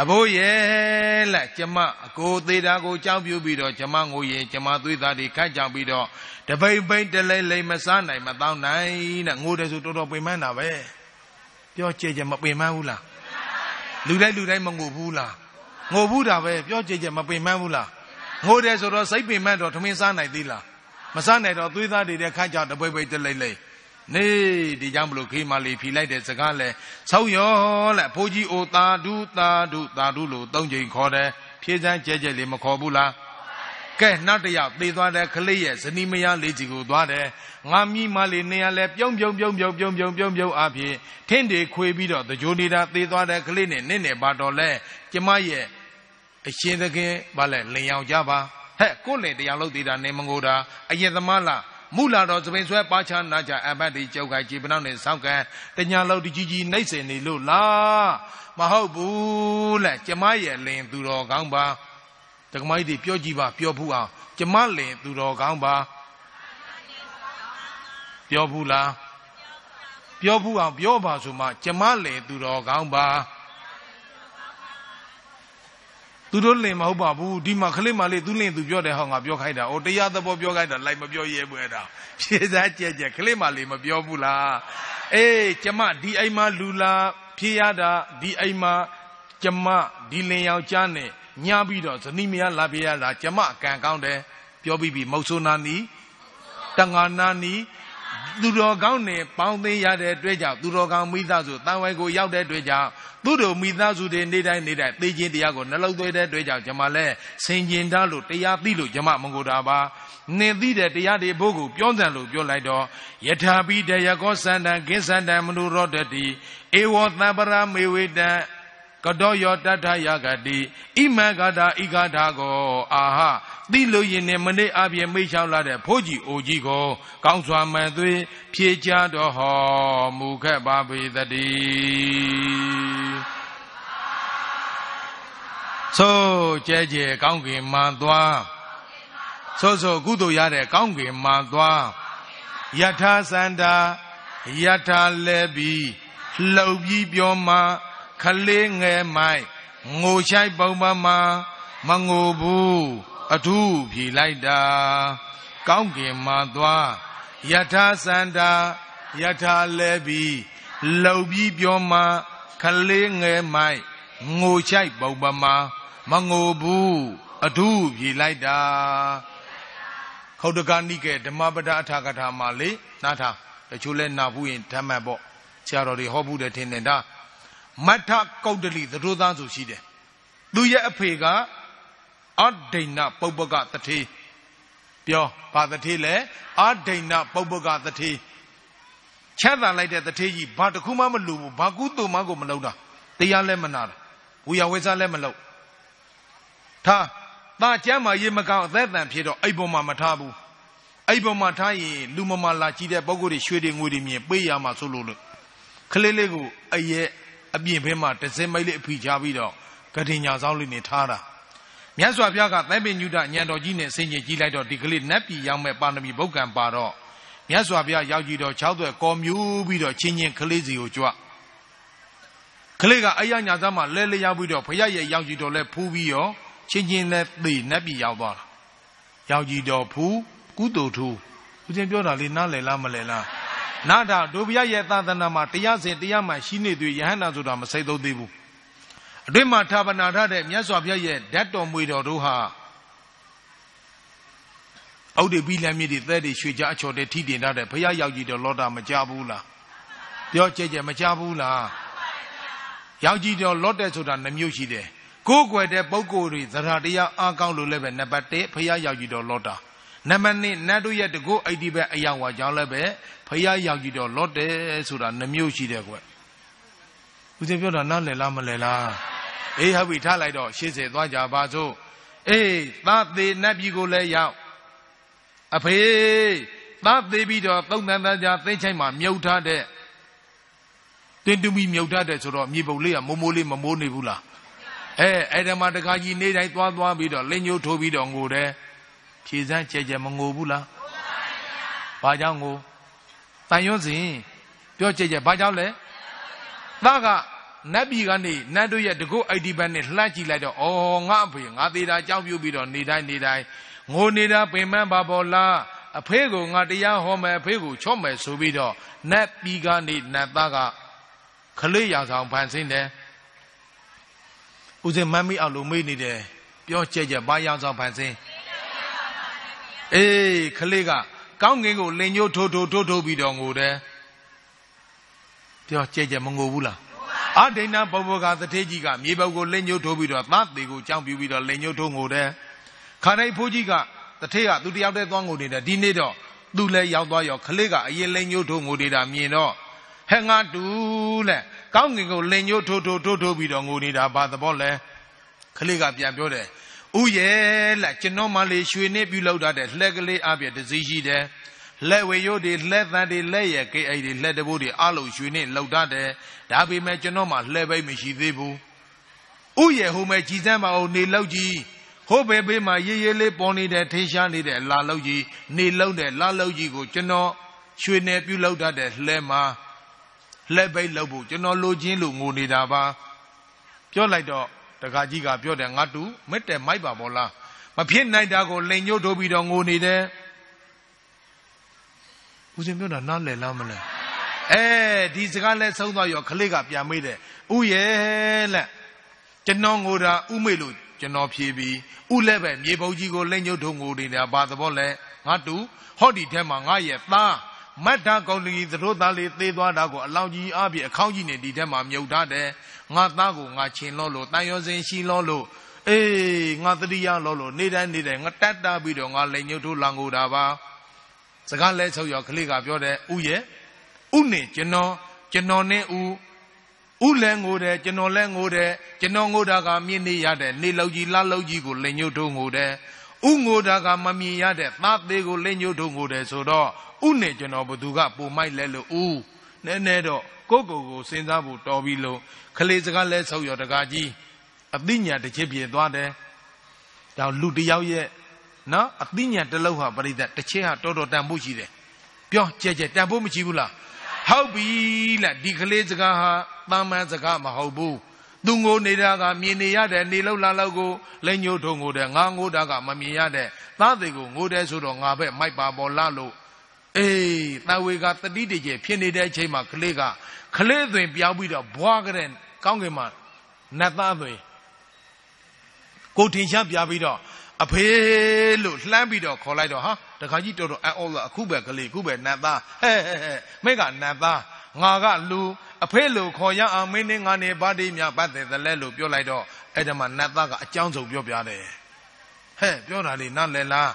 အဘိုးရဲ့လက်ကျမအကိုသေးတာကိုကြောက်ပြူပြီးတော့ကျမငိုရင်ကျမသွေးသားတွေခတ်ကြောင်ပြီးတော့တပိတ်ပိတ်တလဲလိမ့်မစားနိုင်မတောင်းနိုင်တဲ့ငိုတယ်ဆိုတော်တော်ပင်ပန်းတာပဲပြောကြဲကြဲမပင်ပန်းဘူးလားလူတိုင်းလူတိုင်းမငိုဘူးလားငိုဘူးတာပဲပြောကြဲကြဲမပင်ပန်းဘူးလားငိုတယ်ဆိုတော့စိတ်ပင်ပန်းတော့ထမင်းစားနိုင်သေးလားမစားနိုင်တော့သွေးသားတွေတဲ့ခတ်ကြောင်တပိတ်ပိတ်တလိမ့်လိမ့် နေဒီကြောင့်မလို့ခေမာလီဖြီလိုက်တဲ့စကားလဲဆောက်ရောလက်ဖိုးကြီးအိုတာဒုတာဒုတာဒုလို့သုံးချိန်ခေါ်တယ်ဖြည့်စမ်းကြဲကြဲလေးမခေါ်ဘူးလားကဲနောက်တယောက်သေသွားတဲ့ခလေးရဲ့ဇနီးမယားလေးကြီးကိုသွားတယ်ငါမိမလေးနေရလဲပြုံးပြုံးပြုံးပြုံးပြုံးပြုံးပြုံးပြုံးအဖြစ်ထင်းတွေခွေပြီးတော့တကြိုနေတာသေသွားတဲ့ခလေးနဲ့နင့်နဲ့ပါတော်လဲကျမရဲ့အရှင်သခင်ဗာလဲလင်ယောင်ကြပါဟဲ့ကိုယ်လင်တရားလို့သေးတာနေမငိုတာအယက်သမားလား မူလာတော်သပင်ဆွဲပါချနာကြအဘတ်ဒီကြောက်ကကြည်ပနောက်နဲ့ဆောက်ကတညာလောက်ဒီကြီးကြီးနှိမ့်စင်နေလို့လားမဟုတ်ဘူးလက်ကျမရဲ့လင်သူတော်ကောင်းပါတက္ကမကြီးပြောကြည့်ပါပြောဘူးအောင်ကျမလင်သူတော်ကောင်းပါပြောဘူးလားပြောဘူးအောင်ပြောပါဆိုမှကျမလင်သူတော်ကောင်းပါ သူတို့လင်မဟုတ်ပါဘူးဒီမှာခလေးမလေးသူလင်သူပြောတယ်ဟောငါပြောခိုင်းတာအိုတရားသဘောပြောခိုင်းတာလိုက်မပြောရဲဘူးအဲ့ဒါဖြေစားကြက်ကြက်ခလေးမလေးမပြောဘူးလားအေးကျမဒီအိမ်မှာလူလာဖြေရတာဒီအိမ်မှာကျမဒီလင်ယောက်ျားနဲ့ညာပြီးတော့ဇနီးမယားလာပြရတာကျမအကံကောင်းတယ်ပြောပြီးပြီမဟုတ်ဆိုနာနီတငါနာနီ သူတော်ကောင်းနဲ့ပေါင်းသိရတဲ့အတွက်ကြောင့်သူတော်ကောင်းမိသားစုတန်ဝိုင်ကိုရောက်တဲ့အတွက်ကြောင့်သူတို့မိသားစုတွေနေတိုင်းနေတိုင်းသိချင်းတရားကိုနှလုံးသွင်းတဲ့အတွက်ကြောင့်ကျွန်မလည်းဆင်ကျင်ထားလို့တရားသိလို့ကျွန်မမငိုတာပါနင်သိတဲ့တရားတွေဘို့ကိုပြောစံလို့ပြောလိုက်တော့ယထာပိတယကောစန္တံကိသန္တံမနုရောတတိဧဝသဗ္ဗရမေဝေတံကတောယောတထယဂတိဣမဂတာဣဂတာကိုအာဟ သိလို့ရင်နဲ့မနေ့အပြင်မိတ်ချောင်းလာတဲ့ဖိုးကြီးအိုကြီးကိုကောင်းစွာမဲ့သွေးဖြေကြတော်ဟောမူခက်ပါပေတည်းဆိုကြဲကြဲကောင်းကင်မှသွားဆိုဆိုကုသိုလ်ရတဲ့ကောင်းကင်မှသွားယထာစန္ဒာယထာလဲပြီးလှုပ်ပြီးပြောမှခလေးငယ်မိုက်ငိုချိုက်ပုံပမာမငိုဘူး အထူးဖြေလိုက်တာ ကောင်းကင်မှာသွားယထာစန္ဒာယထာလဲပြီးလှုပ်ပြီးပြောမှခလေးငယ်မိုက်ငိုချိုက်ပုံပမာမငိုဘူးအထူးဖြေလိုက်တာခောတကနိကေဓမ္မပဒအထာကထာမှာလေနားထားတချို့လဲနာဘူးရင်ဓမ္မပေါ့ဆရာတော်တွေဟောဘူးတယ်ထင်တယ်ဒါမထကုတ်တလိသတို့သားဆိုရှိတယ်သူရဲ့အဖေက အဒိဏပုပ္ပကတထေပြောဘာတထေးလဲအာဒိဏပုပ္ပကတထေးချမ်းသာလိုက်တဲ့တထေးကြီးဘာတစ်ခုမှမလူဘူးဘာကုသိုလ်မှကိုမလုပ်တာတရားလည်းမနာတာဝူရဝဲစားလည်းမလုပ်ထားသားကျမ်းမာရေးမကောင်းအသက်တန်ဖြစ်တော့အိပ်ပေါ်မှာမထားဘူးအိပ်ပေါ်မှာထားရင်လူမမာလာကြည့်တဲ့ပုံကိုယ်တွေရွှေတွေငွေတွေမြင်ပေးရမှာဆိုလို့လို့ခလေးလေးကိုအရဲ့အပြင်ဘင်းမှာတစင်းမိတ်လေးအဖိချပြီးတော့ကတိညာဆောင်လေးနေထားတာ မြတ်စွာဘုရားကသဲပင်ညုတညံတော်ကြီးနဲ့ဆင်ခြင်ကြည့်လိုက်တော့ဒီကလေးနတ်ပြည်ရောက်မဲ့ပါဏမီဘုတ်ကံပါတော့မြတ်စွာဘုရားရောက်ကြည့်တော့၆သွဲကော်မြူးပြီးတော့ချင်းချင်းကလေးစီကိုကြွကလေးကအယညာသားမှလဲလဲရောက်ပြီးတော့ဘုရားရဲ့ရောက်ကြည့်တော့လဲဖူးပြီးရောချင်းချင်းနဲ့သေနတ်ပြည်ရောက်သွားတာရောက်ကြည့်တော့ဖူးကုသိုလ်ထူးဦးဇင်းပြောတာလေးနားလည်လားမလည်လားနားတာဒုဗရရဲ့သာသနာမှာတရားစဉ်တရားမှရှိနေသူယဟန္တာဆိုတာမစိတ်သုံးသေးဘူး အတွင်းမှာဌာပနာထားတဲ့မြတ်စွာဘုရားရဲ့ဓာတ်တော်မွေတော်တို့ဟာအောက်ဒီပြီးလမ်းမြစ်တွေသဲတွေရွှေကြအချော်တွေထိတင်ထားတဲ့ဘုရားရောက်ကြည့်တော့လောတာမကြဘူးလားပြောကြဲကြဲမကြဘူးလားရောက်ကြည့်တော့လောတဲ့ဆိုတာနှမျိုးရှိတယ်ကိုးကွယ်တဲ့ပုဂ္ဂိုလ်တွေသရတရားအားကောင်းလို့လည်းပဲနံပါတ်1ဘုရားရောက်ကြည့်တော့လောတာနံပါတ်2နတ်တို့ရဲ့တကုတ်အိဒီပဲအယောင်ဝါကြောင်းလည်းပဲဘုရားရောက်ကြည့်တော့လောတယ်ဆိုတာနှမျိုးရှိတယ်ကွ ဦးဇင်းပြောတာနားလည်လားမလည်လားအေးဟုတ်ပြီထားလိုက်တော့ရှေ့စေသွားကြပါစို့အေးသားသေးနတ်ပြည်ကိုလည်းရောက်အဖေသားသေးပြီးတော့သုံးတန်သားကြသိချိုင်းမှာမြုပ်ထားတဲ့တင်တူမီမြုပ်ထားတဲ့ဆိုတော့မြေပုံလေးကမိုးမိုးလေးမမိုးနေဘူးလားအဲအဲ့ဒါမှတခါကြီးနေတိုင်းသွားသွားပြီးတော့လက်ညှိုးထိုးပြီးတော့ငိုတယ်ဖြေစမ်းကြဲကြဲမငိုဘူးလားဘာကြောင့်ငိုတန်ရွန်းစဉ်ပြောကြဲကြဲဘာကြောင့်လဲ သားကနတ်ပြည်ကနေနတ်တို့ရဲ့တကုတ်အိုက်ဒီဘတ်နဲ့လှမ်းကြည့်လိုက်တော့ဩငါအဖေငါသေးတာကြောက်ပြုတ်ပြီးတော့နေတိုင်းနေတိုင်းငိုနေတာပင်မပါပေါ်လားအဖေကိုငါတရားဟောမယ်အဖေကိုချော့မယ်ဆိုပြီးတော့နတ်ပြည်ကနေနတ်သားကခလေးရဆောင်ဖန်ဆင်းတယ်ဦးစင်မမ်းမိအောင်လို့မေးနေတယ်ပြောကြဲကြဲဘာရဆောင်ဖန်ဆင်းအေးခလေးကကောင်းငင်ကိုလင်ညိုးထိုးထိုးထိုးထိုးပြီးတော့ငိုတယ် ပြောကြဲကြဲမငိုဘူးလားအဒိဏဘုဘကတထေးကြီးကမြေပုတ်ကိုလက်ညှိုးထိုးပြီးတော့သတ်သေးကိုကြောင်းပြပြီးတော့လက်ညှိုးထိုးငိုတယ်ခါတိုင်းဖိုးကြီးကတထေးကသူတယောက်တည်းသွားငိုနေတယ်ဒီနေ့တော့သူလည်းရောက်သွားရောခလေးကအရင်လက်ညှိုးထိုးငိုနေတာမြင်တော့ဟဲ့ငါတူလက်ကောင်းငင်ကိုလက်ညှိုးထိုးထိုးထိုးထိုးပြီးတော့ငိုနေတာဘာသဘောလဲခလေးကပြန်ပြောတယ်ဥရဲ့လက်ကျွန်တော်မှလေရွှေနေပြုလုပ်တာတဲ့လှက်ကလေးအပြည့်တစည်းရှိတယ် လက်ဝေရိုးတွေလက်သံတွေလက်ရကေအိတ်တွေလက်တဘိုးတွေအလုံးရွှေနဲ့လှုပ်တတ်တယ်ဒါပေမဲ့ကျွန်တော်မှလှဲပိတ်မရှိသေးဘူးဥယေဟိုမဲ့ကြည်စမ်းမအောင်နေလောက်ကြီးဟိုဘဲဘေးမှာရေးရေးလေးပေါ်နေတဲ့ထေးရှားနေတဲ့လာလောက်ကြီးနေလုံးတဲ့လာလောက်ကြီးကိုကျွန်တော်ရွှေနယ်ပြုလုပ်တတ်တဲ့လှဲမှာလက်ပိတ်လုပ်ဖို့ကျွန်တော်လိုချင်လို့ငိုနေတာပါပြောလိုက်တော့တခါကြီးကပြောတယ်ငါတူမက်တယ်မိုက်ပါဘောလားမဖြစ်နိုင်တာကိုလိန်ညှို့ထိုးပြီးတော့ငိုနေတယ် ဦးဇင်းပြောတာနားလည်လားမလဲအဲဒီစကားလဲဆုံးသွားရောခလေးကပြန်မေးတယ်ဥရဲ့လက်ကျွန်တော်ငိုတာဥမေလို့ကျွန်တော်ဖြေပြီးဥလည်းပဲမြေပုံကြီးကိုလက်ညှိုးထုံငိုနေတာဘာသဘောလဲငါတူဟောဒီထဲမှာငါရဲ့သားမတ်တာကောင်းကြီးသတို့သားလေးသေးသွားတာကိုအလောင်းကြီးအပြည့်အခေါင်းကြီးနဲ့ဒီထဲမှာမြုပ်ထားတယ်ငါသားကိုငါချင်လို့လို့တန်ရောစင်ရှိလို့လို့အေးငါတတိယလို့လို့နေတိုင်းနေတိုင်းငါတတ်တာပြီးတော့ငါလက်ညှိုးထိုးလာငိုတာပါ စကားလဲချုပ်ရောခလေးကပြောတယ်ဥရဲ့ဥနဲ့ကျွန်တော်ကျွန်တော်နဲ့ဥဥလဲငိုတယ်ကျွန်တော်လဲငိုတယ်ကျွန်တော်ငိုတာကမြင်နေရတဲ့နေလောက်ကြီးလှလောက်ကြီးကိုလက်ညှိုးထိုးငိုတယ်ဥငိုတာကမမြင်ရတဲ့သားသေးကိုလက်ညှိုးထိုးငိုတယ်ဆိုတော့ဥနဲ့ကျွန်တော်ဘသူကပုံမိုက်လဲလို့ဥနည်းနည်းတော့ကိုကိုကိုစဉ်းစားဖို့တော်ပြီလို့ခလေးစကားလဲဆုပ်ရောတကားကြီးအသိဉာဏ်တစ်ချက်ပြေသွားတယ်ဒါလူတယောက်ရဲ့ နော်အသိဉာဏ်တစ်လုံးဟာပရိသတ်တစ်ချက်ဟာတော်တော်တန်ဖို့ရှိတယ်ပြောကြဲကြဲတန်ဖို့မရှိဘူးလားဟုတ်ပြီလားဒီကလေးစကားဟာတာမန်စကားမဟုတ်ဘူးသူငိုနေတာကမြင်နေရတဲ့နေလောက်လာလောက်ကိုလက်ညှိုးထုံငိုတယ်ငါငိုတာကမမြင်ရတဲ့သားသေးကိုငိုတယ်ဆိုတော့ငါပဲမိုက်ပါပေါ်လာလို့အေးတာဝေကတတိတကြဖြစ်နေတဲ့အချိန်မှာကလေးကကလေးသွင်ပြောင်းပြီးတော့ဘွားကတဲ့ကောင်းကင်မှာနတ်သားသွင်ကိုထင်ရှားပြပြီးတော့ အဖေလို့လှမ်းပြီးတော့ခေါ်လိုက်တော့ဟာတခါကြီးတော်တော်အော်လာအခုပဲကလေးအခုပဲနတ်သားဟဲ့ဟဲ့ဟဲ့မဲကနတ်သားငါကလူအဖေလို့ခေါ်ရအောင်မင်းနဲ့ငါနေဗတိမြပတ်တယ်သလဲလို့ပြောလိုက်တော့အဲ့ဒါမှနတ်သားကအကြောင်းစုံပြောပြတယ်ဟဲ့ပြောတာလေနားလည်လား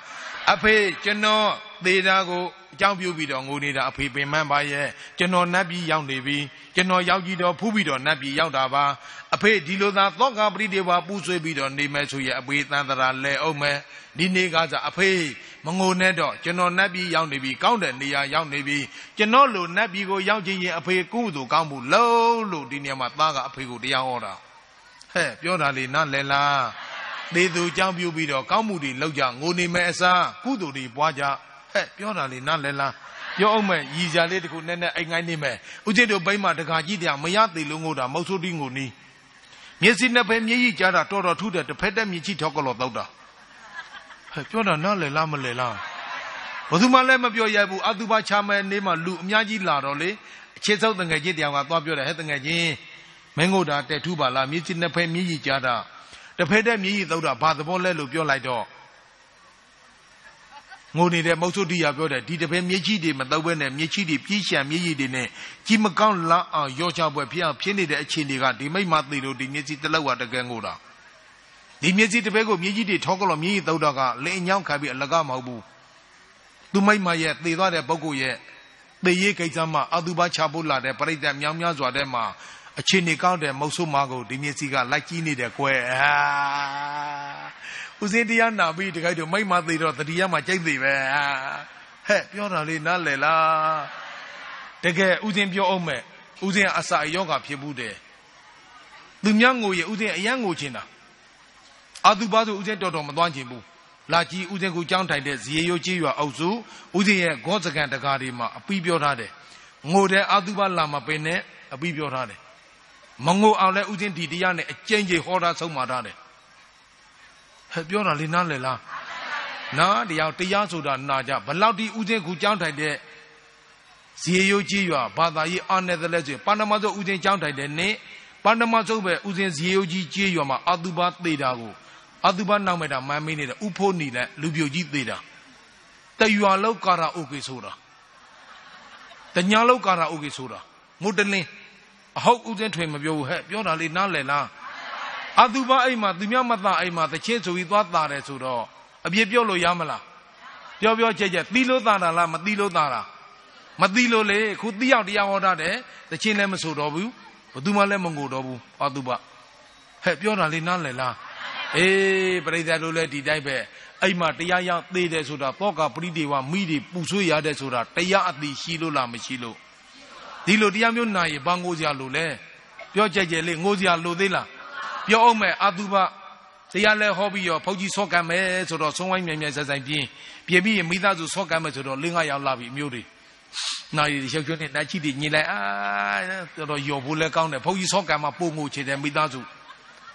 အဖေကျွန်တော်သေတာကို အကြောင်းပြုပြီးတော့ငိုနေတာအဖေပင်မပါရဲ့ကျွန်တော်နတ်ပြည်ရောက်နေပြီကျွန်တော်ရောက်ကြည့်တော့ဖူးပြီးတော့နတ်ပြည်ရောက်တာပါအဖေဒီလိုသာသောကပရိဒေဝပူဆွေးပြီးတော့နေမယ်ဆိုရင်အဖေသံတရာလဲအောင်မယ်ဒီနေ့ကစားအဖေမငိုနဲ့တော့ကျွန်တော်နတ်ပြည်ရောက်နေပြီကောင်းတဲ့နေရာရောက်နေပြီကျွန်တော်လိုနတ်ပြည်ကိုရောက်ခြင်းရင်အဖေကုသိုလ်ကောင်းမှုလုံးလို့ဒီနေရာမှာသားကအဖေကိုတရားဟောတာဟဲ့ပြောတာလေနားလဲလားသေသူကြောင်းပြုပြီးတော့ကောင်းမှုတွေလောက်ကြငိုနေမယ်အစားကုသိုလ်တွေပွားကြဟဲ့ ပြောတာလေနားလဲလားပြောအောင်မဲ့ရည်ကြလေးတခုနဲ့နဲ့အိမ်ငိုင်းနေမယ်ဥจิตတို့ဘိမ့်မှာတခါကြီးတရားမရသေးလို့ငိုတာမဟုတ်ဆိုးတီးငိုနီးမျက်စိနှစ်ဖက်မျက်ရည်ကြားတာတော်တော်ထူးတယ်တစ်ဖက်တက်မြင့်ချီထောက်ကလောတော့တာဟဲ့ပြောတာနားလဲလားမလဲလားဘယ်သူမှလည်းမပြောရဘူးအတုပါချမဲနေမှာလူအများကြီးလာတော့လေအခြေဆုပ်တငယ်ချင်းတရားကသွားပြောတယ်ဟဲ့တငယ်ချင်းမင်းငိုတာတက်ထူးပါလားမျက်စိနှစ်ဖက်မျက်ရည်ကြားတာတစ်ဖက်တက်မျက်ရည်သုတ်တာဘာသဘောလဲလို့ပြောလိုက်တော့ ငိုနေတဲ့မုတ်ဆုတိယပြောတယ်ဒီတပည့်မြေကြီးတွေမတော့ဘဲနဲ့မြေကြီးတွေပြည့်ရှံမြေကြီးတွေနဲ့ကြီးမကောင်းလန်းအောင်ရောချပွဲဖြစ်အောင်ဖြစ်နေတဲ့အခြေအနေကဒီမိမ့်မသေးလို့ဒီမြေကြီးတလောက်ဝတကယ်ငိုတာဒီမြေကြီးတပည့်ကိုမြေကြီးတွေထောက်ကလို့မြေကြီးသုတ်တော့ကလင်းအညောင်းခံပြီးအလကမဟုတ်ဘူးသူမိမ့်မရဲ့သေသွားတဲ့ပုဂ္ဂိုလ်ရဲ့သေရေးကိစ္စမှာအတုပါချဖို့လာတဲ့ပြိတ္တမြောင်းများစွာတဲ့မှာအခြေအနေကောင်းတဲ့မုတ်ဆုမကိုဒီမြေကြီးကလိုက်ကြီးနေတယ်ကွယ်အာ ဦးစင်းတရားနာပြီးတခိုက်တော့မိမ့်မသေးတော့တတိယမှာကြိတ်သေးပဲဟဲ့ပြောတာလေးနားလည်လားတကယ်ဦးစင်းပြောအောင်မဲ့ဦးစင်းအစာယောဂဖြစ်ဘူးတယ်သူများငိုရဦးစင်းအယံငိုချင်တာအာသူပါဆိုဦးစင်းတော်တော်မသွားချင်ဘူးလာကြည့်ဦးစင်းကိုကြောင်းထိုင်တဲ့ဇီရိုကြီးရွာအုပ်စုဦးစင်းရဲ့ဂေါစကန်တကားတွေမှာအပီးပြောထားတယ်ငိုတဲ့အာသူပါလာမပင်နဲ့အပီးပြောထားတယ်မငိုအောင်လဲဦးစင်းဒီတရားနဲ့အကျဉ်းကြီးဟောတာဆုံးမထားတယ်ဟဲ့ ပြောတာလေးနားလည်လားနားတရားတရားဆိုတာနာကြဘလောက်ဒီဥစဉ်ခုကြောင်းထိုင်တဲ့ဇေယိုကြီးရွာဘာသာရေးအာနယ်သလဲဆိုပါဏမသုဥစဉ်ကြောင်းထိုင်တဲ့နေ့ပါဏမသုပဲဥစဉ်ဇေယိုကြီးကြီးရွာမှာအတုပါသေးတာကိုအတုပါနောက်မဲ့တာမမ်းမင်းနေတဲ့ဥဖို့နေတဲ့လူပြိုကြီးသေးတာတရွာလောက်ကာရာအိုကေဆိုတာတညာလောက်ကာရာအိုကေဆိုတာမုတ်တလင်းအဟုတ်ဥစဉ်ထွေမပြောဘူးဟဲ့ပြောတာလေးနားလည်လား အသူပါအိမ်မှာသူများမသားအိမ်မှာတချင်းဆိုပြီးသွားတာတယ်ဆိုတော့အပြစ်ပြောလို့ရမလားပြောပြောချက်ချက်သီလို့သားတာလားမသီလို့သားတာမသီလို့လေခုသီရောက်တရားဟောတာတယ်တချင်းလည်းမဆိုတော့ဘူးဘသူမှလည်းမငိုတော့ဘူးအသူပါဟဲ့ပြောတာလေးနားလည်လားအေးပရိသတ်တို့လည်းဒီတိုက်ပဲအိမ်မှာတရားရောက်သေးတယ်ဆိုတာပောကပရိဒေဝမိတွေပူဆွေးရတဲ့ဆိုတာတရားအတိရှိလို့လားမရှိလို့ဒီလိုတရားမျိုးနာရင်ဘာငိုစရာလို့လဲပြောကြက်ကြက်လေးငိုစရာလို့သေးလား ပြောအောင်မဲ့အတုပတရားလဲဟောပြီးရောဖုတ်ကြီးဆော့ကမ်းမယ်ဆိုတော့ဆုံးဝိုင်းမြန်မြန်ဆက်ဆိုင်ပြင်းပြပြီးရင်မိသားစုဆော့ကမ်းမယ်ဆိုတော့လင်းငါရောက်လာပြီအမျိုးတွေနိုင်ရီရှောက်ကျွန်းနဲ့နှာချီတွေညင်လိုက်အာတော်တော်ယော်ဖို့လဲကောင်းတယ်ဖုတ်ကြီးဆော့ကမ်းမှာပုံငိုချေတယ်မိသားစု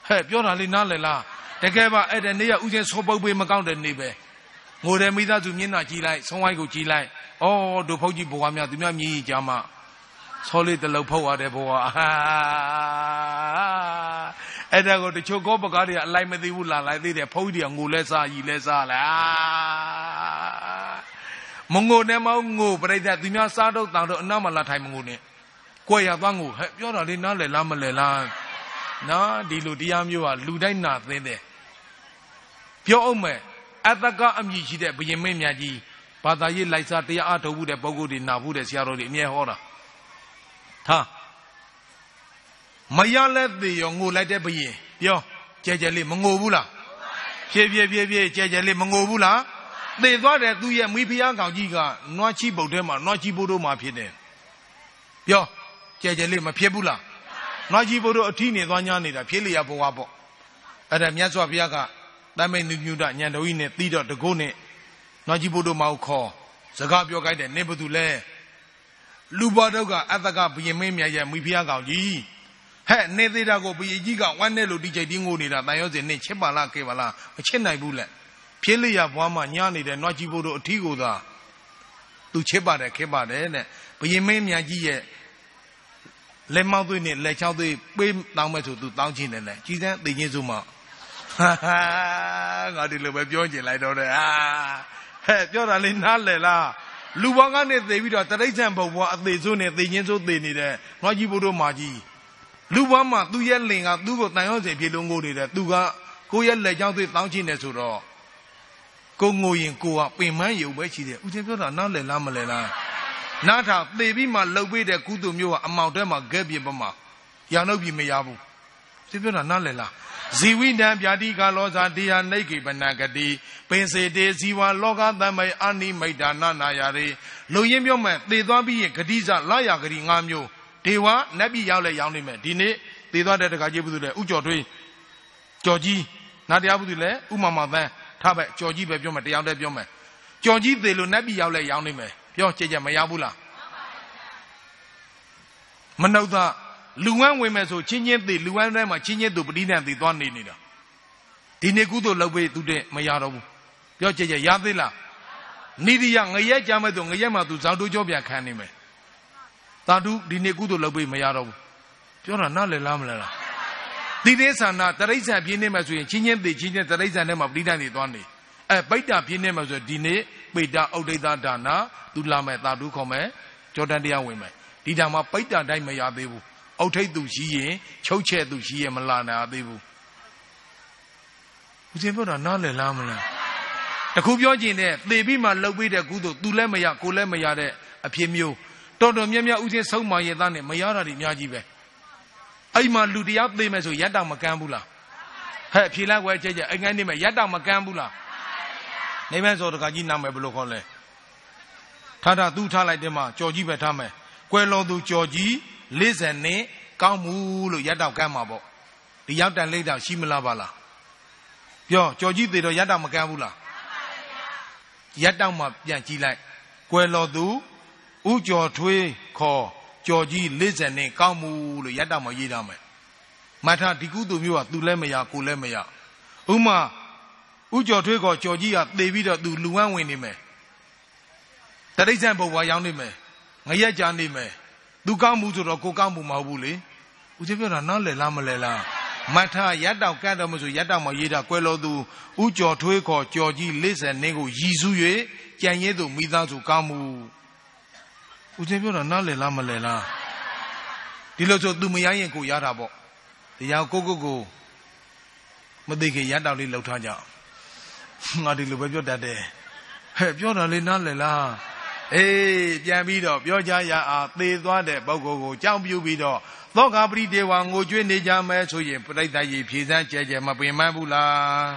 ဟဲ့ပြောတာလေးနားလည်လားတကယ်ပါအဲ့တဲ့နေ့ရဥချင်းဆောပုတ်ပေးမကောင်းတဲ့နေ့ပဲငိုတယ်မိသားစုမျက်နှာကြည့်လိုက်ဆုံးဝိုင်းကိုကြည့်လိုက်ဩတို့ဖုတ်ကြီးဘဝများသူများမြည်ကြီးကြမှာ ဆောလေးတလုံးဖုတ်ရတယ်ဘဝအဲ့ဒါကိုတချို့ကောပကားတွေကအလိုက်မသိဘူးလာလိုက်သေးတယ်ဖုန်းကြီးတွေကငိုလဲစားရီလဲစားလားမငိုနဲ့မငိုပြိတ္တသူများစားတော့တောင်တော့အနောက်မှာလာထိုင်မငိုနဲ့ကိုယ်ရသွားငိုဟဲ့ပြောတာလေးနားလည်လားမလည်လားနော်ဒီလိုတရားမျိုးကလူတိုင်းနာသင်းတယ်ပြောအောင်မယ်အတ္တကအမြည်ရှိတဲ့ဘယင်မင်းမြတ်ကြီးဘာသာရေးလိုက်စားတရားအထုတ်မှုတဲ့ပုဂ္ဂိုလ်တွေနာမှုတဲ့ဆရာတော်တွေအမြဲဟောတာ ထားမရလဲသေးရောငိုလိုက်တဲ့ဘယင်ပြောကြဲကြဲလေးမငိုဘူးလားဖြည်းဖြည်းဖြည်းဖြည်းကြဲကြဲလေးမငိုဘူးလားသေသွားတယ်သူရဲ့မိဖုရားကောင်ကြီးကနွားချီပုတ်ထဲမှာနွားချီပုတ်တို့မှာဖြစ်တယ်ပြောကြဲကြဲလေးမဖြစ်ဘူးလားနွားချီပုတ်တို့အထီးနေသွားညာနေတာဖြစ်လျက်ဘဝပေါ့အဲ့ဒါမြတ်စွာဘုရားကတမိတ်နုညုဒညံတော်ကြီးနဲ့တီးတော့တကုတ်နဲ့နွားချီပုတ်တို့မှာခေါ်စကားပြောကြတဲ့နေဘသူလဲ လူဘတော်ကအတ္တကဘယင်မင်းမြတ်ရဲ့မိဖုရားကောင်ကြီးဟဲ့နေသေးတာကိုဘုရားကြီးကဝမ်းနဲ့လို့ဒီကြိတ်တင်းငိုနေတာတန်ရောစင်နေချစ်ပါလားကေပါလားမချစ်နိုင်ဘူးလက်ဖြင်းလျက်ဘွားမှညနေတဲ့နွားကြီးဖို့တို့အထီးကိုသာသူချစ်ပါတယ်ခေပါတယ်တဲ့ဘယင်မင်းမြတ်ကြီးရဲ့လက်မောက်သွေးနဲ့လက်ချောင်းသွေးပေးတောင်းမဲ့ဆိုသူတောင်းချင်းတယ်လေကြီးစမ်းသိချင်းစုမှငါဒီလိုပဲပြောကျင်လိုက်တော့တယ်ဟာဟဲ့ပြောတာလေးနားလည်လား လူဘောင်ကနေသေပြီးတော့တရိษံဘုံဘွားအသေးစိုးနဲ့သိချင်းစိုးသေနေတဲ့နွားကြီးဖို့တို့မာကြီးလူဘွားမှာသူ့ရဲ့လင်ကသူ့ကိုတန်ရုံးစင်ပြေလုံးကိုနေတယ်သူကကိုယ့်ရဲ့လက်ချောင်းသွေးတောင်းချင်းတယ်ဆိုတော့ကိုငိုရင်ကိုကပင်မယုံပဲရှိတယ်ဦးဇင်းပြောတာနားလည်လားမလဲလားနားထောင်သေပြီးမှလှုပ်ပေးတဲ့ကုသိုလ်မျိုးကအမောင်ထဲမှာကဲပြပမှာရာနှုတ်ပြီးမရဘူးဦးဇင်းပြောတာနားလည်လား ဇီဝိတံဗျာတိကလောဇာတေယနိဂိပနကတိပင်စေတေဇီဝလောကသမိုင်အာနိမိတ်တာနာနာယာရေလူရင်းပြောမဲ့သေသွားပြီးရင်ဂတိစလာရဂတိ၅မျိုးဒေဝနတ်ပြည်ရောက်လဲရောက်နေမယ်ဒီနေ့သေသွားတဲ့တခါကြီးဘုသူလဲဥကြော်ထွေးကြော်ကြီးနာတရားဘုသူလဲဥမမသန်းထားပဲကြော်ကြီးပဲပြောမယ်တရားတည်းပြောမယ်ကြော်ကြီးသေလို့နတ်ပြည်ရောက်လဲရောက်နေမယ်ပြောကြည်ကြမရောက်ဘူးလားမနှုတ်သား လူဝမ်းဝင်မယ်ဆိုချင်းချင်းသေးလူဝမ်းထဲမှာချင်းချင်းသူပဋိနံသေးသွားနေနေတာဒီနေ့ကုသိုလ်လုပ်ပေးသူတဲ့မရတော့ဘူးပြောကြည်ကြရသေးလားနိရိယငရက်ကြမဲ့သူငရက်မှာသူဇောက်တိုးကြောပြန်ခံနေမယ်သာဓုဒီနေ့ကုသိုလ်လုပ်ပေးမရတော့ဘူးပြောတာနားလည်လားမလဲလားတိတိဆန္ဒတရိစ္ဆာန်ပြင်းနေမှာဆိုရင်ချင်းချင်းသေးချင်းချင်းတရိစ္ဆာန်ထဲမှာပဋိနံသေးသွားနေအဲပိဋ္ဌပြင်းနေမှာဆိုဒီနေ့ပိဋ္ဌဥဒိဋ္ဌဒါနာသူလာမဲ့သာဓုခေါ်မဲ့ကြောတန်တရားဝင်မယ်ဒီတံမှာပိဋ္ဌတိုင်းမရသေးဘူး အုတ်ထိတ်သူရှိရင်ချုပ်ချဲ့သူရှိရင်မလာနိုင်သေးဘူးဦးဇင်းပြောတာနားလည်လားမလားတခုပြောကျင်တဲ့သေပြီးမှလှုပ်ပြီးတဲ့ကုသိုလ်သူလည်းမရကိုလည်းမရတဲ့အဖြစ်မျိုးတော်တော်များများဦးဇင်းဆုံးမရသားနဲ့မရတာတွေအများကြီးပဲအဲ့မှာလူတရားသေမယ်ဆိုရက်တောင်မကမ်းဘူးလားဟဲ့ဖြေလိုက်ွယ်ကြဲကြဲအိမ်ငန်းနေမယ်ရက်တောင်မကမ်းဘူးလားနေမဲဆိုတကကြီးနာမယ်ဘယ်လိုခေါ်လဲထားထားသူ့ထားလိုက်တယ်မှာကြော်ကြီးပဲထားမယ်ကွယ်တော်သူကြော်ကြီး 40နှစ်ကောင်းမှုလို့ရက်တော့ကမ်းမှာပေါ့ဒီရောက်တန်လိမ့်တာရှိမလားပါလားပြောကြော်ကြီးသေးတော့ရက်တော့မကမ်းဘူးလားရက်တော့မှပြန်ကြည့်လိုက်ကွယ်တော်သူဥကျော်ထွေးခေါ်ကြော်ကြီး40နှစ်ကောင်းမှုလို့ရက်တော့မှရေးထားမယ်မထဒီကုသူမျိုးကသူလည်းမရကိုလည်းမရဥမာဥကျော်ထွေးခေါ်ကြော်ကြီးကသေပြီးတော့သူလူဝမ်းဝင်နေမယ်တရိစ္ဆန်ဘုံဘွားရောက်နေမယ်ငရက်ကြနေမယ် သူကောင်းမှုဆိုတော့ကိုကောင်းမှုမဟုတ်ဘူးလေဦးဇင်းပြောတာနားလည်လားမလဲလားမထရက်တောက်ကတ်တော်မဆိုရက်တောက်မရေးတာကွယ်လို့သူဥကျော်ထွေးခေါ်ကြော်ကြီး40နင်းကိုရည်စူး၍ကြံရဲသူမိသားစုကောင်းမှုဦးဇင်းပြောတာနားလည်လားမလဲလားဒီလိုဆိုသူမရရင်ကိုရတာပေါ့တရားကိုကိုကိုမသိခင်ရက်တောက်လေးလှုပ်ထားကြငါဒီလိုပဲပြောတတ်တယ်ဟဲ့ပြောတာလေးနားလည်လား အေးပြန်ပြီးတော့ပြောကြရအောင်သေသွားတဲ့ပုဂ္ဂိုလ်ကိုကြောင်းပြူပြီးတော့သောကပရိဒေဝငိုကြွေးနေကြမယ်ဆိုရင်ပြိတ္တကြီးဖြေစမ်းကြဲကြဲမပင်မဘူးလား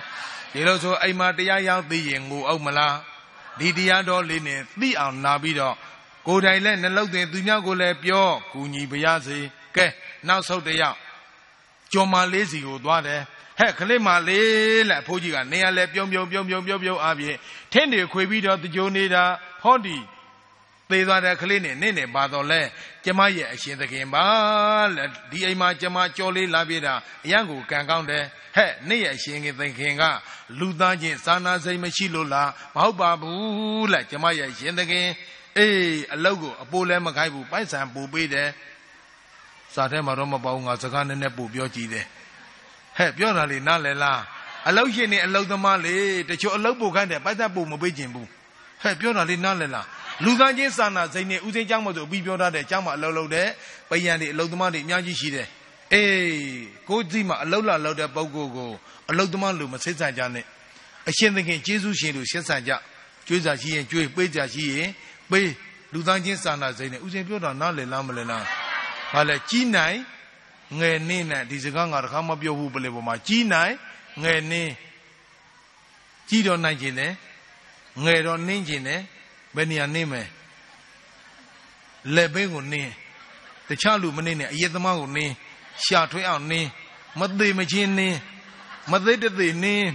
ဒီလိုဆိုအိမ်မှာတရားရောက်သိရင်ငိုအောင်မလားဒီတရားတော်လေးနဲ့သိအောင်နာပြီးတော့ကိုယ်တိုင်လည်းနှလုံးသွင်းသူများကိုလည်းပြောကူညီပါရစေကဲနောက်ဆုံးတရားကျော်မလေးစီကိုသွားတယ်ဟဲ့ခလေးမလေးလက်အဖိုးကြီးကနေရလဲပြုံးပြုံးပြုံးပြုံးပြုံးပြုံးအပြင်ထင်းတွေခွေပြီးတော့တကြိုနေတာဟောဒီ သေးသွားတဲ့ကလေးနဲ့နင့်နဲ့ပါတော့လဲကျမရဲ့အရှင်သခင်ပါလက်ဒီအိမ်မှာကျမကြော်လေးလာပြတာအရန်ကိုကံကောင်းတယ်ဟဲ့နင့်ရဲ့အရှင်သခင်ကလူသားချင်းစာနာစိတ်မရှိလို့လားမဟုတ်ပါဘူးလက်ကျမရဲ့ရှင်သခင်အေးအလုတ်ကိုအပိုးလဲမခိုက်ဘူးပိုက်ဆံပူပေးတယ်စာထဲမှာတော့မပေါ့ငါစကားနည်းနည်းပူပြောကြည့်တယ်ဟဲ့ပြောတာလေနားလဲလားအလုတ်ရှင်နေအလုတ်သမားလေတချို့အလုတ်ပူခိုင်းတယ်ပိုက်ဆံပူမပေးခြင်းဘူး ဟဲ့ပြောတာလေနားလဲလားလူသားချင်းစာနာစိတ်နဲ့ဥစိမ်းကြောင်းမဆိုပြီးပြောထားတဲ့ကြောင်းမှာအလုပ်လုပ်တဲ့ပယံတွေအလုပ်သမားတွေအများကြီးရှိတယ်အေးကိုကြည့်မှာအလုပ်လာလုပ်တဲ့ပုဂ္ဂိုလ်ကိုအလုပ်သမားလူမဆက်ဆံကြနဲ့အရှင်သခင်ကျေးဇူးရှင်လူဆက်ဆံကြကြွေးစားရှိရင်ကြွေးပေးကြရှိရင်ပေးလူသားချင်းစာနာစိတ်နဲ့ဥစဉ်ပြောတာနားလည်လားမလည်လားဘာလဲကြီးနိုင်ငယ်နင်းနဲ့ဒီစကားငါတခါမပြောဘူးပလေပေါ်မှာကြီးနိုင်ငယ်နင်းကြီးတော့နိုင်ခြင်းနဲ့ ငယ်တော့နင်းခြင်းနဲ့ဘယ်နေရာနင်းမယ်လက်ဘင်းကိုနင်းတခြားလူမနင်းနဲ့အယက်သမားကိုနင်းရှာထွေးအောင်နင်းမသေးမချင်းနင်း မသေးတသေးနင်း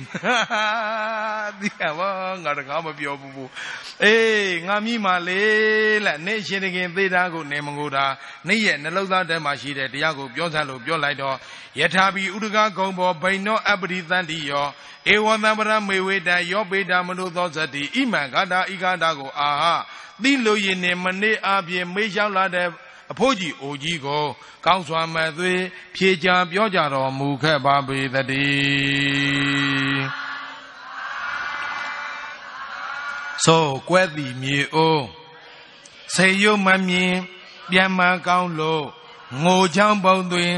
ဒီကဘာငါတကားမပြောဘူးဘူးအေးငါမိမာလေလက်နေရှင်တခင်သေးတာကိုနေမငိုတာနေ့ရဲ့နှလုံးသားထဲမှာရှိတဲ့တရားကိုပြောစမ်းလို့ပြောလိုက်တော့ယထာဘီဥဒကဂုံဘောဘိနောအပရိသန္တိယောဧဝံသံပရမေဝေတံယောပေတာမနုသောဇတိဣမံဂတာဣဂတာကိုအာဟသိလို့ရင်နေမနေ့အပြင်မေးလျှောက်လာတဲ့ အဖိုးကြီးအိုကြီးကို ကောင်းစွာမဲ့သွေးဖြေချာပြောကြတော်မူခဲ့ပါပေတည်းဆိုကွဲသည်မြေအိုးဆေရုံမမြင်ပြန်မှကောင်းလို့ငိုချောင်းပုံတွင်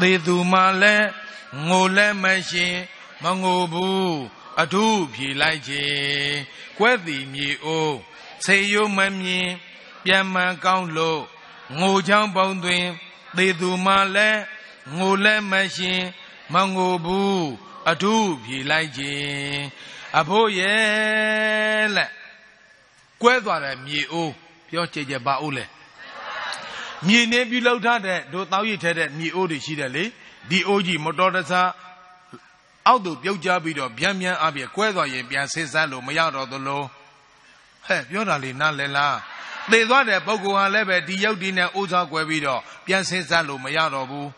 သေသူမှလည်းငိုလည်းမရှင်မငိုဘူးအထုဖြေလိုက်ခြင်းကွဲသည်မြေအိုးဆေယုံမမြင်ပြန်မှန်ကောင်းလို့ ငိုချောင်းပေါင်းတွင်သေသူမှလည်းငိုလည်းမရှင်မငိုဘူးအထုဖြေလိုက်ခြင်းအဖို့ရဲ့လက်ကွဲသွားတဲ့မြေအိုးပြောကြကြပါအိုးလဲမြေနေပြုလောက်ထားတဲ့တို့တောက်ရည်ထဲတဲ့မြေအိုးတွေရှိတယ်လေဒီအိုးကြီးမတော်တဆအောက်သို့ပြုတ်ကျပြီးတော့ဗျံဗျံအပြည့်ကွဲသွားရင်ပြန်ဆင်းစမ်းလို့မရတော့သလိုဟဲ့ပြောတာလေနားလဲလား သေသွားတဲ့ပုဂ္ဂိုလ်ဟာလည်းပဲဒီယုတ်ဒီနဲ့ဥစ္စာကွဲပြီးတော့ပြန်ဆင်းစမ်းလို့မရတော့ဘူး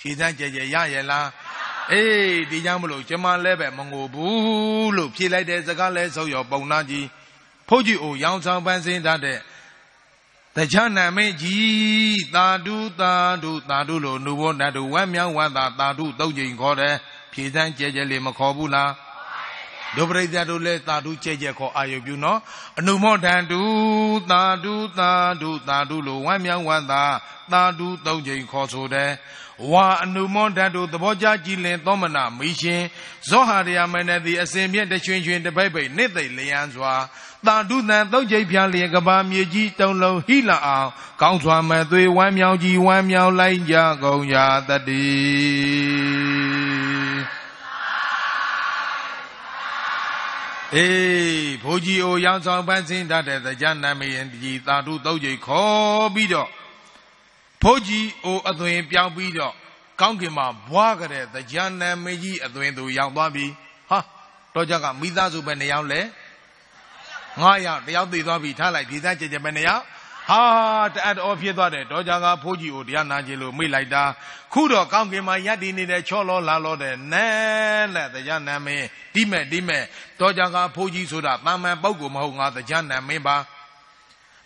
ဖြေစမ်းကြကြရရဲ့လားအေးဒီကြောင့်မလို့ကျမလည်းပဲမငိုဘူးလို့ဖြေလိုက်တဲ့စကားလဲဆုပ်ရောပုံနာကြီးဖုတ်ကြီးအိုရောင်ဆောင်ပန်းစင်းတတ်တဲ့တခြားနာမည်ကြီးသာဓုသာဓုသာဓုလို့နုဘောတတုဝမ်းမြောင်းဝမ်းသာသာဓုတုတ်ကျင်ခေါ်တယ်ဖြေစမ်းကြဲကြဲလေးမခေါ်ဘူးလား ဒုပရိသတ်တို့လည်းသာဓုကြဲကြဲခေါ်အာယုပြုနော်အနုမောတန်တုသာဓုသာဓုသာဓုလို့ဝမ်းမြောင်းဝမ်းသာသာဓုတုတ်ကျင်ခေါ်ဆိုတယ်ဝါအနုမောဓာတ်တို့သဘောကြကြည်လင်သောမနာမိရှင်ဇောဟာရယမနတိအစဉ်ဖြင့်တချွင်ချွင်တပိတ်ပိတ်နှစ်သိမ့်လျံစွာတာတုတန်သုတ်ကြိတ်ဖြာလျင်ကဘာမြေကြီးတုံလုံးဟိလအောင်ကောင်းစွာမဲ့သွေးဝမ်းမြောင်ကြီးဝမ်းမြောင်လိုက်ကြကုန်ရာတတိ အေးဘိုးကြီးအိုရောင်ဆောင်ပန်းစင်းတတ်တဲ့တရားနာမယင်ကြီးတာတုသုတ်ကြိတ်ခေါ်ပြီးတော့ဘိုးကြီးအိုအသွင်ပြောင်းပြီးတော့ကောင်းကင်မှာဘွားကြတဲ့တရားနာမည်ကြီးအသွင်သူရောက်သွားပြီဟာတော့ကြကမိသားစုပဲနေရောက်လဲ9ယောက်တယောက်သိသွားပြီထားလိုက်ဒီသားကြကြပဲနေရောက် ဟာတအပ်တော်ဖြစ်သွားတယ်တော့ကြကဖိုးကြီးကိုတရားနာခြင်းလို့မိလိုက်တာခုတော့ကောင်းကင်မှာယက်တည်နေတဲ့ချောလောလာလောတဲ့နဲလက်တရားနာမင်းဒီမဲ့ဒီမဲ့တော့ကြကဖိုးကြီးဆိုတာတာမန်ပုဂ္ဂိုလ်မဟုတ်ငါတရားနာမင်းပါ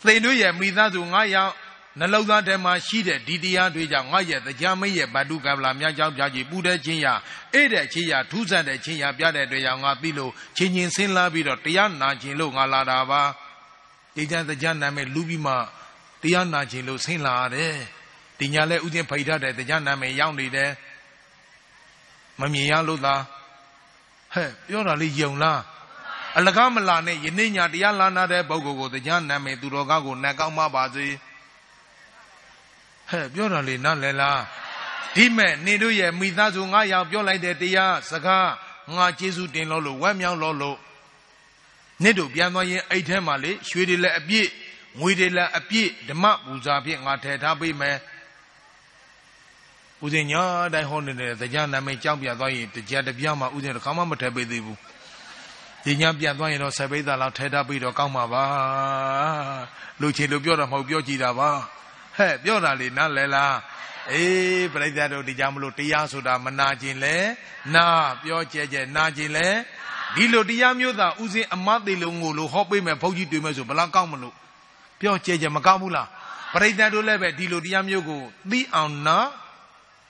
သိတို့ရဲ့မိသားစု9ယောက်နှလုံးသားထဲမှာရှိတဲ့ဒီတရားတွေကြောင့်ငါရဲ့တရားမင်းရဲ့ဗတ္တုကဗလာမြတ်ကြောင့်ပြကြီးပူတဲ့ချင်းရအေးတဲ့ချင်းရထူးဆန်းတဲ့ချင်းရပြတဲ့အတွက်ကြောင့်ငါသိလို့ချင်းချင်းဆင်းလာပြီးတော့တရားနာခြင်းလို့ငါလာတာပါ ဒီကြတရားနာမယ်လူပြီးမှတရားနာခြင်းလို့ဆင်းလာရတယ်ဒီညာလဲဥစဉ်ဖိတ်ထားတဲ့တရားနာမယ်ရောက်နေတယ်မမြင်ရလို့လားဟဲ့ပြောတာလေးယုံလားအလကားမလာနဲ့ယနေ့ညတရားလာနာတဲ့ပုဂ္ဂိုလ်ကိုတရားနာမယ်သူတော်ကောင်းကိုနှက်ကောင်းမပါစေဟဲ့ပြောတာလေနားလဲလားဒီမဲ့နေတို့ရဲ့မိသားစုငါရောက်ပြောလိုက်တဲ့တရားစကားငါကျေးဇူးတင်လို့လို့ဝမ်းမြောက်လို့လို့ နေ့တို့ပြန်သွားရင်အဲ့ထဲမှာလေရွှေတွေလည်းအပြည့်ငွေတွေလည်းအပြည့်ဓမ္မပူဇာဖြင့်ငါထည့်ထားပေးမယ်ဦးဇင်းညာတိုင်းဟောနေတဲ့တရားနာမည်ကြောက်ပြသွားရင်တရားတပြားမှာဦးဇင်းတစ်ခါမှမထည့်ပေးသေးဘူးဒီညာပြန်သွားရင်တော့ဆယ်ပိဿာလောက်ထည့်ထားပြီးတော့ကောင်းမှာပါလူချေလူပြောတော့မဟုတ်ပြောကြည့်တာပါဟဲ့ပြောတာလေနားလဲလားအေးပြိဿတို့ဒီကြောင့်မလို့တရားဆိုတာမနာခြင်းလဲနာပြောကြဲကြဲနာခြင်းလဲ ဒီလိုတရားမျိုးသာဥစဉ်အမတ်သေးလို့ငိုလို့ဟောပေးမယ်ဘုန်းကြီးတွေ့မယ်ဆိုဘလားကောက်မလို့ပြောကြဲကြဲမကောက်ဘူးလားပြိဿတို့လည်းပဲဒီလိုတရားမျိုးကိုသိအောင်နာ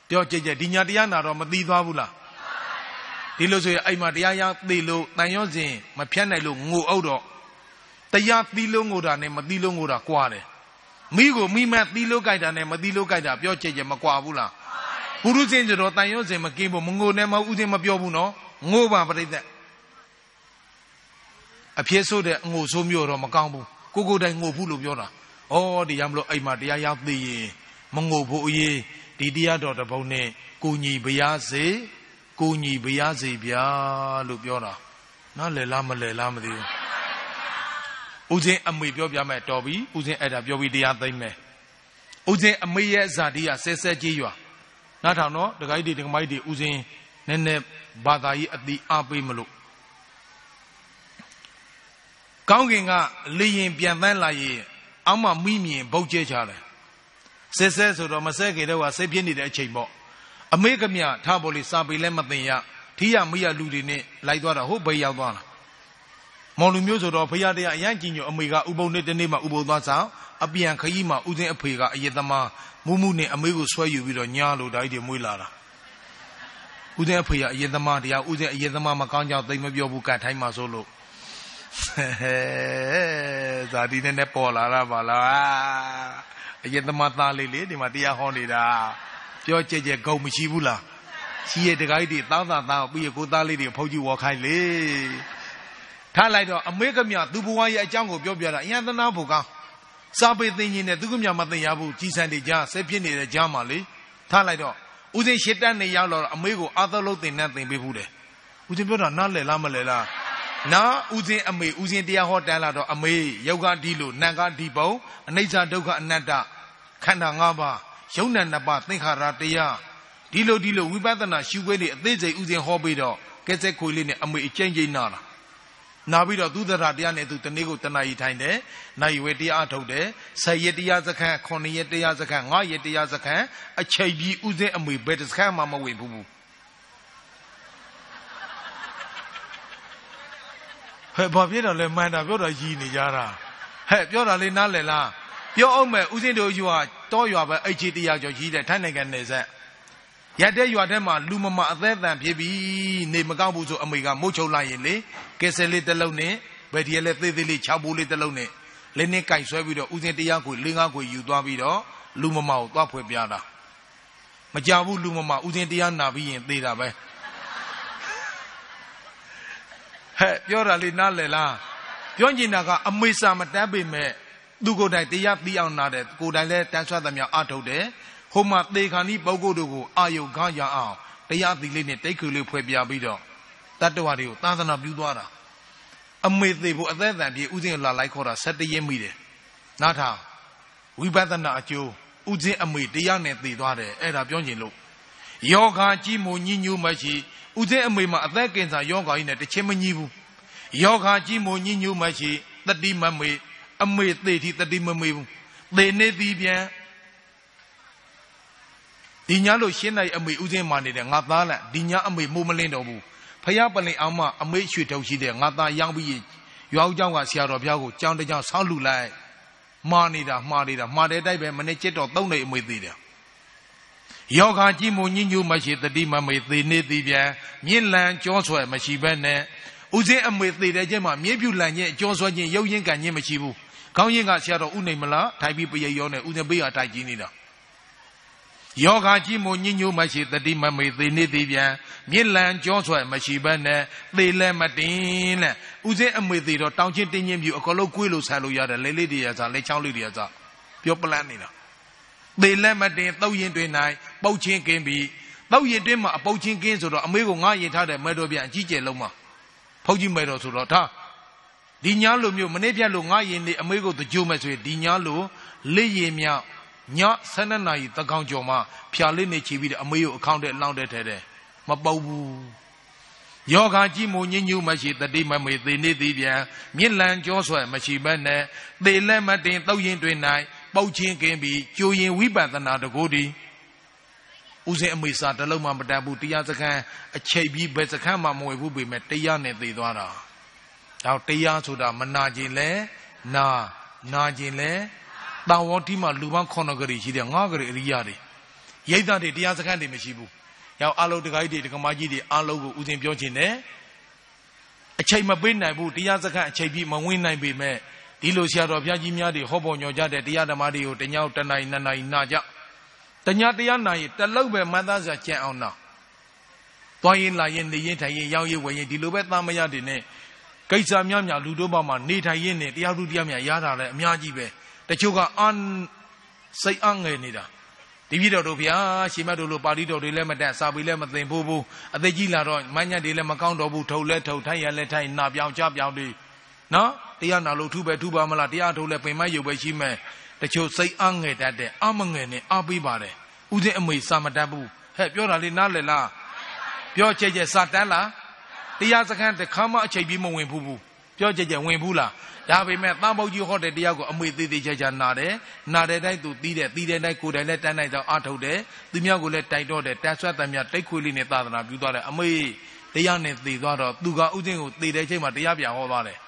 ပြောကြဲကြဲဒီညာတရားနာတော့မသိသွားဘူးလားဒီလိုဆိုရင်အဲ့မှာတရားရသိလို့တန်ရောစဉ်မဖြတ်နိုင်လို့ငိုအုပ်တော့တရားသိလို့ငိုတာနဲ့မသိလို့ငိုတာကွာတယ်မိကိုမိမသီးလို့ကြိုက်တာနဲ့မသီးလို့ကြိုက်တာပြောချက်ချက်မကွာဘူးလားပုရုဇဉ်ကျတော့တန်ရုံးစင်မကင်းဘူးမငိုနဲ့မဥစဉ်မပြောဘူးနော်ငိုပါပြိသက် အဖြစ်ဆိုးတဲ့အငိုဆိုးမျိုးတော့မကောင်းဘူးကိုကိုတိုင်ငိုဘူးလို့ပြောတာဩဒီရမလို့အိမ်မှာတရားရောက်သိရင်မငိုဖို့အရေးဒီတရားတော်တပုံနဲ့ကိုညီဘုရားစေကိုညီဘုရားစေဗျာလို့ပြောတာနော်လဲလားမလဲလားမသိဘူးဦးစင်းအမေပြောပြမယ်တော်ပြီဦးစင်းအဲ့ဒါပြောပြီးတရားသိမ့်မယ်ဦးစင်းအမေရဲ့ဇာတိကဆဲဆဲကြီးရွာနားထောင်တော့ဒကာကြီးတွေဒကာမကြီးတွေဦးစင်းနည်းနည်းဘာသာရေးအတိအားပေးမလို့ ကောင်းကင်ကလေရင်ပြန်ပန်းလာရင်အောက်မှမိမြင်ဘုတ်ကျဲချတယ်ဆဲဆဲဆိုတော့မဆဲခေတော့ကစိတ်ဖြစ်နေတဲ့အချိန်ပေါ့အမေကမြထားပေါ်လေးစာပေလဲမသိရထီးရမိရလူတွေနဲ့လိုက်သွားတာဟုတ်ဘေးရောက်သွားတာမောင်လူမျိုးဆိုတော့ဖရာတရားအရန်ကြီးညိုအမေကဥပုံနဲ့တနေ့မှဥပုံသွားဆောင်အပြန်ခကြီးမှဥစဉ်အဖေကအယေသမားမူးမူးနဲ့အမေကိုဆွဲယူပြီးတော့ညာလို့ဓာတ်တွေမွေးလာတာဥစဉ်အဖေကအယေသမားတရားဥစဉ်အယေသမားမကောင်းကြောင်သိမပြောဘူးကတ်ထိုင်းမှဆိုလို့ ဇာတိနဲ့နဲ့ပေါ်လာတာပါလားအယေသမားသားလေးလေဒီမှာတရားဟောနေတာပြောကြဲကြဲဂုံမရှိဘူးလားရှိရတကိုင်းတွေတောင်းတာတောင်းပြီးရကိုသားလေးတွေဖုတ်ကြည့်ဝေါ်ခိုင်းလေထားလိုက်တော့အမေကမြသူဘဝရဲ့အကြောင်းကိုပြောပြတာအယံသနာဖို့ကောင်းစာပေသိရင်နဲ့သူကမြမသိရဘူးကြီးစံတွေကြားဆက်ဖြစ်နေတဲ့ကြားမှာလေထားလိုက်တော့ဦးစင်ရှစ်တက်နေရောက်တော့အမေကိုအာသလုံးတင်နဲ့တင်ပေးဘူးတယ်ဦးစင်ပြောတာနားလည်လားမလည်လား နာဦးစင်အမေဦးစင်တရားဟောတန်းလာတော့အမေယောက်ကဒီလိုနံကဒီပုံအနိစ္စဒုက္ခအနတ္တခန္ဓာ၅ပါးယုံနာနှစ်ပါးသင်္ခါရတရားဒီလိုဒီလိုဝိပဿနာရှုခွေးတွေအသေးစိတ်ဦးစင်ဟောပြီးတော့ကဲစက်ခွေလေးနဲ့အမေအကျဉ်းချင်းနာလာနာပြီးတော့သူသရတရားနဲ့သူတနေ့ကိုတနာရီထိုင်တယ်။နိုင်ဝေတရားအထုတ်တယ်။ဆယ်ရက်တရားစခန်း9ရက်တရားစခန်း9ရက်တရားစခန်းအချိန်ကြီးဥစဉ်အမွေဘယ်တစ်စခန်းမှမဝင်ဘူး ဟဲ့ဘာဖြစ်တော့လဲမှန်တာပြောတော့ရည်နေကြတာ။ဟဲ့ပြောတာလေးနားလည်လား။ပြောအောင်မဲ့ဥစဉ်တို့ယူဟာတောရွာပဲအိတ်ချီတရားကျော်ကြီးတဲ့ထိုင်းနိုင်ငံနယ်ဆက်။ရတဲ့ရွာထဲမှာလူမမအသက်တန်ဖြစ်ပြီနေမကောက်ဘူးဆိုအမေကမုတ်ချုပ်လိုက်ရင်လေကဲဆယ်လေးတစ်လုံးနဲ့ဗယ်ဒီရလည်းသေးသေးလေး6ပိုးလေးတစ်လုံးနဲ့လေးနဲ့ကြိုက်ဆွဲပြီးတော့ဦးစင်တရားကို၄၅ကိုယူသွားပြီးတော့လူမမကိုသွားဖွယ်ပြတာမကြဘူးလူမမဦးစင်တရားနာပြီးရင်သေးတာပဲ ဟဲ့ပြောတာလေးနားလည်လားပြောကျင်တာကအမေစာမတတ်ပေမဲ့သူကိုယ်တိုင်တရားပြီးအောင်နာတယ်ကိုယ်တိုင်လည်းတန်းဆွတ်သမျှအထုတ်တယ်ဟိုမှာသေခါနီးပုဂ္ဂိုလ်တို့ကိုအာယုခရအောင်တရားသီလေးနဲ့တိတ်ခွေလေးဖွဲ့ပြပြီးတော့တတ္တဝါတွေကိုသာသနာပြုသွားတာအမေသေးဖို့အသက်အတန်ပြေဥစဉ်လာလိုက်ခေါ်တာ7ရက်မိတယ်နားထောင်ဝိပဿနာအကျိုးဥစဉ်အမေတရားနဲ့သေသွားတယ်အဲ့ဒါပြောချင်လို့ယောဂါကြီးမုံညညူမရှိ ဥစဉ်အမေမှာအသက်ကင်ဆာယောဂါကြီးနဲ့တစ်ချင်းမညီဘူးယောဂါကြီးမုံညညူမရှိတတိမမေအမေသေတိတတိမမေဘူးသေနေသည်ပြန်ဒီညာလို့ရှင်းနိုင်အမေဥစဉ်မာနေတဲ့ငါသားလက်ဒီညာအမေမိုးမလင်းတော့ဘူးဖယားပလင်အောင်မအမေရွှေထုတ်ရှိတဲ့ငါသားရောင်းပြီးရွာဦးเจ้าကဆရာတော်ဘုရားကိုကြောင်းတကြောင်ဆောက်လူလိုက်မှားနေတာမှားနေတာမှားတဲ့တိုက်ပဲမနေ့ကျစ်တော့သုံးနေအမေသေးတယ် ယောဂကြီးမုံညညူမရှိတတိမမေသေးနေသည်ပြန်မြင့်လန်ကြောဆွဲမရှိဘဲနဲ့ဥစဉ်အမေသေးတဲ့ကျဲမှာမြေပြူလန်ခြင်းကြောဆွဲခြင်းရုပ်ရင်းကန်ခြင်းမရှိဘူးခေါင်းရင်းကဆရာတော်ဥနေမလားထိုင်ပြီးပရိယောနဲ့ဥစဉ်ပေးရတိုက်ကြီးနေတာယောဂကြီးမုံညညို့မရှိတတိမမေသေနေသေးပြန်မြစ်လန်ကြောဆွဲမရှိဘဲနဲ့သေလဲမတင်နဲ့ဥစဉ်အမွေသေးတော့တောင်ချင်းတင်းချင်းပြူအကလုံးကွေးလို့ဆန်လို့ရတယ်လဲလေးတွေရစားလဲချောင်းလေးတွေရစားပြောပလန်းနေတာ သေလဲမတင်တောက်ရင်တွင်နိုင်ပုတ်ချင်းကင်းပြီးတောက်ရင်တွင်မှာအပုတ်ချင်းကင်းဆိုတော့အမေကိုငါရင်ထားတဲ့မဲတော်ပြန်အကြီးကျယ်လုံးမှာဖုတ်ကြီးမဲတော်ဆိုတော့ထားဒီညာလိုမျိုးမနေ့ပြတ်လို့ငါရင်နေအမေကိုတကြိုးမဲ့ဆိုရင်ဒီညာလိုလက်ရည်မြောက်ည12နာရီတကောင်ကျော်မှဖြာလေးနေချီပြီးတော့အမေကိုအခေါင်းထဲလောင်းတဲ့ထဲတဲ့မပုတ်ဘူးယောဂကြီးမုံညညူမရှိတတိမမေသေနေသည်ပြန်မြင့်လန်ကြောဆွဲမရှိဘဲနဲ့သေလက်မတင်တောက်ရင်တွင်၌ ပုတ်ချင်းကင်းပြီးကြိုရင်ဝိပဿနာတကိုးဒီဥစဉ်အမေစာတလုံးမှမတတ်ဘူးတရားစခန်းအချိန်ပြီးဘယ်စခန်းမှမဝယ်ဘူးပေမဲ့တရားနဲ့သေသွားတာဒါတရားဆိုတာမနာခြင်းလဲနာနာခြင်းလဲတန်ဝေါတိမှာလူပန်း9ဂရီရှိတယ်9ဂရီအရိယာတွေရိတ်သားတွေတရားစခန်းတွေမရှိဘူးရောက်အလုံးတကိုင်းတွေတကမာကြီးတွေအလုံးကိုဦးစင်ပြောခြင်းနဲ့အချိန်မပေးနိုင်ဘူးတရားစခန်းအချိန်ပြီးမဝင်နိုင်ပေမဲ့ ဒီလိုဆရာတော်ဘုရားကြီးများတွေဟောပေါ်ညောကြတဲ့တရားဓမ္မတွေကိုတညောက်တနိုင်နှစ်နိုင်နာကြတညတရားနိုင်တလောက်ပဲမန်းသားစရာကျန်အောင်နာသွားရင်လာရင်နေရင်ထိုင်ရင်ရောက်ရင်ဝယ်ရင်ဒီလိုပဲသားမရတဲ့နဲ့ကိစ္စများများလူတို့ဘောမှာနေထိုင်ရင်နဲ့တရားသူတရားများရတာလည်းအများကြီးပဲတချို့ကအန်စိတ်အငယ်နေတာဒီပြည်တော်တို့ဗျာရှင်မတို့လိုပါဠိတော်တွေလည်းမတက်စာပေလည်းမသိဘူးဘူးအသက်ကြီးလာတော့မညက်တွေလည်းမကောင်းတော့ဘူးထုံလဲထုံထိုင်ရလဲထိုင်နာပြောင်ချပြောင်တွေနော် တရားနာလို့ထုပဲထုပါမလားတရားထုလဲပင်မရုပ်ပဲရှိမဲ့တချို့စိတ်အငယ်တတ်တဲ့အမငယ်နဲ့အပေးပါတယ်ဥစဉ်အမေစာမတတ်ဘူးဟဲ့ပြောတာလေးနားလည်လားပြောချက်ချက်စာတတ်လားတရားစခန်းတခါမှအချိန်ပြီးမဝင်ဘူးဘူးပြောချက်ချက်ဝင်ဘူးလားဒါပေမဲ့တန်ဖို့ကြီးဟောတဲ့တရားကိုအမွေသေးသေးချာချာနာတယ်နာတဲ့တိုင်းသူတီးတယ်တီးတဲ့တိုင်းကိုယ်တိုင်လည်းတန်းနိုင်ကြောင်းအထုတ်တယ်သူများကိုလည်းတိုက်တော့တယ်တန်ဆွတ်တယ်များတိတ်ခွေလေးနဲ့သာသနာပြုသွားတယ်အမေတရားနဲ့သေသွားတော့သူကဥစဉ်ကိုသေတဲ့ချိန်မှာတရားပြန်ဟောသွားတယ်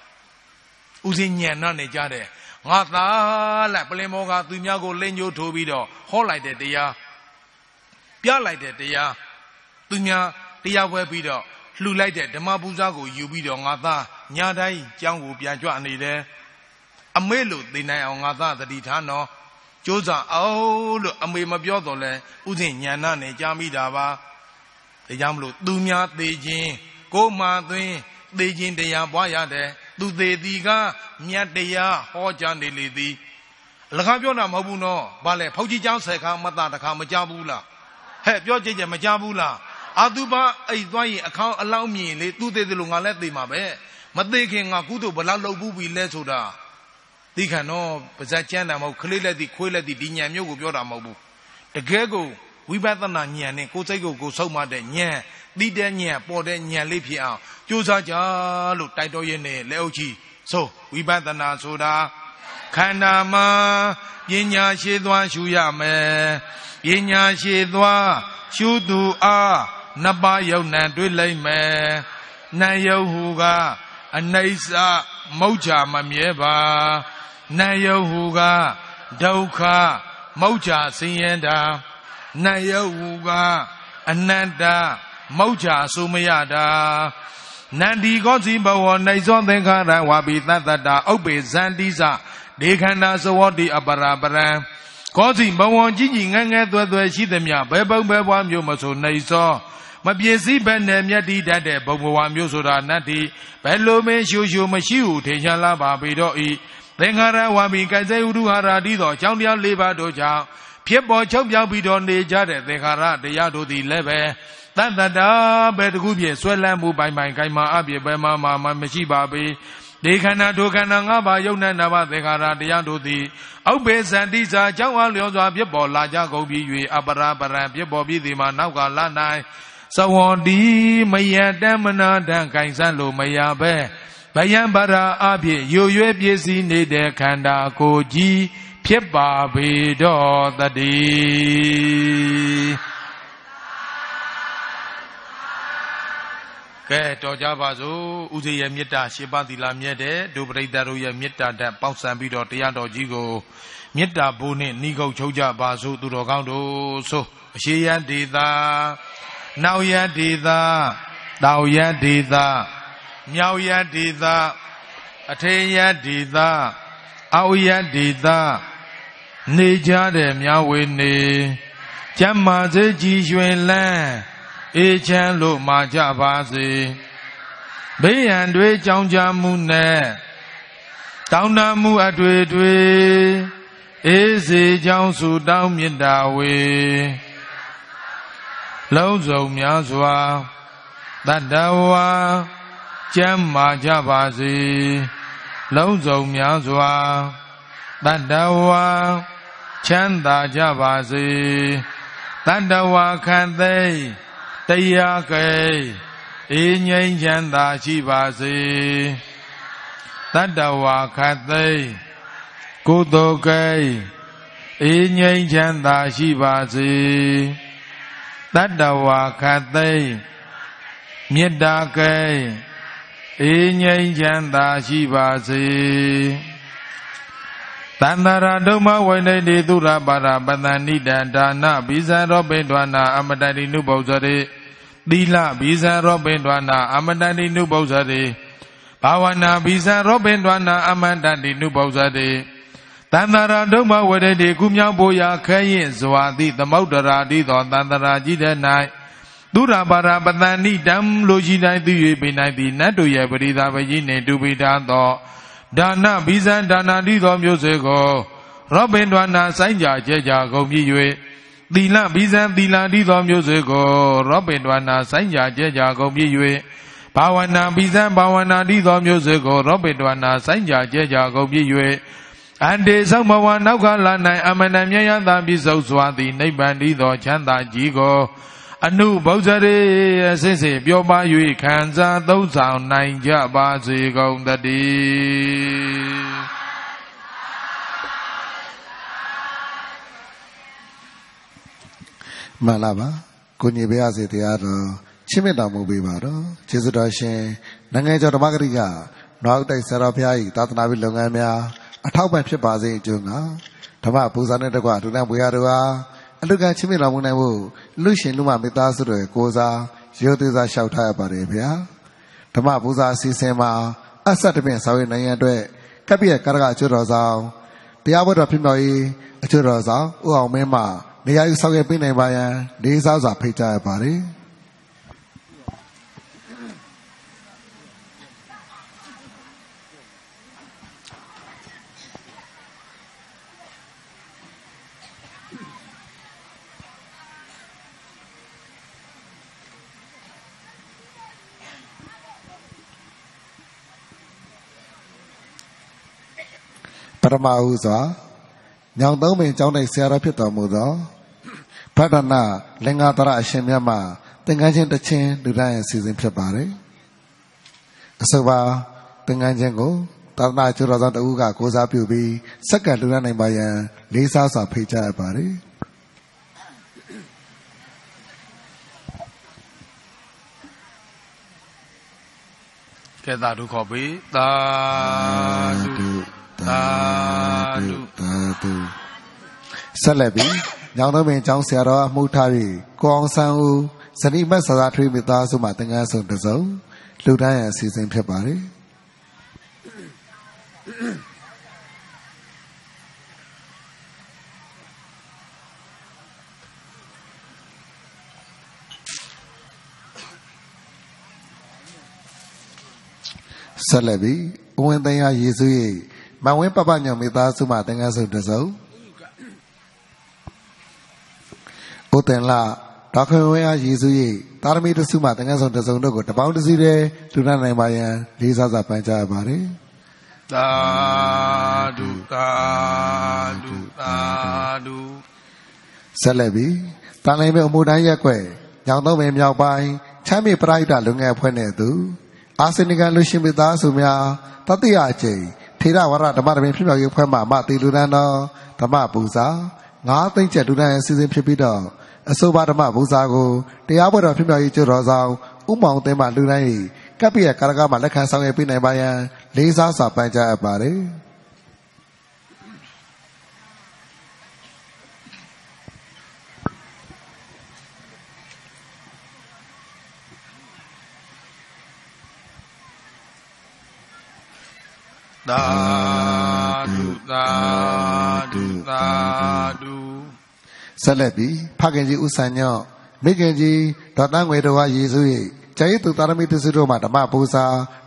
ဥစဉ်ညံနာနဲ့ကြားတယ်ငါသားလက်ပလင်မောကသူများကိုလင်းညိုးထိုးပြီးတော့ဟောလိုက်တဲ့တရားပြလိုက်တဲ့တရားသူများတရားပွဲပြီးတော့လှူလိုက်တဲ့ဓမ္မပူဇာကိုယူပြီးတော့ငါသားညာတိုင်းကြောင်းကိုပြန်ကြွနေတယ်အမေလို့သိနိုင်အောင်ငါသားတတိထားနော်ကြိုးစားအောင်လို့အမေမပြောတော့လဲဥစဉ်ညာနာနဲ့ကြားမိတာပါဒါကြောင့်မလို့သူများသေးခြင်းကိုမှသွင်းသေးခြင်းတရားပွားရတယ် သူသေးသည်ကမြတ်တရားဟောကြားနေလေသည်အလကားပြောတာမဟုတ်ဘူးနော်ဘာလဲဖောက်ကြီးကျောင်းဆယ်ခါမတ်တာတခါမကြဘူးလားဟဲ့ပြောကြည့်ကြမကြဘူးလားအာသူဘအိတ်သွားရင်အခေါင်းအလောင်းမြင်လေသူသေးတယ်လို့ငါလည်းသိမှာပဲမသိခင်ငါကုသိုလ်ဘလောက်လုပ်ဘူးပြီလဲဆိုတာသိခံတော့ပါဇက်ကျမ်းတာမဟုတ်ခလေးလက်တိခွေးလက်တိဒီညံမျိုးကိုပြောတာမဟုတ်ဘူးတကယ်ကိုဝိပဿနာဉာဏ်နဲ့ကိုယ်စိတ်ကိုကိုယ်ဆုံးမတဲ့ဉာဏ် သိတဲ့ဉာဏ်ပေါ်တဲ့ဉာဏ်လေးဖြစ်အောင်ကြိုးစားကြလို့တိုက်တော်ရင်းနဲ့လက်အုပ်ကြီးဆိုဝိပဿနာဆိုတာခန္ဓာမှာပညာရှိသွားရှုရမယ်ပညာရှိသွားရှုသူအားနှစ်ပါးယုံနံတွေ့လိုက်မယ်နံယုတ်ဟူကအနိစ္စမုတ်ချမမြဲပါနံယုတ်ဟူကဒုက္ခမုတ်ချဆင်းရဲတာနံယုတ်ဟူကအနတ္တ မုတ်ချဆိုမရတာနန္ဒီကောစီဘဝနေသောသင်္ခါရဝါပိသတ္တတာဥပ္ပေဇန္တိစဒေခန္ဓာသဝတိအပရာပရံကောစီဘဝကြီးကြီးငယ်ငယ်သွဲသွဲရှိသည်မြဘယ်ပုံဘယ်ဘွားမျိုးမဆိုနေသောမပြည့်စည်ဘဲနဲ့မြတ်တိတတ်တဲ့ဘုံဘဝမျိုးဆိုတာနတ်တိဘယ်လိုမင်းရှူရှူမရှိဟုထင်ရှားလာပါပေတော့ဤသင်္ခါရဝါပိကစေဥဒုဟာရာတိသောအကြောင်းတရား၄ပါးတို့ကြောင့်ဖြစ်ပေါ်ချုပ်ပြောင်းပြီးတော့နေကြတဲ့သင်္ခါရတရားတို့သည်လည်းပဲ တတ္တတာပဲတခုပြည့်ဆွဲလန်းမှုပိုင်ပိုင်ခိုင်မာအပြည့်ပဲမှမှမရှိပါပေဒီခန္ဓာဒုခန္ဓာ၅ပါးယုံနဲ့နာမသင်္ခါရတရားတို့သည်အောက်ပေဇန္တိစာအကြောင်းအားလျော်စွာဖြစ်ပေါ်လာကြကုန်ပြီး၍အပရာပရံဖြစ်ပေါ်ပြီးဒီမှာနောက်ကလာနိုင်သဝန္တိမယတမနာတံခိုင်ဆန်းလို့မရပဲဗယံပါရာအဖြစ်ရွရွဲပြည့်စည်နေတဲ့ခန္ဓာကိုယ်ကြီးဖြစ်ပါပေတော့တည်း ကဲတော်ကြပါစို့ဥစေရဲ့မေတ္တာရှင်းပါသီလာမြတ်တဲ့ဒုပရိသတ်တို့ရဲ့မေတ္တာဓာတ်ပေါင်းစံပြီးတော့တရားတော်ကြီးကိုမေတ္တာဘိုးနဲ့နှီးကုတ်ချုပ်ကြပါစို့သူတော်ကောင်းတို့ဆိုအရှိယဒေတာနောက်ယဒေတာတောင်ယဒေတာမြောက်ယဒေတာအထေယဒေတာအောက်ယဒေတာနေကြတဲ့မြဝေနေကျမ်းမာစေကြည်ရွှင်လန်း အေးချမ်းလို့မာကြပါစေဘေးရန်တွေကြောင်းကြမှုနဲ့တောင်းတမှုအတွေ့တွေအေးစေကြောင်းစုတောင်းမြတ်တာဝေလုံးစုံများစွာတတ္တဝါကျမ်းမာကြပါစေလုံးစုံများစွာတတ္တဝါချမ်းသာကြပါစေတတ္တဝါခံသိ တရားကဲအေးငြိမ်းချမ်းသာရှိပါစေတတ္တဝါခတ်သိကုသိုလ်ကဲအေးငြိမ်းချမ်းသာရှိပါစေတတ္တဝါခတ်သိမေတ္တာကဲအေးငြိမ်းချမ်းသာရှိပါစေတန္တရာဒုမဝိနေတိသုရပါရပတဏိတဒါနဘိဇံရောပိဒဝနာအမတတိနုဘောဇရေ သီလဘိဇံရောပိဒဝနာအမတတိနုဘောဇရေဘာဝနာဘိဇံရောပိဒဝနာအမတတိနုဘောဇရေတန္တရာဒုမဝိနေတိကုမြောင်ဘိုရာခဲရင်ဇဝတိသမုဒ္ဒရာတိသောတန္တရာကြီးတဲ့၌သူရပါရပတဏိတံလိုရှိတိုင်းသိ၍ပိနိုင်သည်နတ်တို့ရဲ့ပရိသာပကြီးနှင့်တူပိထားသောဒါနဘိဇံဒါနာတိသောမျိုးစေကိုရောပင်ဒွာနာဆိုင်ကြကျဲကြကုန်ပြီ၍ သီလဘိဇံသီလတိသောမျိုးစေကိုရောပင်ဒွာနာဆိုင်ကြကျဲကြကုန်ပြီ၍ဘာဝနာဘိဇံဘာဝနာတိသောမျိုးစေကိုရောပင်ဒွာနာဆိုင်ကြကျဲကြကုန်ပြီ၍အန္တေသောဘဝနောက်ကလာနိုင်အမနမြယတာပြစ္ဆုတ်စွာသည်နိဗ္ဗာန်တည်သောချမ်းသာကြီးကိုအနုဗုဒ္ဓရေအစစ်စစ်ပြောပါ၍ခံစားသုံးဆောင်နိုင်ကြပါစေကုန်တည်း မှန်လားပါကိုညီပေးရစေတရားတော်ချစ်မြတ်တော်မူပေးပါတော့ကျေးဇူးတော်ရှင်နိုင်ငံကျော်ဓမ္မဂရိကနောက်တိုက်ဆရာတော်ဘုရားကြီးသာသနာ့ပြုလုပ်ငန်းများအထောက်ပံ့ဖြစ်ပါစေအကျိုးငါဓမ္မပူဇာနဲ့တကွဒုနဘုရားတော်ဟာအလုကချစ်မြတ်တော်မူနိုင်ဖို့လူရှင်လူမမေတ္တာဆုတော်ကိုစားရိုသေစာလျှောက်ထားရပါတယ်ဗျာဓမ္မပူဇာအစီအစဉ်မှာအဆက်တပင်ဆောင်ရနိုင်ရန်အတွက်ကပ်ပြည့်ကာရကအကျိုးတော်ဆောင်တရားဘုဒ္ဓဖြစ်မြောက်ရေးအကျိုးတော်ဆောင်ဥအောင်မင်းမှ နေရာယူဆောင်ရွက်ပေးနိုင်ပါရန်လေးစားစွာဖိတ်ကြားရပါတယ်ပရမဟုစွာ ညောင်သုံးပင်ကျောင်း၌ဆရာတော်ဖြစ်တော်မူသောဗဒ္ဒနာလင်္ကာတရအရှင်မြတ်မှသင်္ကန်းချင်းတစ်ချင်းလူတိုင်းရဲ့စီစဉ်ဖြစ်ပါတယ်အဆိုပါသင်္ကန်းချင်းကိုသာသနာ့ကျိုးတော်ဆောင်တဦးကကိုးစားပြုပြီးစက္ကန့်လူနိုင်ပါရန်လေးစားစွာဖိတ်ကြားအပ်ပါတယ်ကဲသာဓုခေါ်ပေးသာဓုသာဓု သာဓုဆက်လက်ပြီးညောင်သုံးပင်ကျောင်းဆရာတော်အမှုထားပြီးကိုအောင်ဆန်းဦးဇနီးမတ်ဆရာထွေးမိသားစုမှသင်္ကန်းဆောင်တစ်စုံလူတိုင်းရဲ့အစီအစဉ်ဖြစ်ပါတယ်ဆက်လက်ပြီးဦးဝင်းသိန်းဟာယေစု၏ မန်ဝင်းပပညောင်မိသားစုမှသင်္ကန်းစုတစ်စုံဦးတင်လာဒေါက်ခွင်ဝင်းဟာယေစု၏တာရမီတစ်စုမှသင်္ကန်းစုတစ်စုံတို့ကိုတပေါင်းတစ်စီတည်းလူနာနိုင်ပါရန်လေးစားစွာပန်ကြားရပါတယ်သာဓုသာဓုသာဓုဆက်လက်ပြီးတန်လိုက်မဲ့အမှုတိုင်းရက်ွက်ညောင်သုံးပင်မြောက်ပိုင်းချမ်းမြေပရိဒတ်လူငယ်အဖွဲ့နဲ့အတူအာစနိကလူရှင်မိသားစုများတတိယအကြိမ် ထေရဝါဒဓမ္မတပင်ဖြစ်မြောက်ရေးအဖွဲ့မှမတိလူနန်းတော်ဓမ္မပူဇာငါးသိမ့်ချက်လူနန်းရဲ့စီစဉ်ဖြစ်ပြီးတော့အဆိုပါဓမ္မပူဇာကိုတရားပွဲတော်ဖြစ်မြောက်ရေးကျွတော်ဆောင်ဥမောင်သိမ်းမှလူတိုင်း၏ကပ်ပြည့်ကာရကမှလက်ခံဆောင်ရွက်ပေးနိုင်ပါရန်လေးစားစွာပန်ကြားအပ်ပါတယ် သာဓုသာဓုသာဓုဆက်လက်ပြီးဖခင်ကြီးဦးဆန်ညော့မိခင်ကြီးဒေါက်တာငွေတော်ဟာယေစု၏ကျိတ်သူတာရမီတစုတို့မှဓမ္မပူဇာ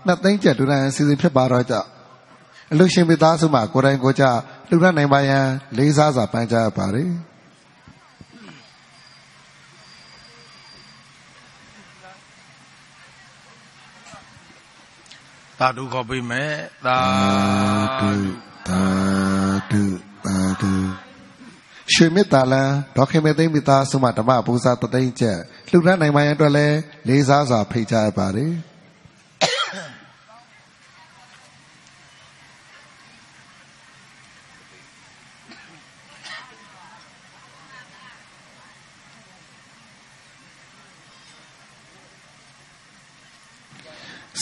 နှစ်သိန်းကျပ်ဒုရန်အစီအစဉ်ဖြစ်ပါတော့ကြောင့်အလူရှင်မိသားစုမှကိုယ်တိုင်ကိုယ်ကျလူရနိုင်ပါရန်လေးစားစွာပန်ကြားပါရယ် သာဓုခေါ်ပေးမယ်သာသာဓုဓုသာဓုသာဓုရွှေမြတ်တာလန်ဒေါက်ခင်မေသိမ့်မိသားစုမှဓမ္မပူဇာတသိန်းကျပ်လူရနိုင်ပါရန်အတွက်လည်းလေးစားစွာဖိတ်ကြားပါရယ်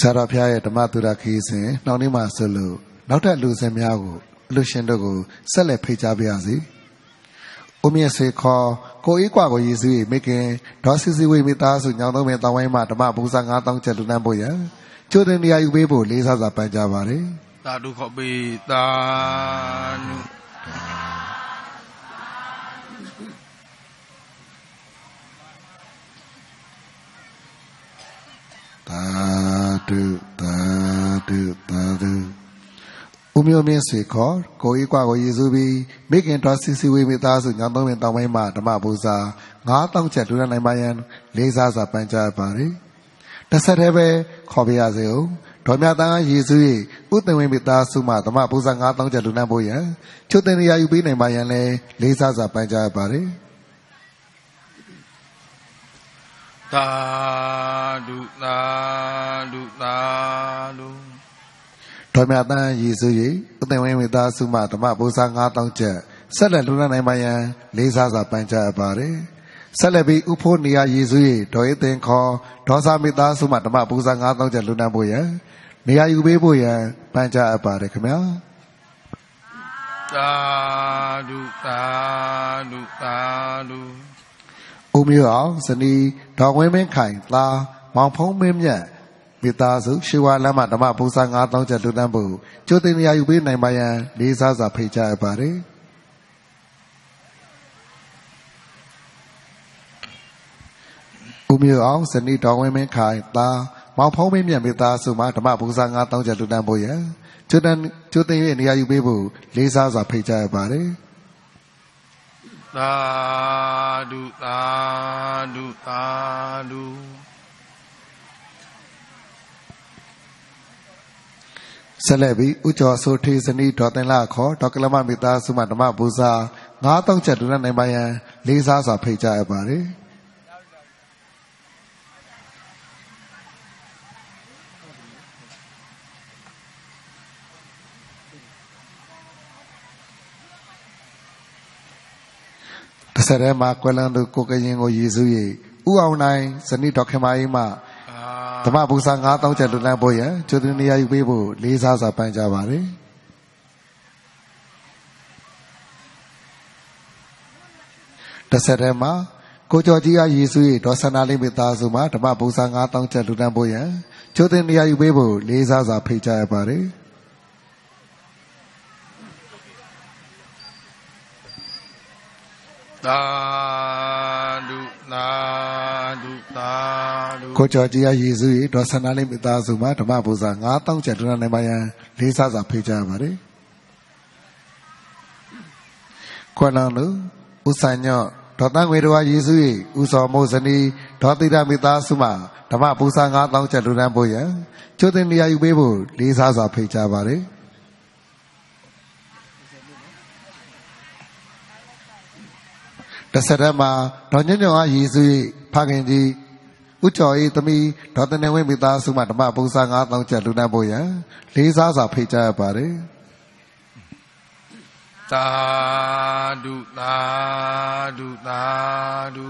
ဆရာတော်ဖျားရဲ့ဓမ္မသူရခီးစဉ်နှောင်းနေမှာဆိုလို့နောက်ထပ်လူစင်များကိုအလူရှင်တို့ကိုဆက်လက်ဖိတ်ကြားပါရစေ။ဦးမြင့်စေခေါ်ကိုအေးကွာကိုရည်စည်းမိခင်ဒေါ်စီစီဝေမိသားစုညောင်သုံးပင်တောင်းဝိုင်းမှာဓမ္မဘူဇာ9000ကျပ်လူနှန်းဖို့ရန်ကျိုးတင်နေရာယူပေးဖို့လေးစားစွာပန်ကြားပါရယ်သာဓုခေါ်ပေးသာဓု။သာ ဓုသာဓုသာဓုဦးမျိုးမြင့်စေခေါ်ကိုအေးကွာကိုရည်စည်းပြီးမိခင်ဒေါ်စီစီဝေမိသားစုညောင်သုံးပင်တောင်းဝိုင်းမှာဓမ္မဘူဇာ9000ကျပ်လူနှန်းနိုင်ပါရန်လေးစားစွာပန်ကြားပါရယ်တစ်ဆက်တည်းပဲခေါ်ပြရစေဦးဒေါ်မြတန်ယေစု၏ဥသင်ဝင်မိသားစုမှဓမ္မပူဇာ9000ကျပ်လူနှံဖို့ရန်ချုပ်တင်ရာယူပေးနိုင်ပါရန်လဲလေးစားစွာပန်ကြားပါရယ် သာဓုသာဓုသာဓုဒေါ်မြတန်ယေစု၏ဥသင်ဝင်မိသားစုမှဓမ္မပူဇာ9000ကျပ်ဆက်လက်လူနှံနိုင်ပါရန်လေးစားစွာပန်ကြားပါရယ်ဆက်လက်ပြီးဥဖို့နေရယေစု၏ဒေါ်ဤသင်ခေါ်ဒေါ်စာမိသားစုမှဓမ္မပူဇာ9000ကျပ်လူနှံဖို့ရန်နေရာယူပေးဖို့ရန်ပန်ကြားအပ်ပါရယ်ခင်ဗျာသာဓုသာဓုသာဓု ဦးမျိုးအောင်ဇနီးဒေါ်ဝင်းမင်းခိုင်သားမောင်ဖုံးမင်းမြတ်မိသားစုရှေဝါလမ်းမဓမ္မပူဇာ9000ကျပ်လူတန်းဖို့ကျိုးတင်နေရာယူပေးနိုင်ပါရန်လေးစားစွာဖိတ်ကြားအပ်ပါတယ်ဦးမျိုးအောင်ဇနီးဒေါ်ဝင်းမင်းခိုင်သားမောင်ဖုံးမင်းမြတ်မိသားစုမှာဓမ္မပူဇာ9000ကျပ်လူတန်းဖို့ရန်ကျိုးတင်ကျိုးတင်၍နေရာယူပေးဖို့လေးစားစွာဖိတ်ကြားအပ်ပါတယ် သာဓုသာဓုသာဓုဆက်လက်ပြီးဥကျော်ဆိုထေစနီဒေါ်တင်လာခေါ်ဒေါက်ကလမမိသားစုမှဓမ္မပူဇာငါးတောင်းချက်ဒုရနိုင်ပါယံလေးစားစွာဖိတ်ကြားအပ်ပါတယ် ဆက်တည်းမှာကွယ်လန်းသူကိုကရင်ကိုရည်စူး၍ဥအောင်နိုင်ဇနီးဒေါက်ခင်မကြီးမှအာဓမ္မပူဇာ9တောင်းချက်လွတ်လပ်ဖို့ရန်ကျိုးသူနေရာယူပေးဖို့လေးစားစွာပန်ကြပါတယ်တစ်ဆက်တည်းမှာကိုကျော်ကြီးအားရည်စူး၍ဒေါ်ဆန္ဒလေးမိသားစုမှဓမ္မပူဇာ9တောင်းချက်လွတ်လပ်ဖို့ရန်ကျိုးသူနေရာယူပေးဖို့လေးစားစွာဖိတ်ကြားရပါတယ် သာဓုသာဓုသာဓုကိုကျော်ကြီးအားရည်စူး၍ဒေါ်ဆန္ဒလေးမိသားစုမှဓမ္မပူဇာ9တောင်းချက်လွတ်လပ်နိုင်ပါရန်လေးစားစွာဖိတ်ကြားရပါတယ်ခွန်လန်းလူဥဆိုင်ညော့ဒေါ်တန်းငွေတော်ယေစု၏ဥစောမိုးစနီဒေါ်တိရမိသားစုမှဓမ္မပူဇာ9တောင်းချက်လူတန်းဖို့ရန်ကျိုးတင်နေရာယူပေးဖို့လေးစားစွာဖိတ်ကြားပါတယ် တစ်ဆက်တည်းမှာဒေါ်ညွန့်ညွန့်အားယေစု၏ဖခင်ကြီးဥကျော်၏သမီးဒေါ်တနေဝင်းမိသားစုမှဓမ္မပူဇာ9တောင်းချက်လူတန်းဖို့ရန်လေးစားစွာဖိတ်ကြားရပါတယ်သာဓုသာဓုသာဓု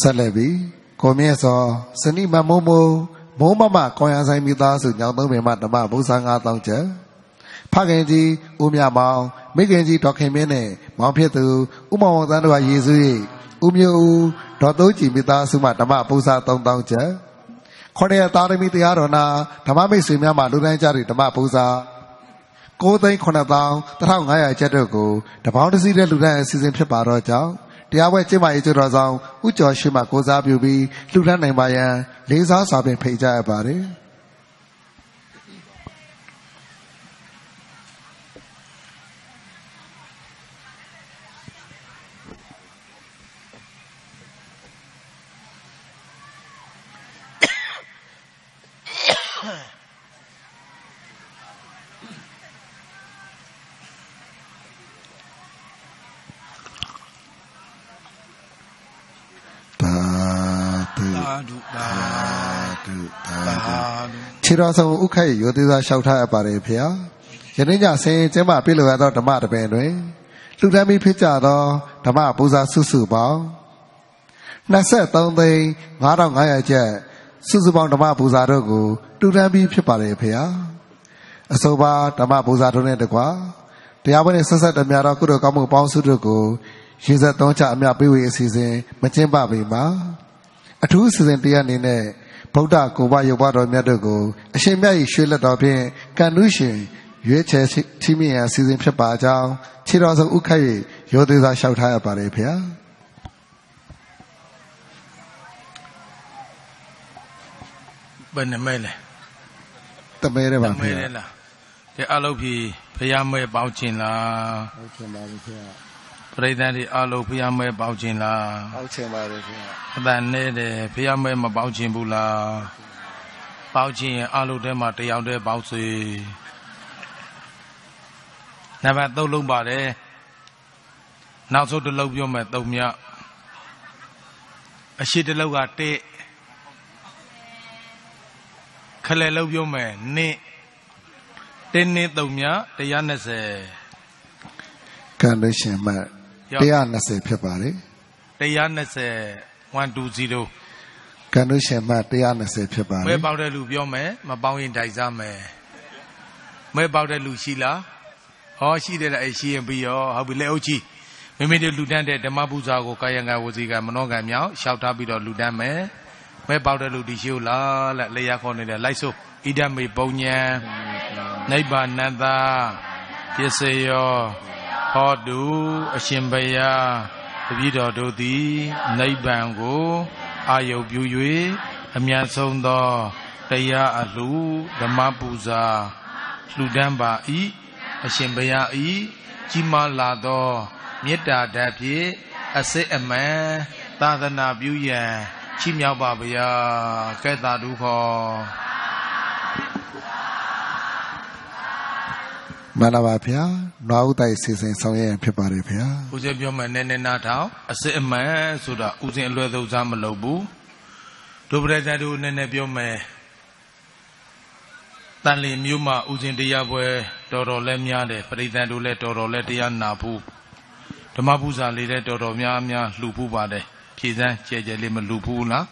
ဆက်လက်ပြီးကိုမြင့်စောစနိမမိုးမိုးမိုးမမကောင်းရဆိုင်မိသားစုညောင်သုံးပင်မဓမ္မဘုရား9000ကျပ်ဖခင်ကြီးဦးမြမောင်မိခင်ကြီးဒေါက်ခင်မင်းနဲ့မောင်ဖြစ်သူဥမောင်ဝန်သန်းတို့ကယေစု၏ဦးမျိုးဦးဒေါ်သုံးကြည်မိသားစုမှဓမ္မဘုရား3000ကျပ်ခေါရရသားသမီးတရားတော်နာဓမ္မမိတ်ဆွေများမှလူတိုင်းကြသည့်ဓမ္မဘုရား9သိန်း9000 1500ကျပ်တို့ကိုတပေါင်းတစ်စီးတဲ့လူတိုင်းအစီအစဉ်ဖြစ်ပါတော့ကြောင်း တရားပွဲကျင်းပရေးကျွတော်ဆောင်ဥကျော်ရှိမှကိုစားပြုပြီးလှူဒန်းနိုင်ပါရန်လေးစားစွာဖြင့်ဖိတ်ကြားရပါတယ်သာ ဓုခြေတော်ဆောင်ဥက္ခရဲ့ရိုသေသာလျှောက်ထားအပ်ပါတယ်ဖေဟာယနေ့ညဆင်းကျင်းပပြုလုပ်ရသောဓမ္မတပင်တွင်လှူဒန်းပြီးဖြစ်ကြသောဓမ္မပူဇာစုစုပေါင်း23သိန်း9500ကျပ်စုစုပေါင်းဓမ္မပူဇာတို့ကိုလှူဒန်းပြီးဖြစ်ပါတယ်ဖေဟာအဆိုပါဓမ္မပူဇာတို့နှင့်တကွာတရားပွဲနှင့်ဆက်ဆက်တများသောကုသိုလ်ကောင်းမှုပေါင်းစုတို့ကိုရေဆက်သုံးချအမြပေးဝေအစီအစဉ်မကျင်းပပေမှာအထူးအစီအစဉ်တရားအနေနဲ့ ဗုဒ္ဓကိုယ်ပါရုပ်ပါတော်မြတ်တို့ကိုအရှင်မြတ်၏ရွှေလက်တော်ဖြင့်ကံလူရှင်ရွေးချယ်ချီးမြှင့်ရန်အစီအစဉ်ဖြစ်ပါကြောင်းခြေတော်ဆုံးဥက္ခတ်၍ရောသေးစွာလျှောက်ထားရပါတယ်ဖေဟာဘယ်နှမဲလဲတမဲရပါမဲဖေလဲဟာလားဒီအလုပ်ဖြီဖျားမဲပေါက်ခြင်းလားဟုတ်ချင်ပါပြီဖေဟာ ပရိသတ်ဒီအလုပ်ဖျားမဲပေါက်ခြင်းလားဟုတ်ချင်ပါတယ်ဖေဟာအတန်နဲ့တယ်ဖျားမဲမပေါက်ခြင်းဘူးလားပေါက်ခြင်းရင်အလုပ်ထဲမှာတယောက်တည်းပေါက်စေနံပါတ်3လုံးပါတယ်နောက်ဆုံးတစ်လုံးပြောမယ်3မြတ်အရှိတစ်လုံးက1ခလဲလုံးပြောမယ်2တင်းနေ3မြတ်120ကံလူရှင်မှတ်ရောက် 120ဖြစ်ပါတယ်120 120ကံလူရှင်မှတ်120ဖြစ်ပါတမဲယ်ပေါက်တဲ့လူပြောမယ်မပေါက်ရင်ဒိုက်စားမယ်မဲပေါက်တဲ့လူရှိလားဟောရှိတယ်လားအဲရှိရင်ပြီးရောဟုတ်ပြီလက်အုပ်ကြီးမိမိတို့လူတန်းတဲ့ဓမ္မပူဇာကိုကာယံကဝစီကမနောကံမြောက်ရှောက်ထားပြီးတော့လူတန်းမယ်မဲပေါက်တဲ့လူဒီရှိ ਉ လားလက်လေရခေါ်နေတဲ့လိုက်စို့ဣဒမေပုံညာနိဗ္ဗာနတ္တပစ္စယော ဟောတုအရှင်ဘယတပည့်တော်တို့သည်နိဗ္ဗာန်ကိုအာယုတ်ပြု၍အမြတ်ဆုံးသောတရားအလှဓမ္မပူဇာလှူဒန်းပါ၏အရှင်ဘုရား၏ကြီးမားလာသောမေတ္တာဓာတ်ဖြင့်အစစ်အမှန်သာသနာပြုရန်ချီးမြှောက်ပါဗျာကဲ့တာဒုခော မှန်ပါပါဗျာနွားဥတိုက်စီစဉ်ဆောင်ရွက်ရန်ဖြစ်ပါတယ်ဗျာဦးဇင်းပြောမယ်နည်းနည်းနားထောင်အစစ်အမှန်ဆိုတာဦးဇင်းအလွယ်သုံးစားမလုပ်ဘူးဒုပရဇာတို့နည်းနည်းပြောမယ်တန်လီမြို့မှာဦးဇင်းတရားပွဲတော်တော်လဲများတယ်ပရိသတ်တို့လည်းတော်တော်လဲတရားနာဘူးဓမ္မပူဇာလေးလည်းတော်တော်များများလှူဖူးပါတယ်ဖြည့်စမ်းကြဲကြဲလေးမလှူဘူးလား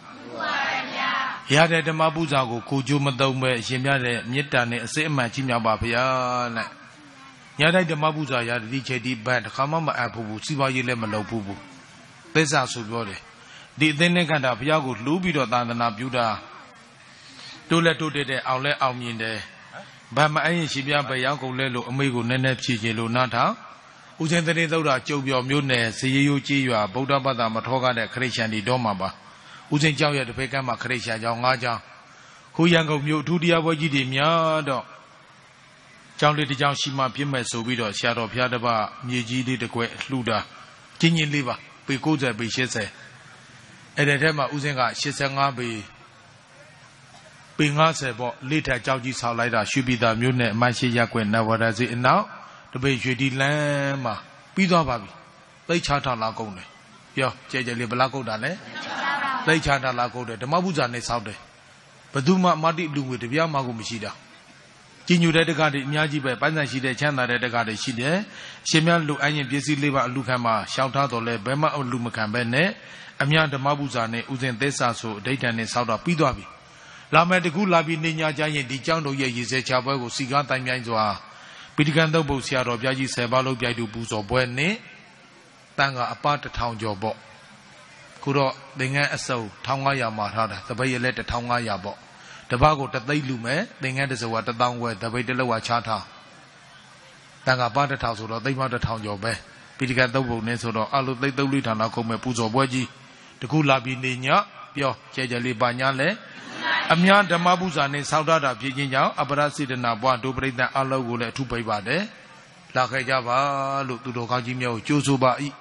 ရတဲ့ဓမ္မပူဇာကိုကိုကြိုးမသုံးပဲရှင်ပြတဲ့မေတ္တာနဲ့အစစ်အမှန်ကြီးမြောက်ပါဗျာတဲ့ ညတိုင်းဓမ္မပူဇာရတဲ့ဒီချက်ဒီဘတ်တစ်ခါမှမအပ်ဘူးဘူးစီးပွားရေးလည်းမလုပ်ဘူးဘူးသစ္စာဆိုပြောတယ်ဒီအသင်းနဲ့ခန္ဓာဘုရားကိုလှူပြီးတော့သာသနာပြုတာတိုးလက်တိုးတက်တဲ့အောင်လဲအောင်မြင်တယ်ဗမ္မအရင်ရှင်ပြဘယ်ရောက်ကုန်လဲလို့အမေကိုနည်းနည်းဖြည့်ချင်လို့နားထောင်ဦးဇင်းတရေသုဒ္ဓကျုပ်ပြော်မျိုးနယ်ဇေယျရိုးကြီးရွာဗုဒ္ဓဘာသာမထောကားတဲ့ခရစ်ယာန်ဒီတော့မှာပါဦးဇင်းကြောက်ရတစ်ဖက်ကမှခရစ်ယာန်ကြောင့်ငါးကြောင့်ခုရန်ကုန်မြို့အထူးတရားပွဲကြီးတွေများတော့ ကျောင်းလေးတစ်ကျောင်းရှိမှပြည့်မဲ့ဆိုပြီးတော့ဆရာတော်ဘုရားတစ်ပါးမြေကြီးလေးတစ်ကွက်လှူတာကျင်းချင်းလေးပါပေ90ပေ80အဲ့ဒီထဲမှာဦးဇင်းက85ပေပေ90ပေါ့လေးထက်ကြောက်ကြီးဆောက်လိုက်တာရွှေပြည်သာမြို့နယ်အမရှိရက်ကွက်နဝရစီအနောက်တပိတ်ရွှေဒီလမ်းမှာပြီးသွားပါပြီသိတ်ချထားလာကုန်တယ်ပြောကြဲကြဲလေးဘလားကုန်တာလဲသိတ်ချထားလာကုန်တယ်ဓမ္မပူဇာနဲ့ဆောက်တယ်ဘယ်သူမှမတိလူငွေတပြားမှကိုမရှိတာ ကြီးညိုတဲ့တက္ကတွေအများကြီးပဲပန်းစံရှိတဲ့ချမ်းသာတဲ့တက္ကတွေရှိတယ်ရှင်များလူအရင်ပစ္စည်းလေးပါအလူခံမှာရှောင်ထားတော်လဲဘယ်မှအလူမခံပဲနဲ့အများဓမ္မပူဇာနဲ့ဥစဉ်သစ္စာဆိုအဋိဋ္ဌာန်နဲ့ဆောက်တော့ပြီးသွားပြီလာမယ်တကူလာပြီးနေညာကြရင်ဒီကျောင်းတော်ရဲ့ရည်စဲချပွဲကိုစီကားတိုင်မြိုင်းစွာပိဋကံတုတ်ပုတ်ဆရာတော်ဘုရားကြီးဆယ်ပါးလုံးပြိုက်တူပူဇော်ပွဲနဲ့တန်ကအပတထောင်ကျော်ပေါ့ခုတော့သင်္ကန်းအစုံ1500မှာထားတာတပိတ်ရလဲ1500ပေါ့ တပတ်ကိုတသိပ်လူမယ်သင်္ကန်းတစ်စုံက1000ဝယ်တပိတ်တစ်လောက်ကချားထားတန်ကပတထောင်ဆိုတော့သိမ့်မတထောင်ကျော်ပဲပိဋကံတုတ်ပုတ်နဲ့ဆိုတော့အလိုသိပ်တုတ်လိဌာနကုန်မဲ့ပူဇော်ပွဲကြီးတကူလာပြီးနေညပြောကြဲကြဲလေးပါညာလဲအများဓမ္မပူဇာနဲ့ဆောက်ထားတာဖြစ်ခြင်းကြောင့်အပရစေတနာဘွားဒုပရိသတ်အလုံးကိုလည်းအထုပိတ်ပါတယ်လာခဲ့ကြပါလို့သူတော်ကောင်းကြီးများကိုကြိုးဆိုပါ၏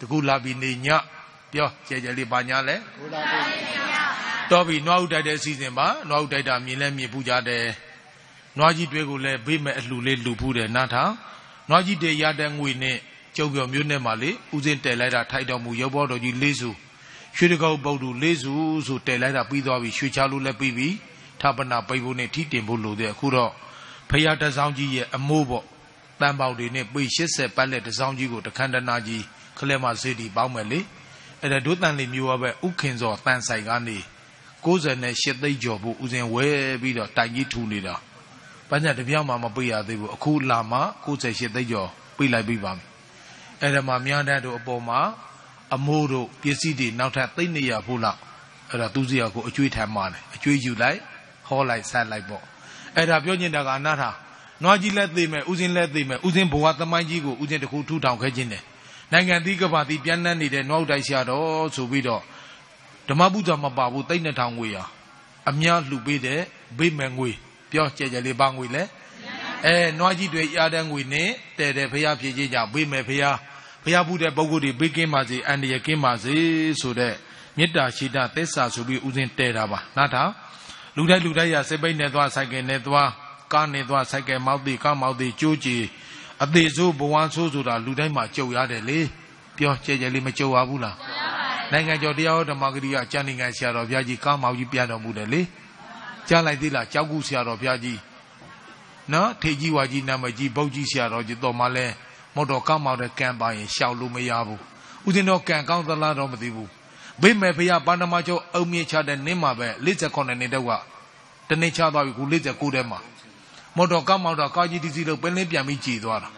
တကူလာပြီးနေညပြောကြဲကြဲလေးပါညာလဲ တော်ပြီနွားဥတိုက်တဲ့အစီအစဉ်ပါနွားဥတိုက်တာမြင်လဲမြင်ပူကြတယ်နွားကြီးတွေကိုလည်းဘေးမဲ့အလှလေးလှူဖူးတယ်နားထောင်နွားကြီးတွေရတဲ့ငွေနဲ့ကျုပ်ပြောမျိုးနဲ့မှလေဥစဉ်တဲလိုက်တာထိုက်တော်မူရုပ်ဘောတော်ကြီးလေးစုရွှေတကောက်ပုတ်တူလေးစုဆိုတဲလိုက်တာပြီးသွားပြီရွှေချလို့လည်းပြီးပြီထပနာပိတ်ဖို့နဲ့ထိတင်ဖို့လိုတဲ့အခုတော့ဖရာတစောင်းကြီးရဲ့အမိုးပေါ့တန်ပေါက်တွေနဲ့ပေ80ပတ်လက်တစောင်းကြီးကိုတခန္ဓနာကြီးခလဲမစေတီပေါင်းမယ်လေအဲ့ဒါဒုတန်လေးမျိုးပဲဥခင်စောတန်ဆိုင်ကနေ 98သိန်းကျော်ဖို့ဥစဉ်ဝဲပြီးတော့တိုင်ကြီးထူနေတာ။ဘာညာတပြောင်းမှမပိတ်ရသေးဘူး။အခုလာမှ98သိန်းကျော်ပိတ်လိုက်ပြီးပါပြီ။အဲ့ဒါမှမြန်းတဲ့တို့အပေါ်မှာအမိုးတို့ပစ္စည်းတွေနောက်ထပ်သိမ့်နေရဖို့လောက်အဲ့ဒါသူစီရကိုအကျွေးထမ်းပါတယ်။အကျွေးယူလိုက်ဟောလိုက်ဆက်လိုက်ပေါ့။အဲ့ဒါပြောညင်တာကအနာထာနွားကြီးလက်သေးမယ်ဥစဉ်လက်သေးမယ်ဥစဉ်ဘဝသမိုင်းကြီးကိုဥစဉ်တစ်ခုထူထောင်ခဲ့ခြင်းတယ်။နိုင်ငံသီးကဘာသီးပြန်နှံ့နေတဲ့နွားဥတိုက်ရှာတော်ဆိုပြီးတော့ ဓမ္မပူဇာမပါဘူးတိတ်နှစ်ထောင်ငွေရအများလှူပေးတဲ့ဘေးမဲ့ငွေပြောကြဲကြဲလေးပါငွေလဲအဲနွားကြီးတွေရတဲ့ငွေနဲ့တဲ့တဲ့ဖះဖြည့်ခြင်းကြောင့်ဘေးမဲ့ဖះဖះဘူးတဲ့ပုဂ္ဂိုလ်တွေဘေးကင်းပါစေအန္တရာယ်ကင်းပါစေဆိုတဲ့မေတ္တာရှိတာသစ္စာဆိုပြီးဥစဉ်တဲတာပါနားထောင်လူတိုင်းလူတိုင်းရစိတ်ပိတ်နဲ့သွားဆိုင်ကယ်နဲ့သွားကားနဲ့သွားဆိုင်ကယ်မောက်သေးကားမောက်သေးကြိုးကြည်အသေးဆိုးဘဝဆိုးဆိုတာလူတိုင်းမှာကြုံရတယ်လေပြောကြဲကြဲလေးမကြုံရဘူးလား နိုင်ငံကျော်တရားဟောဓမ္မဂရိကကျန်နိုင်ငံဆရာတော်ဘုရားကြီးကားမောင်ကြီးပြန်တော်မူတယ်လေကြားလိုက်သေးလားကြောက်ကူဆရာတော်ဘုရားကြီးနော်ထေကြီးဝါကြီးနာမကြီးဘုတ်ကြီးဆရာတော်ကြီးတော်မှလဲမော်တော်ကားမောင်တဲ့ကံပါရင်ရှောက်လို့မရဘူးဦးဇင်းတော်ကံကောင်းသလားတော့မသိဘူးဘေးမဲ့ဖရာပါဏမကျော်အုံမြင့်ချတဲ့နင်းမှာပဲ58နှစ်တောက်ကတနေ့ချသွားပြီခု49ထဲမှာမော်တော်ကားမောင်တော်ကားကြီးတီးစီလို့ပင်းလင်းပြန်ပြီးကြည်သွားတာ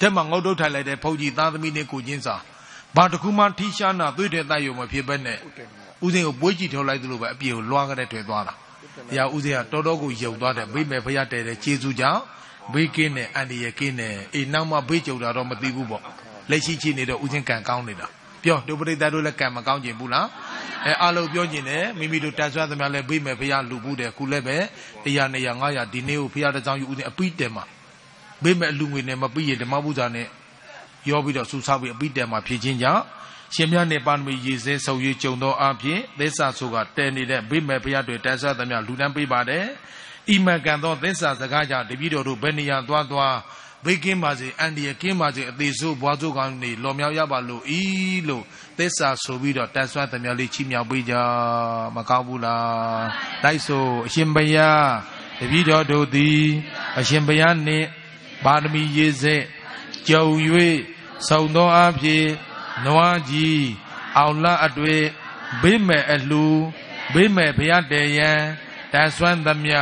တဲ့မှာငုတ်တုတ်ထိုင်လိုက်တဲ့ဖုန်ကြီးသားသမီးနဲ့ကိုချင်းစာ ဘာတခုမှထိရှားနာသွေးတဲ့တိုက်ရုံမဖြစ်ပဲနဲ့ဦးစင်းကိုပွေးကြည့်ထုတ်လိုက်သလိုပဲအပြေကိုလွှားကြတဲ့ထွေသွားတာတရားဦးစင်းကတော်တော်ကိုယုံသွားတယ်မိမဲ့ဖရတဲတဲ့ခြေစူးကြောင့်ဘေးကင်းတဲ့အန်ဒီရကင်းတဲ့အေးနောက်မှဘေးကြုံတာတော့မသိဘူးပေါ့လက်ရှိချိနေတော့ဦးစင်းကံကောင်းနေတာပြောဒုပရိသတ်တို့လည်းကံမကောင်းကျင်ဘူးလားအဲအလုံးပြောကျင်တယ်မိမိတို့တန်ဆွမ်းသမျှလဲပြီးမယ်ဘုရားလူဘူးတယ်ခုလည်းပဲ100 200 900ဒီနေ့ကိုဘုရားတစ်စောင်းယူဦးတယ်အပိတယ်မှာပြီးမယ်အလူငွေနဲ့မပြီးရင်ဓမ္မပူဇာနဲ့ ရောပြီးတော့စူဆောက်ပြီးအပိတယ်မှာဖြည့်ခြင်းကြောင့်ရှင်မြတ်နေပါဏမီရည်စဲဆုံရည်ကြုံသောအဖြစ်သစ္စာဆိုကတဲနေတဲ့ဘိမဲ့ဘုရားတွေတန်ဆွမ်းသမျှလူတန်းပေးပါတယ်ဣမကံသောသစ္စာစကားကြောင့်တပည့်တော်တို့ဘယ်နေရာသွားသွားဘေးကင်းပါစေအန်ဒီရကင်းပါစေအသေးဆိုးဘွားဆိုးကောင်းနေလော်မြောက်ရပါလို့ဤလို့သစ္စာဆိုပြီးတော့တန်ဆွမ်းသမျှလေးချီးမြှောက်ပေးကြမကောင်းဘူးလားတိုက်ဆိုအရှင်ဘုရားတပည့်တော်တို့သည် အရှင်ဘုရားနှင့်ပါရမီရေးစေကြုံ၍ စုံသောအဖြစ်နွားကြီးအောင်လအတွေ့ဘေးမဲ့အလှဘေးမဲ့ဘုရားတည်ရန်တန်ဆွမ်းသမျှ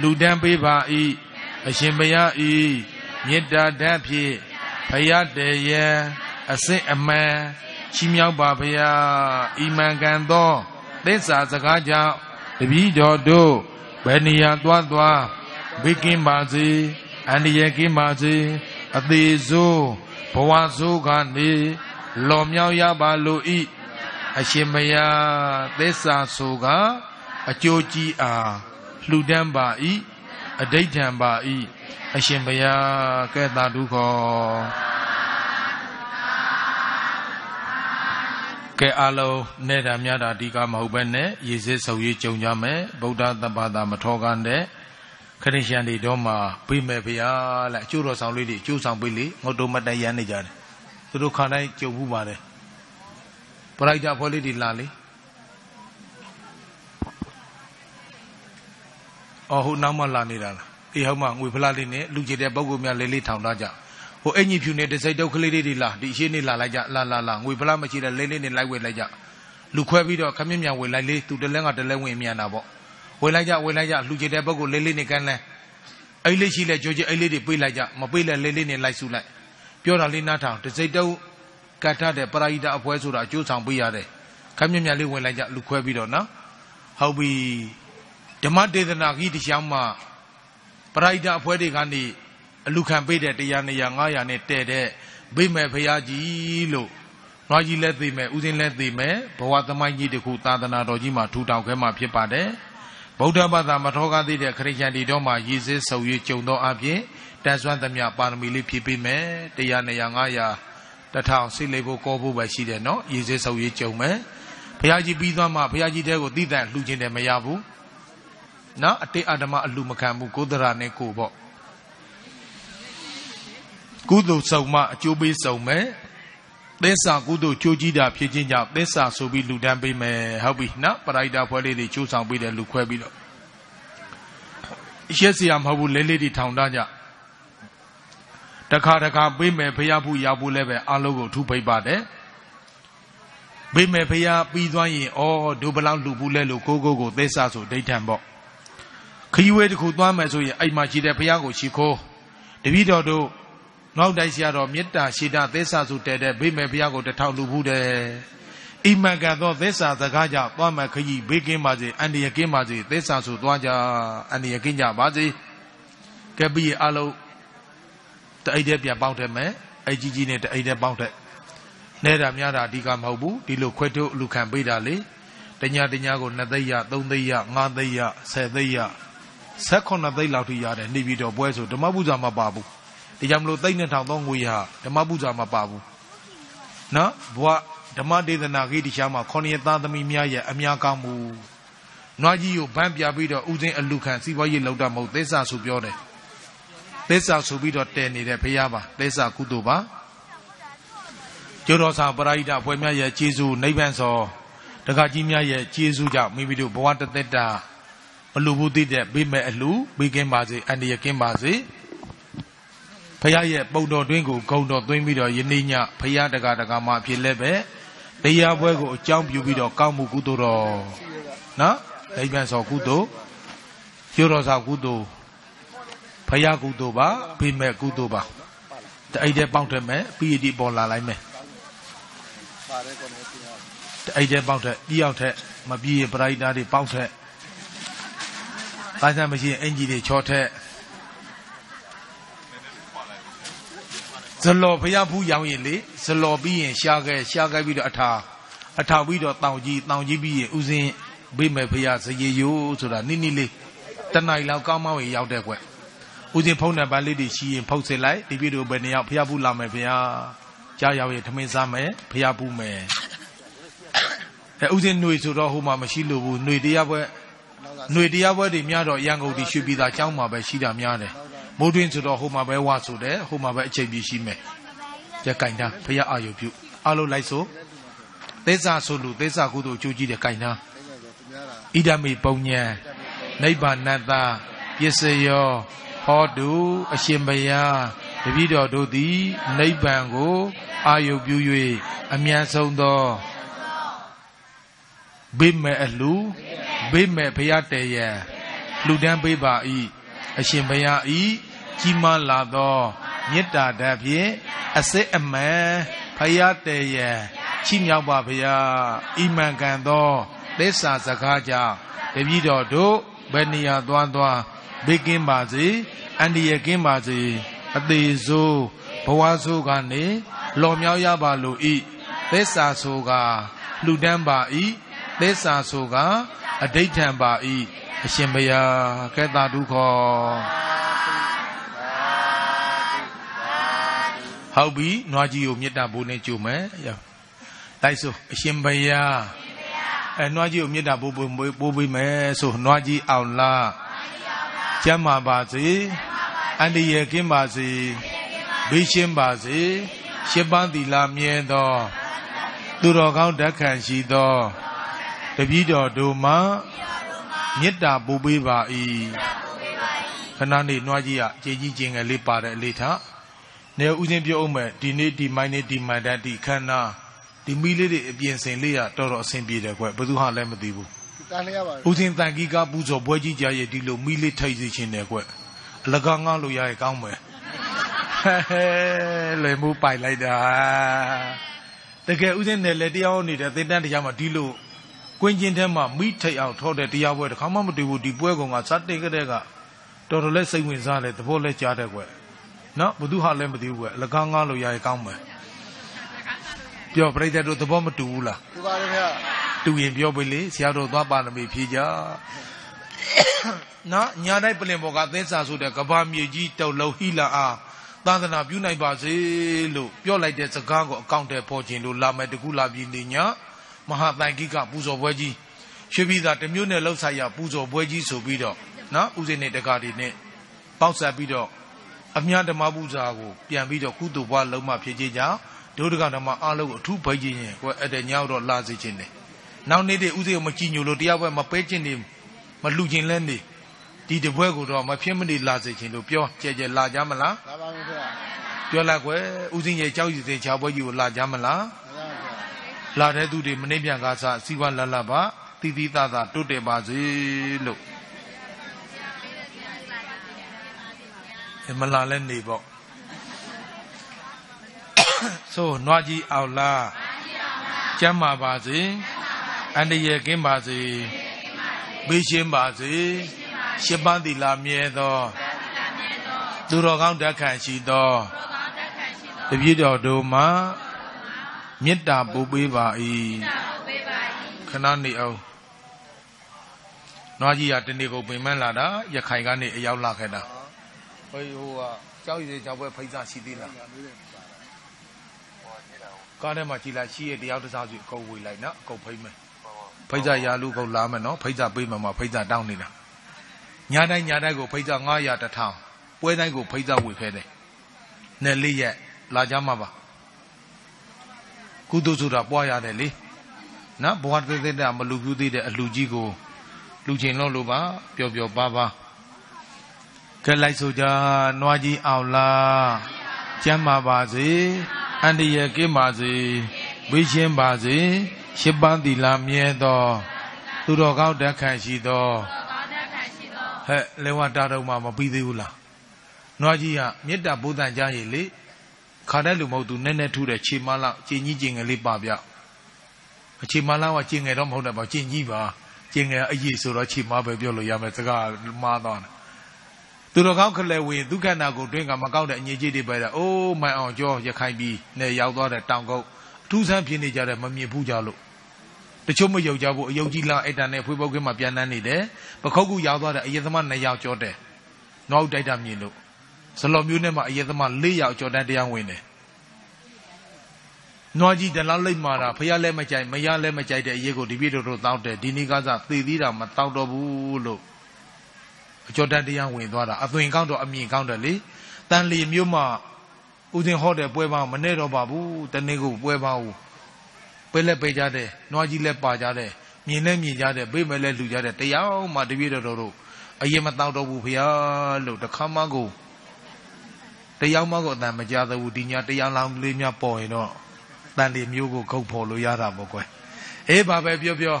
လူတန်းပေးပါ၏အရှင်ဘုရားဤမေတ္တာဓာတ်ဖြင့်ဘုရားတည်ရန်အစစ်အမှန်ချီးမြှောက်ပါဘုရားဤမှန်ကန်သောသစ္စာစကားကြောင့်တပည့်တော်တို့ဘယ်နေရာသွားသွားဘေးကင်းပါစေအန္တရာယ်ကင်းပါစေအသေးဆိုး ဘဝဆိုးကနေလော်မြောက်ရပါလို့ဤအရှင်မယားသစ္စာဆိုကအကျိုးကြီးအားလှူဒန်းပါဤအဋိဋ္ဌံပါဤအရှင်ဘုရားကဲ့တာဒုက္ခကဲအလုံးနဲ့တာမြတာဒီကမဟုတ်ပဲနဲ့ရေစစ်ဆုံရေးကြုံကြမယ်ဗုဒ္ဓသဗ္ဗတာမထောကန်တဲ့ ခရစ်ယာန်တွေတော့မှပြေးမယ်ဗျာလဲအကျိုးတော်ဆောင်လေးတွေအကျိုးဆောင်ပေးလေငုတ်တုံးမတရမ်းနေကြတယ်သူတို့ခါတိုင်းကြုံမှုပါတယ်ပရိုက်တာဖွဲ့လေးတွေလာလေအော်ဟုတ်နောက်မှလာနေတာလားအေးဟုတ်မှငွေဖလားလေးနဲ့လူကြည့်တဲ့ပုံကူများလေးလေးထောင်ထားကြဟိုအင်ကြီးဖြူနဲ့တစိတ်တုပ်ကလေးလေးတွေလာဒီအရှိနေလာလိုက်ကြလာလာလာငွေဖလားမရှိတဲ့လေးလေးနဲ့လိုက်ဝေလိုက်ကြလူခွဲပြီးတော့ခမင်းမြန်ဝေလိုက်လေးသူတလဲကတလဲဝင်မြန်တာပေါ့ ဝေလိုက်ကြဝေလိုက်ကြလူကြည့်တဲ့ပုံကူလေးလေးနဲ့ကန်းလဲအဲ့လေးရှိလဲကြိုးကြည့်အဲ့လေးတွေပေးလိုက်ကြမပေးလဲလေးလေးနဲ့လိုက်စုလိုက်ပြောတာလေးနားထောင်တစိတ်တုပ်ကတ်ထတဲ့ပရာဟိတအဖွဲဆိုတာအကျိုးဆောင်ပေးရတယ်ခမင်းမြန်လေးဝင်လိုက်ကြလူခွဲပြီးတော့နော်ဟုတ်ပြီဓမ္မဒေသနာကြီးတရားမှာပရိဒအဖွဲ့တွေကနေအလူခံပေးတဲ့တရားနေရာ900နဲ့တဲ့တဲ့ဗိမဲ့ဖရာကြီးလို့နွားကြီးလည်းသိမယ်ဥစဉ်လည်းသိမယ်ဘဝသမိုင်းကြီးတခုသာသနာတော်ကြီးမှာထူထောင်ခဲ့မှာဖြစ်ပါတယ် ဗုဒ္ဓဘာသာမထောကားသေးတဲ့ခရစ်ယာန်တွေတော့မှရည်စည်းဆုံရကြုံသောအပြင်တန်ဆွမ်းသမျှပါရမီလေးဖြည့်ပေးမယ်တရားနေရာ900တထောင်စိတ်လေးဖို့ကောဖို့ပဲရှိတယ်နော်ရည်စည်းဆုံရကြုံမယ်ဘုရားကြီးပြီးသွားမှဘုရားကြီးတဲကိုတည်တံ့လှူခြင်းတယ်မရဘူးနော်အတိတ်အဓမ္မအလူမခံဘူးကိုသရာနဲ့ကိုပေါ့ကုသိုလ်စုံမှအကျိုးပေးစုံမယ် သစ္စာကုသိုလ်ကြိုးကြီးတာဖြစ်ခြင်းကြောင့်သစ္စာဆိုပြီးလူတန်းပေးမယ်ဟုတ်ပြီနော်ပရိဒါဖွဲလေးတွေချိုးဆောင်ပေးတယ်လူခွဲပြီးတော့ရက်စရာမဟုတ်ဘူးလဲလေးတွေထောင်တာကြတခါတခါပေးမယ်ဖရာဖို့ရောက်ဖို့လည်းပဲအားလုံးကိုထုဖိတ်ပါတယ်ပေးမယ်ဖရာပြီးသွားရင်ဩဒုဗလောက်လူဘူးလဲလို့ကိုကိုကိုသစ္စာဆိုဒိဋ္ဌံပေါ့ခီးဝဲတစ်ခုသွားမယ်ဆိုရင်အဲ့မှာရှိတဲ့ဖရာကိုရှိခိုးတပည့်တော်တို့ နောက်တိုင်းဆရာတော်မေတ္တာရှိတာသစ္စာစုတဲတဲ့ဘေးမဲ့ဘုရားကိုတထောင်လူဘူးတယ်အိမ်မကသောသစ္စာစကားကြောင့်သွားမယ်ခရီးဘေးကင်းပါစေအန္တရာယ်ကင်းပါစေသစ္စာစုသွားကြအန္တရာယ်ကင်းကြပါစေကဲပြီးအလုံးတအိတ်တဲ့ပြန်ပေါက်တယ်မယ်အဲ့ကြီးကြီးနဲ့တအိတ်တဲ့ပေါက်တဲ့နေတာများတာအဓိကမဟုတ်ဘူးဒီလိုခွဲထုတ်လူခံပေးတာလေတညာတညာကို2သိန်းရ3သိန်းရ5သိန်းရ10သိန်းရ16သိန်းလောက်ထိရတယ်နေပြီးတော့ပွဲဆိုဓမ္မပူဇာမပါဘူး ဒီကြောင့်မလို့သိန်းနဲ့ထောင်သောငွေဟာဓမ္မပူဇာမပါဘူးနော်ဘဝဓမ္မဒေသနာကြီးတရားမှာခေါင်းရသားသမီးများရဲ့အများကောင်းမှုနွားကြီးကိုဗန်းပြပြီးတော့ဥစဉ်အလူခံစီးပွားရေးလောက်တာမဟုတ်သစ္စာဆိုပြောတယ်သစ္စာဆိုပြီးတော့တည်နေတဲ့ဘုရားပါသစ္စာကုသိုလ်ပါကျိုးတော်ဆောင်ပရိဒအဖွဲ့များရဲ့ကျေးဇူးနိဗ္ဗာန်စောတခါကြီးများရဲ့ကျေးဇူးကြောင့်မိမိတို့ဘဝတသက်တာမလူဘူးသိတဲ့ဘေးမဲ့အလှဘေးကင်းပါစေအန္တရာယ်ကင်းပါစေဖ ရာရဲ့ပုံတော်တွင်းကိုဂုံတော်သွင်းပြီးတော့ယနေ့ညဖရာတကာတကာမှဖြစ်လဲပဲတရားပွဲကိုအကြောင်းပြုပြီးတော့ကောင်းမှုကုသိုလ်တော်နော်ဒိဗ္ဗံစောကုသိုလ်ကျိုးတော်စာကုသိုလ်ဖရာကုသိုလ်ပါဘေးမဲ့ကုသိုလ်ပါတအိတ်တဲ့ပေါက်တယ်မဲ့ပြီးဒီပေါ်လာလိုက်မယ်တအိတ်တဲ့ပေါက်တဲ့ပြီးရောက်တဲ့မပြီးရင်ပရိဒါတွေပေါက်တဲ့ကားစားမရှိရင်အင်ကြီးတွေချောထက် ဇလော်ဖျားဖူးရောင်းရင်လေဇလော်ပြီးရင်ရှားခဲ့ရှားခဲ့ပြီးတော့အထာ အထောက်ပြီးတော့တောင်ကြီးတောင်ကြီးပြီးရင်ဥစဉ်ဘေးမဲ့ဖရာစရေယိုးဆိုတာနိနိလေးတနိုင်လောက်ကောင်းမဝင်ရောက်တဲ့ကွဥစဉ်ဖုံးတဲ့ဗန်းလေးတွေရှိရင်ဖုတ်စစ်လိုက်ဒီပြည်တို့ဘယ်နေရောက်ဖရာဘူးလာမယ်ဖရာကြားရောက်ရင်ထမင်းစားမယ်ဖရာဘူးမယ်အဲဥစဉ်ຫນွေဆိုတော့ဟိုမှာမရှိလို့ဘူးຫນွေတရားပွဲຫນွေတရားပွဲတွေများတော့ရန်ကုန်ဒီရွှေပြည်သာကျောင်းမှာပဲရှိတာများတယ် မိုးတွင်းဆိုတော့ဟိုမှာပဲဝါဆိုတယ်ဟိုမှာပဲအချိန်ပြရှိမယ်ကြက်ကင်တာဖရာအာယုပြုအလုံးလိုက်ဆိုသစ္စာဆိုလူသစ္စာကုသိုလ်အကျိုးကြီးတဲ့ကင်တာဣဒမေပုံညံနိဗ္ဗာနတပစ္စယောဟောတုအရှင်ဘုရားတပည့်တော်တို့သည်နိဗ္ဗာန်ကို အာယုပြု၍အမြန်ဆုံးသောဘေးမဲ့အလူဘေးမဲ့ဘုရားတည်ရန်လူတန်းပေးပါ၏အရှင်ဘုရားဤ ကြီးမားလာသောမေတ္တာဓာတ်ဖြင့်အစစ်အမှန်ဘုရားတည်ရန်ချီးမြှောက်ပါဘုရားဤမှန်ကန်သောသစ္စာစကားကြောင့်တပည့်တော်တို့ဘယ်နေရာသွားသွားဘေးကင်းပါစေအန္တရာယ်ကင်းပါစေအသေးဆိုးဘဝဆိုးကနေလော်မြောက်ရပါလို့ဤသစ္စာဆိုကလှူဒန်းပါဤသစ္စာဆိုကအဋိဋ္ဌံပါဤအရှင်ဘုရားကဲတာဒုခော ဟုတ်ပြီနွားကြီးကိုမေတ္တာပိုးနဲ့ကြိုမယ်တိုက်ဆိုအရှင်ဘုရားအဲနွားကြီးကိုမေတ္တာပိုးပိုးပိုးပေးမယ်ဆိုနွားကြီးအောင်လားကျမ်းမာပါစေအန္တရာယ်ကင်းပါစေဘေးရှင်းပါစေရှင်းပန်းသီလမြဲသောသူတော်ကောင်းဓာတ်ခံရှိသောတပည့်တော်တို့မှမေတ္တာပို့ပေးပါ၏ခဏနေနွားကြီးကကြေကြီးကျင်ငယ်လေးပါတဲ့အလေးထား နေဦးစင်းပြောအောင်မယ်ဒီနေ့ဒီမိုင်းနေ့ဒီမန်တတ်ဒီခန္ဓာဒီမီးလေးတွေအပြင်စင်လေးရတော်တော်အဆင်ပြေတယ်ကွဘယ်သူမှလည်းမသိဘူးတန်လျာပါဦးစင်းတန်ကြီးကပူဇော်ပွဲကြီးကြရဲ့ဒီလိုမီးလေးထိတ်စီခြင်းတယ်ကွအလကားငားလို့ရရဲ့ကောင်းမယ်လေမူပိုင်လိုက်တာတကယ်ဦးစင်းနယ်လေတရားနေတဲ့သေတန်းတရားမှာဒီလိုကွင်းချင်းထဲမှာမိထိတ်အောင်ထောတဲ့တရားပွဲတခါမှမတွေ့ဘူးဒီပွဲကောင်ကစတင်ကြတဲ့ကတော်တော်လေးစိတ်ဝင်စားတယ်သဘောလဲကြားတဲ့ကွ နော်ဘသူဟာလည်းမသိဘူးကွအလကားငားလို့ရရင်ကောင်းမယ်ပြောပြိတ္တတို့သဘောမတူဘူးလားတူပါတယ်ဗျာတူရင်ပြောပေးလေဆရာတော်သွားပါရမီဖြေကြနော်ညာတိုက်ပလင်ဘော်ကသစ္စာဆိုတဲ့ကဘာမြေကြီးတုတ်လုံးဟိလာအားသာသနာပြုနိုင်ပါစေလို့ပြောလိုက်တဲ့စကားကိုအကောင့်ထဲပေါ်ခြင်းလို့လာမယ်တကူလာပြည်နေညာမဟာတိုင်ကိကပူဇော်ပွဲကြီးရွှေပြည်သာတမျိုးနဲ့လှုပ်ဆိုင်ရပူဇော်ပွဲကြီးဆိုပြီးတော့နော်ဥစဉ်နေတကားတွေနဲ့ပေါက်ဆက်ပြီးတော့ အမြဓမ္မပူဇာကိုပြန်ပြီးတော့ကုသိုလ်ဘွားလုံးမဖြစ်ခြင်းကြောင့်ဒုဒကဓမ္မအလုံးကိုအထူးဖိတ်ခြင်းရင်ကိုအဲ့တဲ့ညောက်တော့လာစေခြင်းတယ်နောက်နေ့တွေဥစဉ်မကြည်ညိုလို့တရားပွဲမပဲခြင်းနေမလှူခြင်းလဲနေဒီတပွဲကိုတော့မဖြစ်မနေလာစေခြင်းလို့ပြောကြဲကြဲလာကြမလားလာပါမယ်ခင်ဗျာပြောလိုက်ကွယ်ဥစဉ်ရဲ့ကြောက်ရည်စေချာပွဲကြီးကိုလာကြမလားလာတဲ့သူတွေမနှိမ့်ပြန်ကားစားစီဝါလလပါတိတိတသာတိုးတက်ပါစေလို့ မလာလဲနေပေါ့ဆိုနွားကြီးအောင်လားကျမ်းမာပါစေအန္တရာယ်ကင်းပါစေဘေးရှင်းပါစေရှင်းပန်းသီလာမြဲသောသူတော်ကောင်းဓာတ်ခံရှိသောတပည့်တော်တို့မှာမေတ္တာပို့ပေးပါ၏ခဏနေအောင်နွားကြီးကတနေ့ကိုပင်မလာတာရခိုင်ကနေအရောက်လာခဲ့တာ ဟိုဟိုကကြောက်ရည်ကြောက်ပွဲဖိစားရှိသေးလားကားထဲမှာကြည်လိုက်ရှိရတယောက်တစ်စားစီအကုန်ဝေလိုက်နော်အကုန်ဖိမ့်မယ်ဖိစားရာလူကုန်လာမယ်နော်ဖိစားပေးမှမှဖိစားတောင်းနေတာညာတိုင်းညာတိုင်းကိုဖိစား900တထောင်ပွဲတိုင်းကိုဖိစားဝေခဲတယ်နဲ့လေးရက်လာကြမှာပါကုသိုလ်ဆိုတာပွားရတယ်လေနော်ဘဝသေးသေးတာမလူပြူသေးတဲ့အလူကြီးကိုလူချင်းလို့လို့ပါပျော်ပျော်ပါပါ ကဲလိုက်ဆိုကြနွားကြီးအောင်လားကျမ်းပါပါစေအန္တရာယ်ကင်းပါစေဝိရှင်းပါစေရှစ်ပန်းသီလမြဲသောသူတော်ကောင်းတက်ခံရှိသောဟဲ့လေဝတာတော်မှာမပြီးသေးဘူးလားနွားကြီးကမေတ္တာဘုဒ္ဓံကြားရည်လေခါတဲ့လူမဟုတ်သူနည်းနည်းထူးတယ်ခြေမလောက်ကျင်ကြီးကျင်ငယ်လေးပါဗျအခြေမလောက်ကကျင်ငယ်တော့မဟုတ်တယ်ပါကျင်ကြီးပါကျင်ငယ်အရေးဆိုတော့ခြေမပဲပြောလို့ရမယ်စကားမှားသွားတယ် သူတော်ကောင်းခလဲဝင်ဒုက္ခနာကိုတွင်းကမကောက်တဲ့အငြိကြီးတွေပဲတဲ့အိုးမိုင်အောင်ကျော်ရခိုင်ပြီးနဲ့ရောက်သွားတဲ့တောင်ကုတ်အထူးဆန်းဖြစ်နေကြတဲ့မမြင်ဘူးကြလို့တချို့မယုံကြဘူးအယုံကြည်လားအဲ့တန်နဲ့ဖွေးပုတ်ကင်းမှာပြန်တန်းနေတယ်ပခုတ်ကူရောက်သွားတယ်အယေသမား2ယောက်ကြောတယ်နောက်တိုက်တာမြင်လို့ဇလော်မျိုးနဲ့မှအယေသမား4ယောက်ကြောတန်းတရားဝင်တယ်နွားကြီးတလားလိမ့်မာတာဖះလည်းမကြိုက်မရလည်းမကြိုက်တဲ့အရေးကိုဒီပြည့်တို့တို့တောက်တယ်ဒီနေ့ကစားသေသေးတာမတောက်တော့ဘူးလို့ အကျော်တန်းတရားဝင်သွားတာအသွင်ကောင်းတော့အမြင်ကောင်းတယ်လေတန်လီမျိုးမှဦးစင်ဟောတယ်ပွဲပါမနဲ့တော့ပါဘူးတနေ့ကိုပွဲပါဘူးပဲလက်ပေးကြတယ်နွားကြီးလည်းပါကြတယ်မြင်လည်းမြင်ကြတယ်ဘေးမဲ့လည်းလူကြတယ်တရားမှတပြည့်တော်တို့အရင်မတောက်တော့ဘူးဖရာလို့တခါမှကိုတရားမှကိုအတန်မကြသဘူးဒီညာတရားလောင်းလေးများပေါ်ရင်တော့တန်လီမျိုးကိုခုတ်ဖော်လို့ရတာပေါ့ကွယ်အေးပါပဲပြောပြော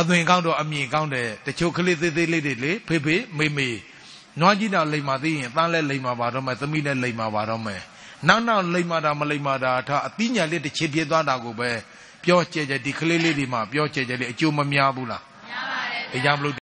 အသွင်ကောင်းတော့အမြင်ကောင်းတယ်တချို့ကလေးသေးသေးလေးတွေလေဖေဖေမေမေနွားကြီးတာလိမ္မာသိရင်သားလဲလိမ္မာပါတော့မယ်သမီးလဲလိမ္မာပါတော့မယ်နောက်နောက်လိမ္မာတာမလိမ္မာတာထားအတိညာလေးတစ်ချစ်ပြေးသွားတာကိုပဲပြောကြဲကြဲဒီကလေးလေးတွေမှာပြောကြဲကြဲလေးအကျိုးမများဘူးလားများပါတယ်အဲကြောင့်မလို့